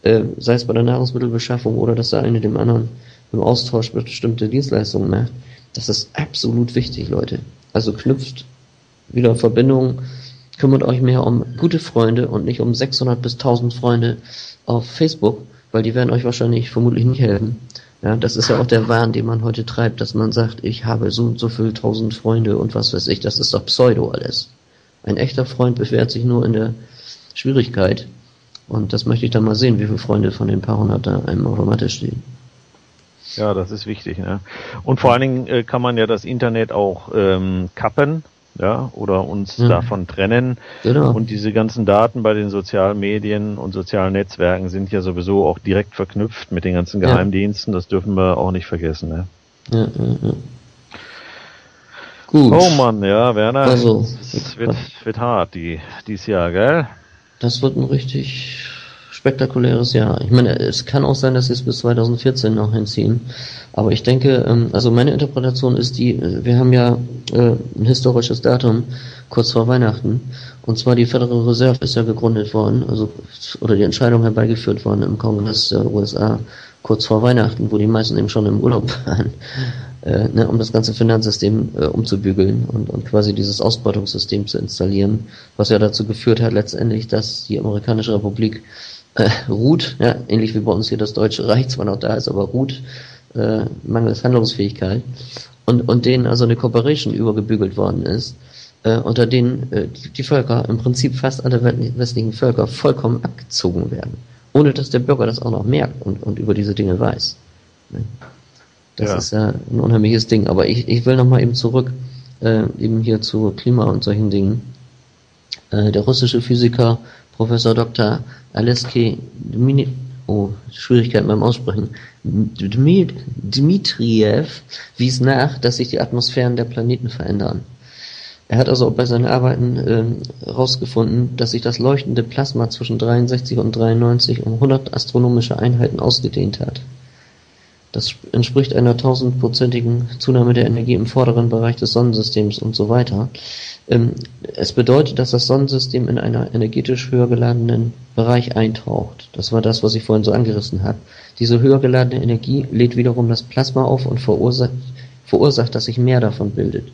Äh, sei es bei der Nahrungsmittelbeschaffung oder dass der eine dem anderen im Austausch bestimmte Dienstleistungen macht. Das ist absolut wichtig, Leute. Also knüpft wieder Verbindungen, kümmert euch mehr um gute Freunde und nicht um 600 bis 1000 Freunde auf Facebook, weil die werden euch wahrscheinlich vermutlich nicht helfen. Ja, das ist ja auch der Wahn, den man heute treibt, dass man sagt, ich habe so und so viel tausend Freunde und was weiß ich, das ist doch Pseudo alles. Ein echter Freund bewährt sich nur in der Schwierigkeit. Und das möchte ich dann mal sehen, wie viele Freunde von den paar hundert da einem automatisch stehen. Ja, das ist wichtig. Ne? Und vor allen Dingen äh, kann man ja das Internet auch ähm, kappen ja, oder uns mhm. davon trennen. Genau. Und diese ganzen Daten bei den sozialen Medien und sozialen Netzwerken sind ja sowieso auch direkt verknüpft mit den ganzen Geheimdiensten. Ja. Das dürfen wir auch nicht vergessen. Ne? Ja, ja, ja. Gut. Oh Mann, ja, Werner. Also, es wird, wird hart die, dieses Jahr, gell? Das wird ein richtig spektakuläres Jahr. Ich meine, es kann auch sein, dass sie es bis 2014 noch hinziehen. Aber ich denke, ähm, also meine Interpretation ist die, äh, wir haben ja äh, ein historisches Datum kurz vor Weihnachten. Und zwar die Federal Reserve ist ja gegründet worden, also oder die Entscheidung herbeigeführt worden im Kongress der USA kurz vor Weihnachten, wo die meisten eben schon im Urlaub waren, äh, ne, um das ganze Finanzsystem äh, umzubügeln und, und quasi dieses Ausbeutungssystem zu installieren, was ja dazu geführt hat letztendlich, dass die amerikanische Republik äh, ruht, ja, ähnlich wie bei uns hier das Deutsche Reich zwar noch da ist, aber ruht, äh, mangels Handlungsfähigkeit und, und denen also eine Cooperation übergebügelt worden ist, äh, unter denen äh, die, die Völker, im Prinzip fast alle westlichen Völker, vollkommen abgezogen werden, ohne dass der Bürger das auch noch merkt und, und über diese Dinge weiß. Ne? Das ja. ist ja ein unheimliches Ding. Aber ich, ich will nochmal eben zurück, äh, eben hier zu Klima und solchen Dingen. Äh, der russische Physiker Professor Dr. Alesky Dmitri oh, Schwierigkeiten beim Aussprechen. Dmitriev wies nach, dass sich die Atmosphären der Planeten verändern. Er hat also bei seinen Arbeiten herausgefunden, äh, dass sich das leuchtende Plasma zwischen 63 und 93 um 100 astronomische Einheiten ausgedehnt hat. Das entspricht einer tausendprozentigen Zunahme der Energie im vorderen Bereich des Sonnensystems und so weiter. Ähm, es bedeutet, dass das Sonnensystem in einer energetisch höher geladenen Bereich eintaucht. Das war das, was ich vorhin so angerissen habe. Diese höher geladene Energie lädt wiederum das Plasma auf und verursacht, verursacht, dass sich mehr davon bildet.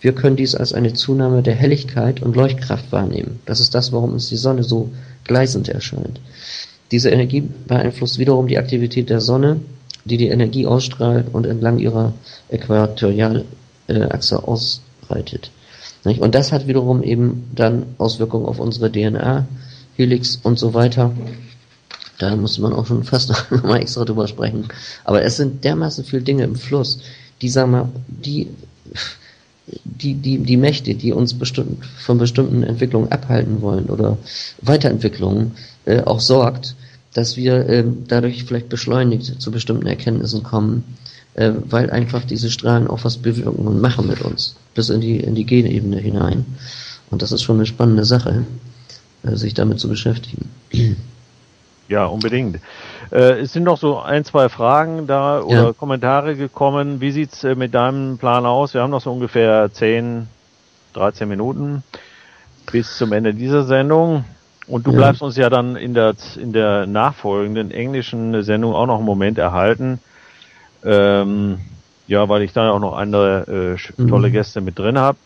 Wir können dies als eine Zunahme der Helligkeit und Leuchtkraft wahrnehmen. Das ist das, warum uns die Sonne so gleißend erscheint. Diese Energie beeinflusst wiederum die Aktivität der Sonne, die die Energie ausstrahlt und entlang ihrer Äquatorialachse ausbreitet. Und das hat wiederum eben dann Auswirkungen auf unsere DNA, Helix und so weiter. Da muss man auch schon fast noch mal extra drüber sprechen. Aber es sind dermaßen viele Dinge im Fluss, die, sagen wir, die, die, die, die Mächte, die uns bestimmt, von bestimmten Entwicklungen abhalten wollen oder Weiterentwicklungen äh, auch sorgt, dass wir äh, dadurch vielleicht beschleunigt zu bestimmten Erkenntnissen kommen, äh, weil einfach diese Strahlen auch was bewirken und machen mit uns, bis in die, in die Genebene hinein. Und das ist schon eine spannende Sache, äh, sich damit zu beschäftigen. Ja, unbedingt. Äh, es sind noch so ein, zwei Fragen da oder ja. Kommentare gekommen. Wie sieht's äh, mit deinem Plan aus? Wir haben noch so ungefähr 10, 13 Minuten bis zum Ende dieser Sendung. Und du bleibst uns ja dann in der, in der nachfolgenden englischen Sendung auch noch einen Moment erhalten. Ähm, ja, weil ich da auch noch andere äh, mhm. tolle Gäste mit drin habe,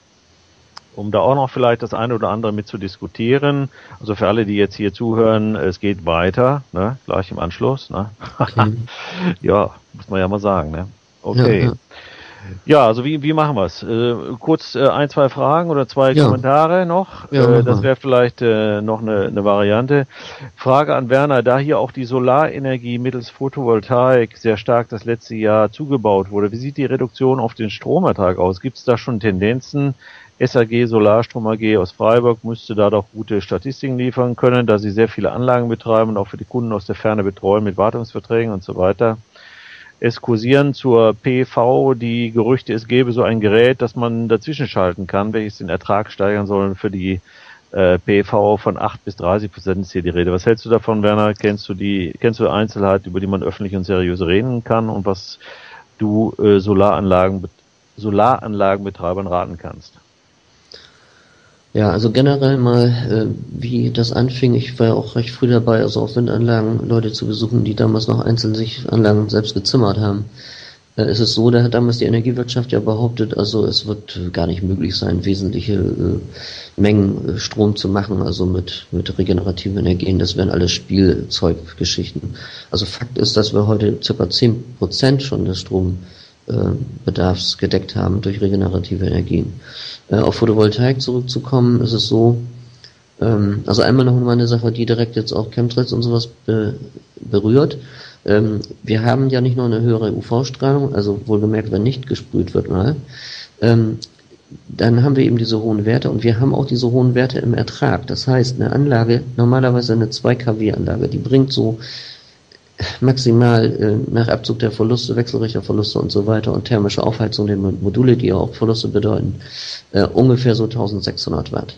um da auch noch vielleicht das eine oder andere mit zu diskutieren. Also für alle, die jetzt hier zuhören, es geht weiter, ne? gleich im Anschluss. Ne? Okay. ja, muss man ja mal sagen. Ne? Okay. Ja, ja. Ja, also wie, wie machen wir's? Äh, kurz äh, ein, zwei Fragen oder zwei ja. Kommentare noch. Ja, äh, das wäre vielleicht äh, noch eine, eine Variante. Frage an Werner, da hier auch die Solarenergie mittels Photovoltaik sehr stark das letzte Jahr zugebaut wurde, wie sieht die Reduktion auf den Stromertrag aus? Gibt es da schon Tendenzen? SAG Solarstrom AG aus Freiburg müsste da doch gute Statistiken liefern können, da sie sehr viele Anlagen betreiben und auch für die Kunden aus der Ferne betreuen mit Wartungsverträgen und so weiter. Es kursieren zur PV die Gerüchte, es gäbe so ein Gerät, das man dazwischen schalten kann, welches den Ertrag steigern soll für die äh, PV von 8 bis 30 Prozent ist hier die Rede. Was hältst du davon, Werner? Kennst du die, kennst du Einzelheiten, über die man öffentlich und seriös reden kann und was du äh, Solaranlagen, Solaranlagenbetreibern raten kannst? Ja, also generell mal, äh, wie das anfing, ich war ja auch recht früh dabei, also auf Windanlagen Leute zu besuchen, die damals noch einzeln sich Anlagen selbst gezimmert haben. Äh, es ist so, da hat damals die Energiewirtschaft ja behauptet, also es wird gar nicht möglich sein, wesentliche äh, Mengen äh, Strom zu machen, also mit, mit regenerativen Energien, das wären alles Spielzeuggeschichten. Also Fakt ist, dass wir heute circa zehn Prozent schon des Strombedarfs gedeckt haben durch regenerative Energien. Äh, auf Photovoltaik zurückzukommen, ist es so, ähm, also einmal noch eine Sache, die direkt jetzt auch Chemtrails und sowas be berührt. Ähm, wir haben ja nicht nur eine höhere UV-Strahlung, also wohlgemerkt, wenn nicht gesprüht wird mal, ähm, dann haben wir eben diese hohen Werte und wir haben auch diese hohen Werte im Ertrag. Das heißt, eine Anlage, normalerweise eine 2 kW Anlage, die bringt so maximal äh, nach Abzug der Verluste, Wechselrichterverluste und so weiter und thermische Aufheizung der Module, die ja auch Verluste bedeuten, äh, ungefähr so 1600 Watt.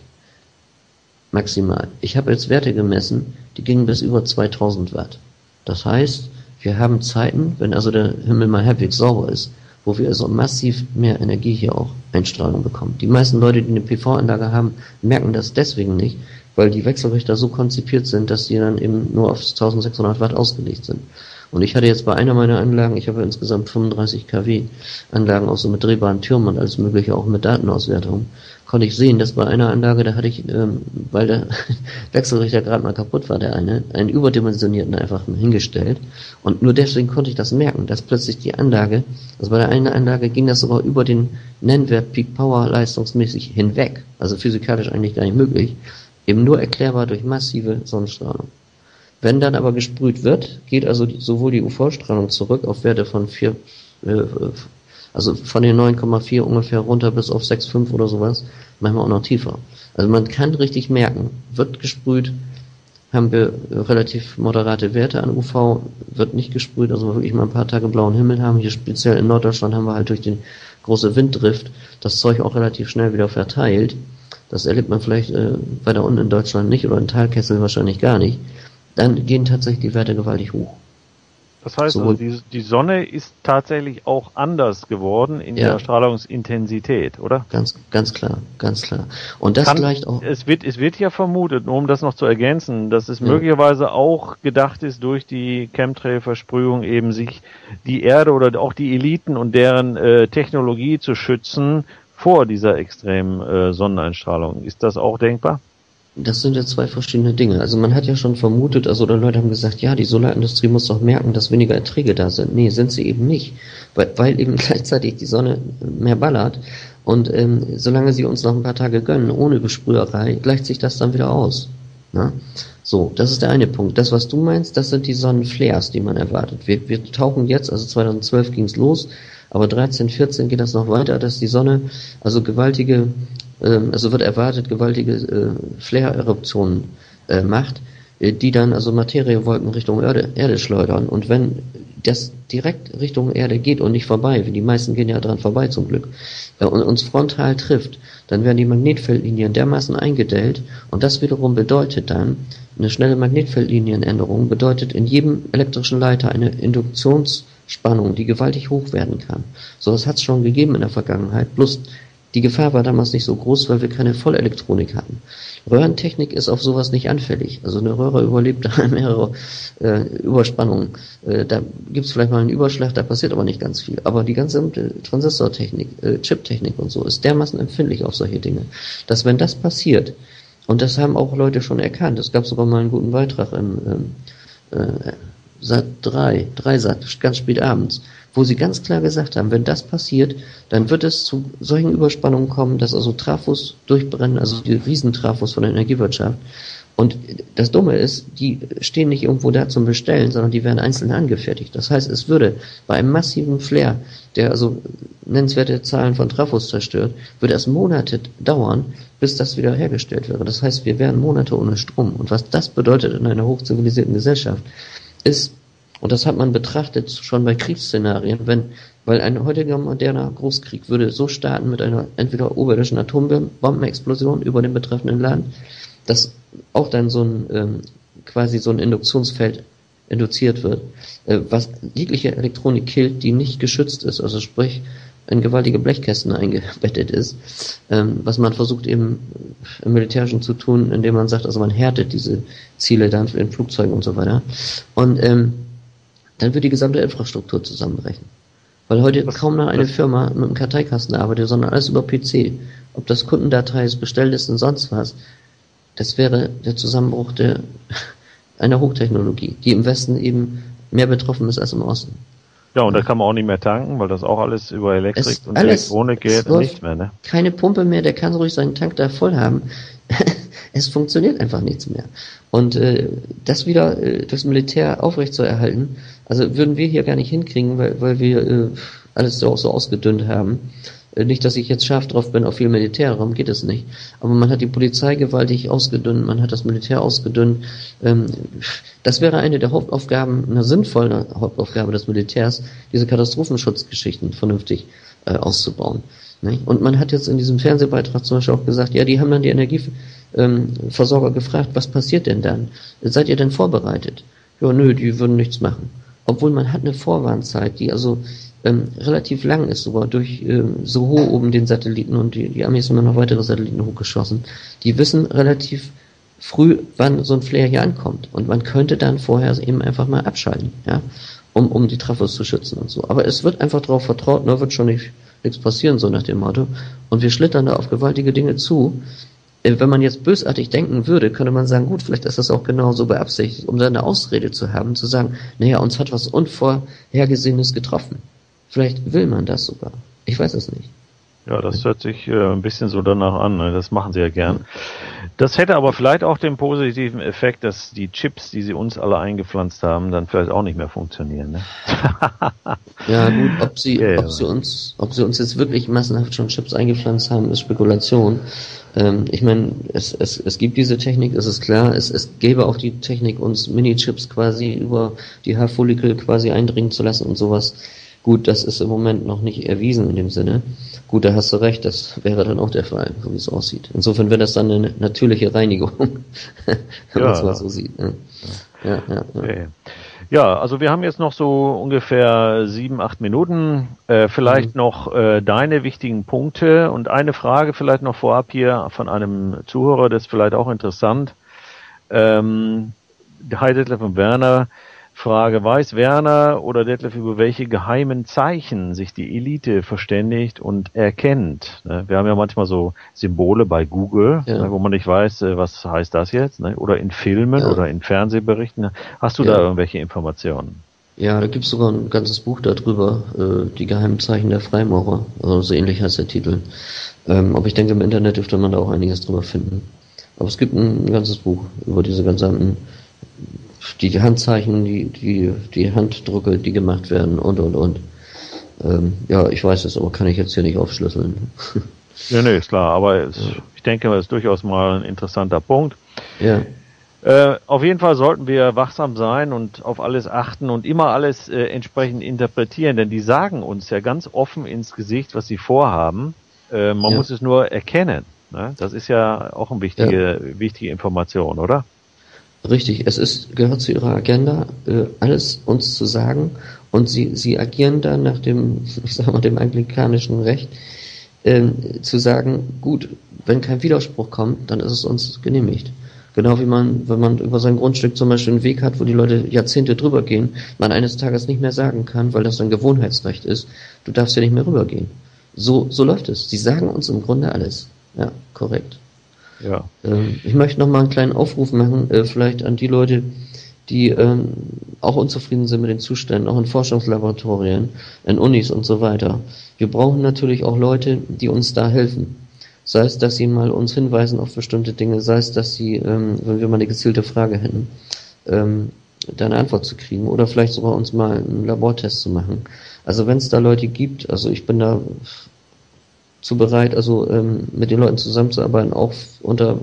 Maximal. Ich habe jetzt Werte gemessen, die gingen bis über 2000 Watt. Das heißt, wir haben Zeiten, wenn also der Himmel mal halbwegs sauber ist, wo wir also massiv mehr Energie hier auch Einstrahlung bekommen. Die meisten Leute, die eine PV-Anlage haben, merken das deswegen nicht, weil die Wechselrichter so konzipiert sind, dass die dann eben nur auf 1600 Watt ausgelegt sind. Und ich hatte jetzt bei einer meiner Anlagen, ich habe insgesamt 35 kW Anlagen, auch so mit drehbaren Türmen und alles mögliche, auch mit Datenauswertung, konnte ich sehen, dass bei einer Anlage, da hatte ich, ähm, weil der Wechselrichter gerade mal kaputt war, der eine, einen überdimensionierten einfach hingestellt. Und nur deswegen konnte ich das merken, dass plötzlich die Anlage, also bei der einen Anlage ging das sogar über den Nennwert Peak Power leistungsmäßig hinweg, also physikalisch eigentlich gar nicht möglich, eben nur erklärbar durch massive Sonnenstrahlung. Wenn dann aber gesprüht wird, geht also sowohl die UV-Strahlung zurück auf Werte von 4, äh, also von den 9,4 ungefähr runter bis auf 6,5 oder sowas, manchmal auch noch tiefer. Also man kann richtig merken, wird gesprüht, haben wir relativ moderate Werte an UV, wird nicht gesprüht, also wirklich mal ein paar Tage blauen Himmel haben. Hier speziell in Norddeutschland haben wir halt durch den große Winddrift das Zeug auch relativ schnell wieder verteilt. Das erlebt man vielleicht äh, weiter unten in Deutschland nicht oder in Talkessel wahrscheinlich gar nicht. Dann gehen tatsächlich die Werte gewaltig hoch. Das heißt, so, also die, die, Sonne ist tatsächlich auch anders geworden in ja. der Strahlungsintensität, oder? Ganz, ganz klar, ganz klar. Und das Kann, gleicht auch. Es wird, es wird ja vermutet, nur um das noch zu ergänzen, dass es ja. möglicherweise auch gedacht ist, durch die Chemtrail-Versprühung eben sich die Erde oder auch die Eliten und deren äh, Technologie zu schützen vor dieser extremen äh, Sonneneinstrahlung. Ist das auch denkbar? Das sind ja zwei verschiedene Dinge. Also man hat ja schon vermutet, also oder Leute haben gesagt, ja, die Solarindustrie muss doch merken, dass weniger Erträge da sind. Nee, sind sie eben nicht. Weil, weil eben gleichzeitig die Sonne mehr ballert. Und ähm, solange sie uns noch ein paar Tage gönnen, ohne Besprüherei, gleicht sich das dann wieder aus. Na? So, das ist der eine Punkt. Das, was du meinst, das sind die Sonnenflares, die man erwartet. Wir, wir tauchen jetzt, also 2012 ging's los, aber 13, 14 geht das noch weiter, dass die Sonne also gewaltige ähm, also wird erwartet, gewaltige äh, Flare-Eruptionen äh, macht, äh, die dann also Materiewolken Richtung Erde, Erde schleudern. Und wenn das direkt Richtung Erde geht und nicht vorbei, wie die meisten gehen ja dran vorbei zum Glück, äh, und uns frontal trifft, dann werden die Magnetfeldlinien dermaßen eingedellt und das wiederum bedeutet dann, eine schnelle Magnetfeldlinienänderung bedeutet in jedem elektrischen Leiter eine Induktionsspannung, die gewaltig hoch werden kann. So, das hat es schon gegeben in der Vergangenheit, plus die Gefahr war damals nicht so groß, weil wir keine Vollelektronik hatten. Röhrentechnik ist auf sowas nicht anfällig. Also eine Röhre überlebt mehrere äh, Überspannungen. Äh, da gibt es vielleicht mal einen Überschlag, da passiert aber nicht ganz viel. Aber die ganze äh, Transistortechnik, äh, Chiptechnik und so ist dermaßen empfindlich auf solche Dinge, dass wenn das passiert, und das haben auch Leute schon erkannt, es gab sogar mal einen guten Beitrag im ähm, äh, Sat 3, 3 Sat, ganz spät abends, wo sie ganz klar gesagt haben, wenn das passiert, dann wird es zu solchen Überspannungen kommen, dass also Trafos durchbrennen, also die Riesentrafos von der Energiewirtschaft. Und das Dumme ist, die stehen nicht irgendwo da zum Bestellen, sondern die werden einzeln angefertigt. Das heißt, es würde bei einem massiven Flare, der also nennenswerte Zahlen von Trafos zerstört, würde es Monate dauern, bis das wieder hergestellt wäre. Das heißt, wir wären Monate ohne Strom. Und was das bedeutet in einer hochzivilisierten Gesellschaft, ist Und das hat man betrachtet schon bei Kriegsszenarien, wenn, weil ein heutiger moderner Großkrieg würde so starten mit einer entweder oberirdischen Atombombenexplosion über dem betreffenden Land, dass auch dann so ein ähm, quasi so ein Induktionsfeld induziert wird, äh, was jegliche Elektronik killt, die nicht geschützt ist, also sprich in gewaltige Blechkästen eingebettet ist, ähm, was man versucht eben im Militärischen zu tun, indem man sagt, also man härtet diese Ziele dann in Flugzeugen und so weiter. Und ähm, dann wird die gesamte Infrastruktur zusammenbrechen. Weil heute was, kaum noch eine Firma mit einem Karteikasten arbeitet, sondern alles über PC. Ob das Kundendatei ist, Bestelllisten, sonst was. Das wäre der Zusammenbruch der, einer Hochtechnologie, die im Westen eben mehr betroffen ist als im Osten. Ja, und da kann man auch nicht mehr tanken, weil das auch alles über Elektrik und Elektronik geht und nichts mehr, ne? Keine Pumpe mehr, der kann ruhig seinen Tank da voll haben. es funktioniert einfach nichts mehr. Und äh, das wieder äh, durchs Militär aufrechtzuerhalten, also würden wir hier gar nicht hinkriegen, weil, weil wir äh, alles so, so ausgedünnt haben. Nicht, dass ich jetzt scharf drauf bin auf viel Militär, darum geht es nicht. Aber man hat die Polizei gewaltig ausgedünnt, man hat das Militär ausgedünnt. Ähm, das wäre eine der Hauptaufgaben, eine sinnvolle Hauptaufgabe des Militärs, diese Katastrophenschutzgeschichten vernünftig äh, auszubauen. Und man hat jetzt in diesem Fernsehbeitrag zum Beispiel auch gesagt, ja, die haben dann die Energieversorger gefragt, was passiert denn dann? Seid ihr denn vorbereitet? Ja, nö, die würden nichts machen. Obwohl man hat eine Vorwarnzeit, die also ähm, relativ lang ist, sogar durch ähm, so hoch oben den Satelliten und die, die Amis haben noch weitere Satelliten hochgeschossen. Die wissen relativ früh, wann so ein Flair hier ankommt. Und man könnte dann vorher eben einfach mal abschalten, ja, um, um die Trafos zu schützen und so. Aber es wird einfach darauf vertraut, ne, wird schon nicht, nichts passieren, so nach dem Motto. Und wir schlittern da auf gewaltige Dinge zu. Äh, wenn man jetzt bösartig denken würde, könnte man sagen, gut, vielleicht ist das auch genau so beabsichtigt, um dann eine Ausrede zu haben, zu sagen, naja, uns hat was Unvorhergesehenes getroffen. Vielleicht will man das sogar. Ich weiß es nicht. Ja, das hört sich äh, ein bisschen so danach an. Ne? Das machen sie ja gern. Das hätte aber vielleicht auch den positiven Effekt, dass die Chips, die sie uns alle eingepflanzt haben, dann vielleicht auch nicht mehr funktionieren. Ne? ja, gut, ob sie, ja, ob sie uns, ob sie uns jetzt wirklich massenhaft schon Chips eingepflanzt haben, ist Spekulation. Ähm, ich meine, es, es, es gibt diese Technik, es ist klar, es, es gäbe auch die Technik, uns Mini-Chips quasi über die Haarfollikel quasi eindringen zu lassen und sowas. Gut, das ist im Moment noch nicht erwiesen in dem Sinne. Gut, da hast du recht, das wäre dann auch der Fall, so wie es aussieht. Insofern wäre das dann eine natürliche Reinigung, wenn ja. man es mal so sieht. Ne? Ja, ja, ja. Okay. Ja, also wir haben jetzt noch so ungefähr sieben, acht Minuten. Äh, vielleicht mhm. noch äh, deine wichtigen Punkte und eine Frage vielleicht noch vorab hier von einem Zuhörer, das ist vielleicht auch interessant. Ähm, Heidetler von Werner, Frage, weiß Werner oder Detlef, über welche geheimen Zeichen sich die Elite verständigt und erkennt? Ne? Wir haben ja manchmal so Symbole bei Google, ja. Ne, wo man nicht weiß, äh, was heißt das jetzt? Ne? Oder in Filmen ja. oder in Fernsehberichten. Hast du ja. da irgendwelche Informationen? Ja, da gibt es sogar ein ganzes Buch darüber, äh, die geheimen Zeichen der Freimaurer. Also so ähnlich heißt der Titel. Ähm, aber ich denke, im Internet dürfte man da auch einiges drüber finden. Aber es gibt ein ganzes Buch über diese ganzen die Handzeichen, die, die, die Handdrucke, die gemacht werden und und und. Ähm, ja, ich weiß es, aber kann ich jetzt hier nicht aufschlüsseln. ja, nee, ist klar, aber es, ich denke, das ist durchaus mal ein interessanter Punkt. Ja. Äh, auf jeden Fall sollten wir wachsam sein und auf alles achten und immer alles äh, entsprechend interpretieren, denn die sagen uns ja ganz offen ins Gesicht, was sie vorhaben. Äh, man ja. muss es nur erkennen. Ne? Das ist ja auch eine wichtige, ja. wichtige Information, oder? Richtig, es ist, gehört zu ihrer Agenda, äh, alles uns zu sagen und sie, sie agieren dann nach dem, ich sag mal, dem anglikanischen Recht, äh, zu sagen, gut, wenn kein Widerspruch kommt, dann ist es uns genehmigt. Genau wie man, wenn man über sein Grundstück zum Beispiel einen Weg hat, wo die Leute Jahrzehnte drüber gehen, man eines Tages nicht mehr sagen kann, weil das ein Gewohnheitsrecht ist, du darfst ja nicht mehr rübergehen. So, so läuft es. Sie sagen uns im Grunde alles. Ja, korrekt. Ja. Ähm, ich möchte noch mal einen kleinen Aufruf machen, äh, vielleicht an die Leute, die ähm, auch unzufrieden sind mit den Zuständen, auch in Forschungslaboratorien, in Unis und so weiter. Wir brauchen natürlich auch Leute, die uns da helfen. Sei es, dass sie mal uns hinweisen auf bestimmte Dinge, sei es, dass sie, ähm, wenn wir mal eine gezielte Frage hätten, ähm, da eine Antwort zu kriegen oder vielleicht sogar uns mal einen Labortest zu machen. Also wenn es da Leute gibt, also ich bin da zu bereit, also ähm, mit den Leuten zusammenzuarbeiten, auch unter,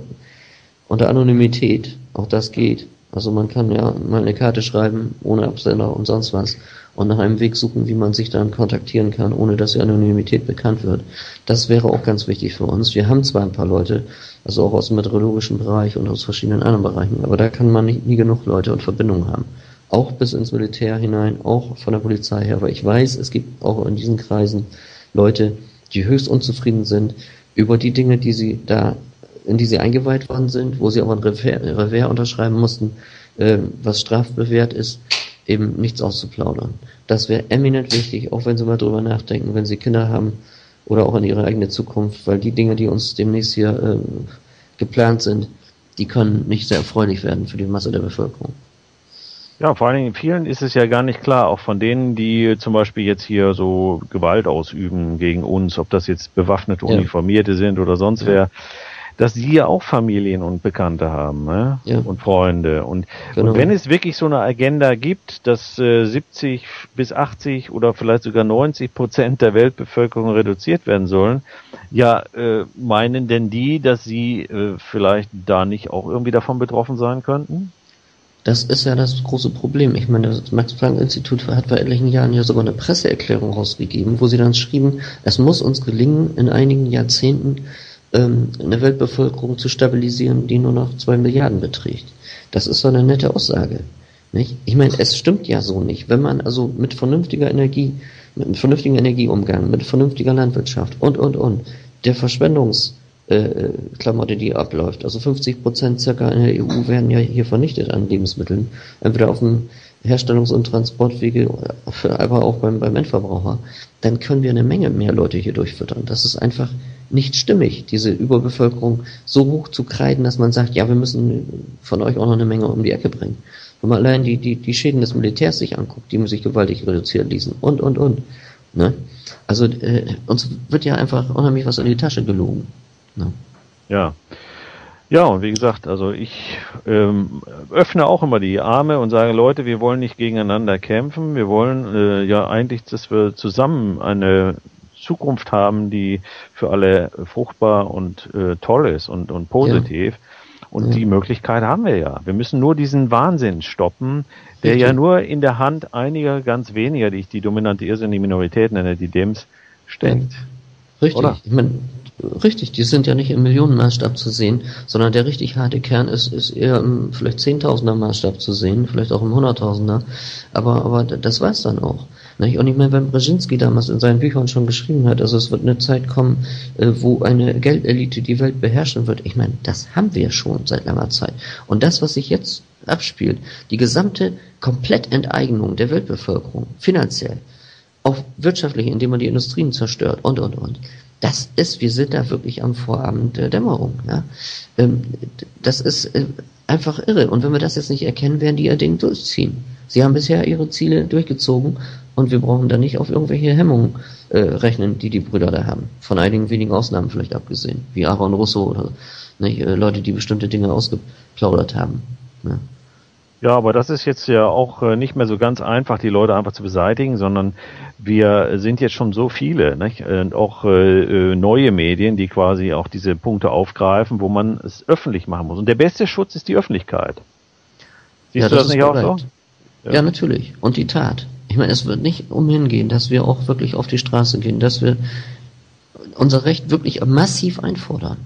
unter Anonymität. Auch das geht. Also man kann ja mal eine Karte schreiben, ohne Absender und sonst was. Und nach einem Weg suchen, wie man sich dann kontaktieren kann, ohne dass die Anonymität bekannt wird. Das wäre auch ganz wichtig für uns. Wir haben zwar ein paar Leute, also auch aus dem meteorologischen Bereich und aus verschiedenen anderen Bereichen, aber da kann man nicht, nie genug Leute und Verbindungen haben. Auch bis ins Militär hinein, auch von der Polizei her. Aber ich weiß, es gibt auch in diesen Kreisen Leute, die höchst unzufrieden sind über die Dinge, die sie da in die sie eingeweiht worden sind, wo sie aber ein Revers, unterschreiben mussten, äh, was strafbewehrt ist, eben nichts auszuplaudern. Das wäre eminent wichtig, auch wenn Sie mal drüber nachdenken, wenn Sie Kinder haben oder auch an Ihre eigene Zukunft, weil die Dinge, die uns demnächst hier äh, geplant sind, die können nicht sehr erfreulich werden für die Masse der Bevölkerung. Ja, vor allen Dingen vielen ist es ja gar nicht klar, auch von denen, die zum Beispiel jetzt hier so Gewalt ausüben gegen uns, ob das jetzt bewaffnete Uniformierte ja. sind oder sonst ja. wer, dass sie ja auch Familien und Bekannte haben ne? ja. und Freunde. Und, genau. und wenn es wirklich so eine Agenda gibt, dass äh, 70 bis 80 oder vielleicht sogar 90 Prozent der Weltbevölkerung reduziert werden sollen, ja, äh, meinen denn die, dass sie äh, vielleicht da nicht auch irgendwie davon betroffen sein könnten? Das ist ja das große Problem. Ich meine, das Max-Planck-Institut hat vor etlichen Jahren ja sogar eine Presseerklärung rausgegeben, wo sie dann schrieben, es muss uns gelingen, in einigen Jahrzehnten ähm, eine Weltbevölkerung zu stabilisieren, die nur noch zwei Milliarden beträgt. Das ist so eine nette Aussage. Nicht? Ich meine, es stimmt ja so nicht. Wenn man also mit vernünftiger Energie, mit einem vernünftigen Energieumgang, mit vernünftiger Landwirtschaft und, und, und, der Verschwendungs- äh, Klamotte, die abläuft. Also 50 Prozent circa in der EU werden ja hier vernichtet an Lebensmitteln. Entweder auf dem Herstellungs- und Transportwege, aber auch beim, beim Endverbraucher. Dann können wir eine Menge mehr Leute hier durchfüttern. Das ist einfach nicht stimmig, diese Überbevölkerung so hoch zu kreiden, dass man sagt, ja, wir müssen von euch auch noch eine Menge um die Ecke bringen. Wenn man allein die, die, die Schäden des Militärs sich anguckt, die sich gewaltig reduzieren ließen und, und, und. Ne? Also äh, uns wird ja einfach unheimlich was in die Tasche gelogen. Ne? Ja. Ja, und wie gesagt, also ich ähm, öffne auch immer die Arme und sage, Leute, wir wollen nicht gegeneinander kämpfen. Wir wollen äh, ja eigentlich, dass wir zusammen eine Zukunft haben, die für alle fruchtbar und äh, toll ist und, und positiv. Ja. Und ja. die Möglichkeit haben wir ja. Wir müssen nur diesen Wahnsinn stoppen, der Richtig. ja nur in der Hand einiger ganz weniger, die ich die dominante irrsinnige Minorität nenne, die Dems, steckt. Richtig. Oder? Ich meine, richtig, die sind ja nicht im Millionenmaßstab zu sehen, sondern der richtig harte Kern ist, ist eher im vielleicht Zehntausender Maßstab zu sehen, vielleicht auch im Hunderttausender. Aber, aber das war's dann auch. Und ich meine, wenn Brzezinski damals in seinen Büchern schon geschrieben hat, also es wird eine Zeit kommen, äh, wo eine Geldelite die Welt beherrschen wird. Ich meine, das haben wir schon seit langer Zeit. Und das, was sich jetzt abspielt, die gesamte Komplettenteignung der Weltbevölkerung, finanziell, auch wirtschaftlich, indem man die Industrien zerstört und, und, und. Das ist, wir sind da wirklich am Vorabend der Dämmerung. Ähm, das ist äh, einfach irre. Und wenn wir das jetzt nicht erkennen, werden die ihr Ding durchziehen. Sie haben bisher ihre Ziele durchgezogen und wir brauchen da nicht auf irgendwelche Hemmungen äh, rechnen, die die Brüder da haben. Von einigen wenigen Ausnahmen vielleicht abgesehen, wie Aaron Russo oder nicht, äh, Leute, die bestimmte Dinge ausgeplaudert haben. Ja. Ja, aber das ist jetzt ja auch äh, nicht mehr so ganz einfach, die Leute einfach zu beseitigen, sondern wir sind jetzt schon so viele, nicht? und auch äh, äh, neue Medien, die quasi auch diese Punkte aufgreifen, wo man es öffentlich machen muss. Und der beste Schutz ist die Öffentlichkeit. Siehst ja, du das, das nicht auch so? Ja. ja, natürlich. Und die Tat. Ich meine, es wird nicht umhin gehen, dass wir auch wirklich auf die Straße gehen, dass wir unser Recht wirklich massiv einfordern.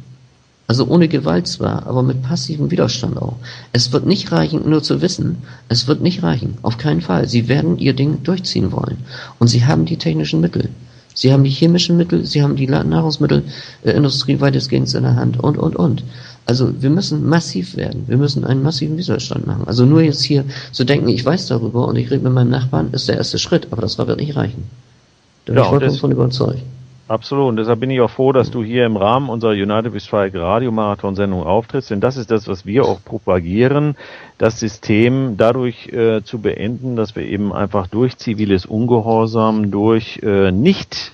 Also ohne Gewalt zwar, aber mit passivem Widerstand auch. Es wird nicht reichen, nur zu wissen, es wird nicht reichen, auf keinen Fall. Sie werden ihr Ding durchziehen wollen. Und sie haben die technischen Mittel. Sie haben die chemischen Mittel, sie haben die Nahrungsmittelindustrie weitestgehend in der Hand und, und, und. Also wir müssen massiv werden. Wir müssen einen massiven Widerstand machen. Also nur jetzt hier zu denken, ich weiß darüber und ich rede mit meinem Nachbarn, ist der erste Schritt, aber das wird nicht reichen. Da bin ja, ich vollkommen von überzeugt. Absolut. Und deshalb bin ich auch froh, dass du hier im Rahmen unserer United We Strike Radiomarathon-Sendung auftrittst, denn das ist das, was wir auch propagieren, das System dadurch äh, zu beenden, dass wir eben einfach durch ziviles Ungehorsam, durch äh, nicht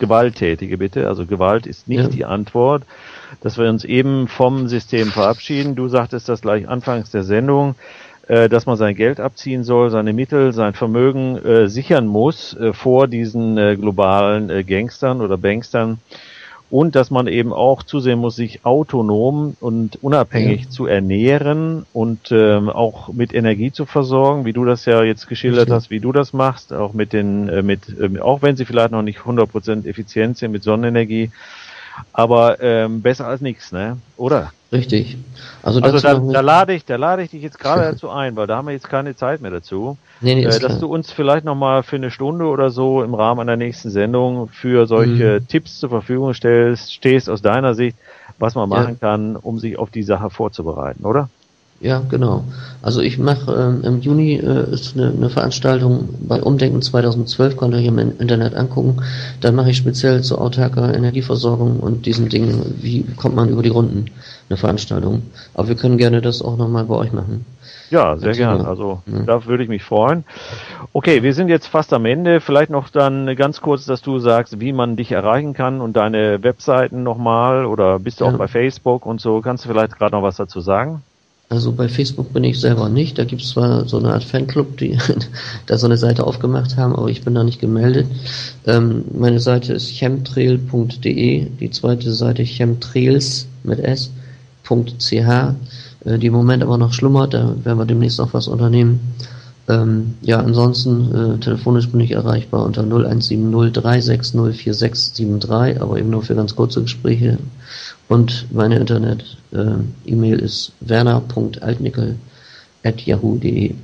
gewalttätige bitte, also Gewalt ist nicht ja. die Antwort, dass wir uns eben vom System verabschieden. Du sagtest das gleich anfangs der Sendung, dass man sein Geld abziehen soll, seine Mittel, sein Vermögen äh, sichern muss äh, vor diesen äh, globalen äh, Gangstern oder Bankstern. und dass man eben auch zusehen muss, sich autonom und unabhängig ja. zu ernähren und ähm, auch mit Energie zu versorgen, wie du das ja jetzt geschildert Richtig. hast, wie du das machst, auch mit den, äh, mit, äh, auch wenn sie vielleicht noch nicht 100% effizient sind mit Sonnenenergie, aber ähm, besser als nichts, ne? Oder? Richtig. Also, also da, da, lade ich, da lade ich dich jetzt gerade dazu ein, weil da haben wir jetzt keine Zeit mehr dazu, nee, nee, äh, dass klar. du uns vielleicht nochmal für eine Stunde oder so im Rahmen einer nächsten Sendung für solche mhm. Tipps zur Verfügung stellst, stehst aus deiner Sicht, was man machen ja. kann, um sich auf die Sache vorzubereiten, oder? Ja, genau. Also ich mache ähm, im Juni äh, ist eine, eine Veranstaltung bei Umdenken 2012, könnt ihr hier im Internet angucken. Da mache ich speziell zur autarker Energieversorgung und diesen Dingen, wie kommt man über die Runden, eine Veranstaltung. Aber wir können gerne das auch nochmal bei euch machen. Ja, sehr gerne. Also ja. da würde ich mich freuen. Okay, wir sind jetzt fast am Ende. Vielleicht noch dann ganz kurz, dass du sagst, wie man dich erreichen kann und deine Webseiten nochmal oder bist du ja. auch bei Facebook und so. Kannst du vielleicht gerade noch was dazu sagen? Also bei Facebook bin ich selber nicht. Da gibt es zwar so eine Art Fanclub, die da so eine Seite aufgemacht haben, aber ich bin da nicht gemeldet. Ähm, meine Seite ist chemtrail.de, die zweite Seite chemtrails mit s.ch, äh, die im Moment aber noch schlummert, da werden wir demnächst auch was unternehmen. Ähm, ja, ansonsten äh, telefonisch bin ich erreichbar unter 0170 360 4673, aber eben nur für ganz kurze Gespräche und meine Internet-E-Mail äh, ist werner.altnickel at yahoo.de.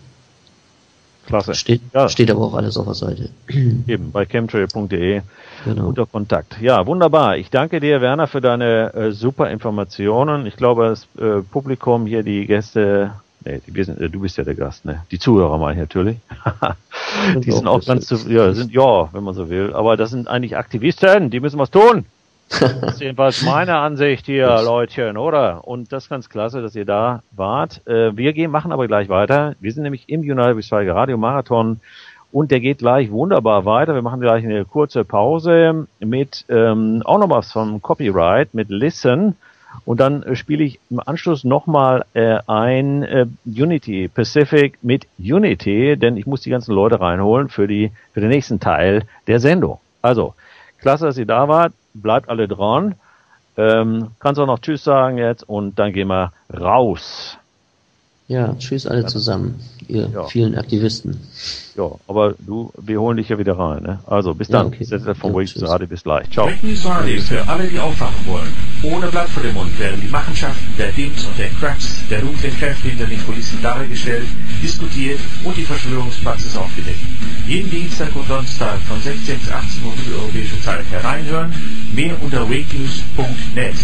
Klasse. Steht, ja. steht aber auch alles auf der Seite. Eben, bei chemtrail.de genau. unter Kontakt. Ja, wunderbar. Ich danke dir, Werner, für deine äh, super Informationen. Ich glaube, das äh, Publikum hier, die Gäste, nee, die, sind, äh, du bist ja der Gast, ne? Die Zuhörer meine ich natürlich. die sind auch ganz, zu, ja, sind, ja, wenn man so will. Aber das sind eigentlich Aktivisten, die müssen was tun. Das ist jedenfalls meine Ansicht hier, Leutchen, oder? Und das ist ganz klasse, dass ihr da wart. Äh, wir gehen, machen aber gleich weiter. Wir sind nämlich im United Westfalen Radio Marathon und der geht gleich wunderbar weiter. Wir machen gleich eine kurze Pause mit ähm, auch noch was vom Copyright, mit Listen. Und dann äh, spiele ich im Anschluss nochmal äh, ein äh, Unity Pacific mit Unity, denn ich muss die ganzen Leute reinholen für die für den nächsten Teil der Sendung. Also, klasse, dass ihr da wart bleibt alle dran. Ähm, kannst auch noch Tschüss sagen jetzt und dann gehen wir raus. Ja, tschüss alle zusammen, ihr ja. vielen Aktivisten. Ja, aber du, wir holen dich ja wieder rein. Ne? Also bis dann. Ja, okay. Vom ja, Radio bis gleich. Ciao. Fake News Radio für alle, die aufwachen wollen. Ohne Blatt vor dem Mund werden die Machenschaften der Dims und der Cracks, der dunklen Kräfte hinter den Kulissen dargestellt, diskutiert und die Verschwörungspraxis aufgedeckt. Jeden Dienstag und Donnerstag von 16 bis 18 Uhr mitteleuropäische Zeit hereinhören. Mehr unter wakenews.net.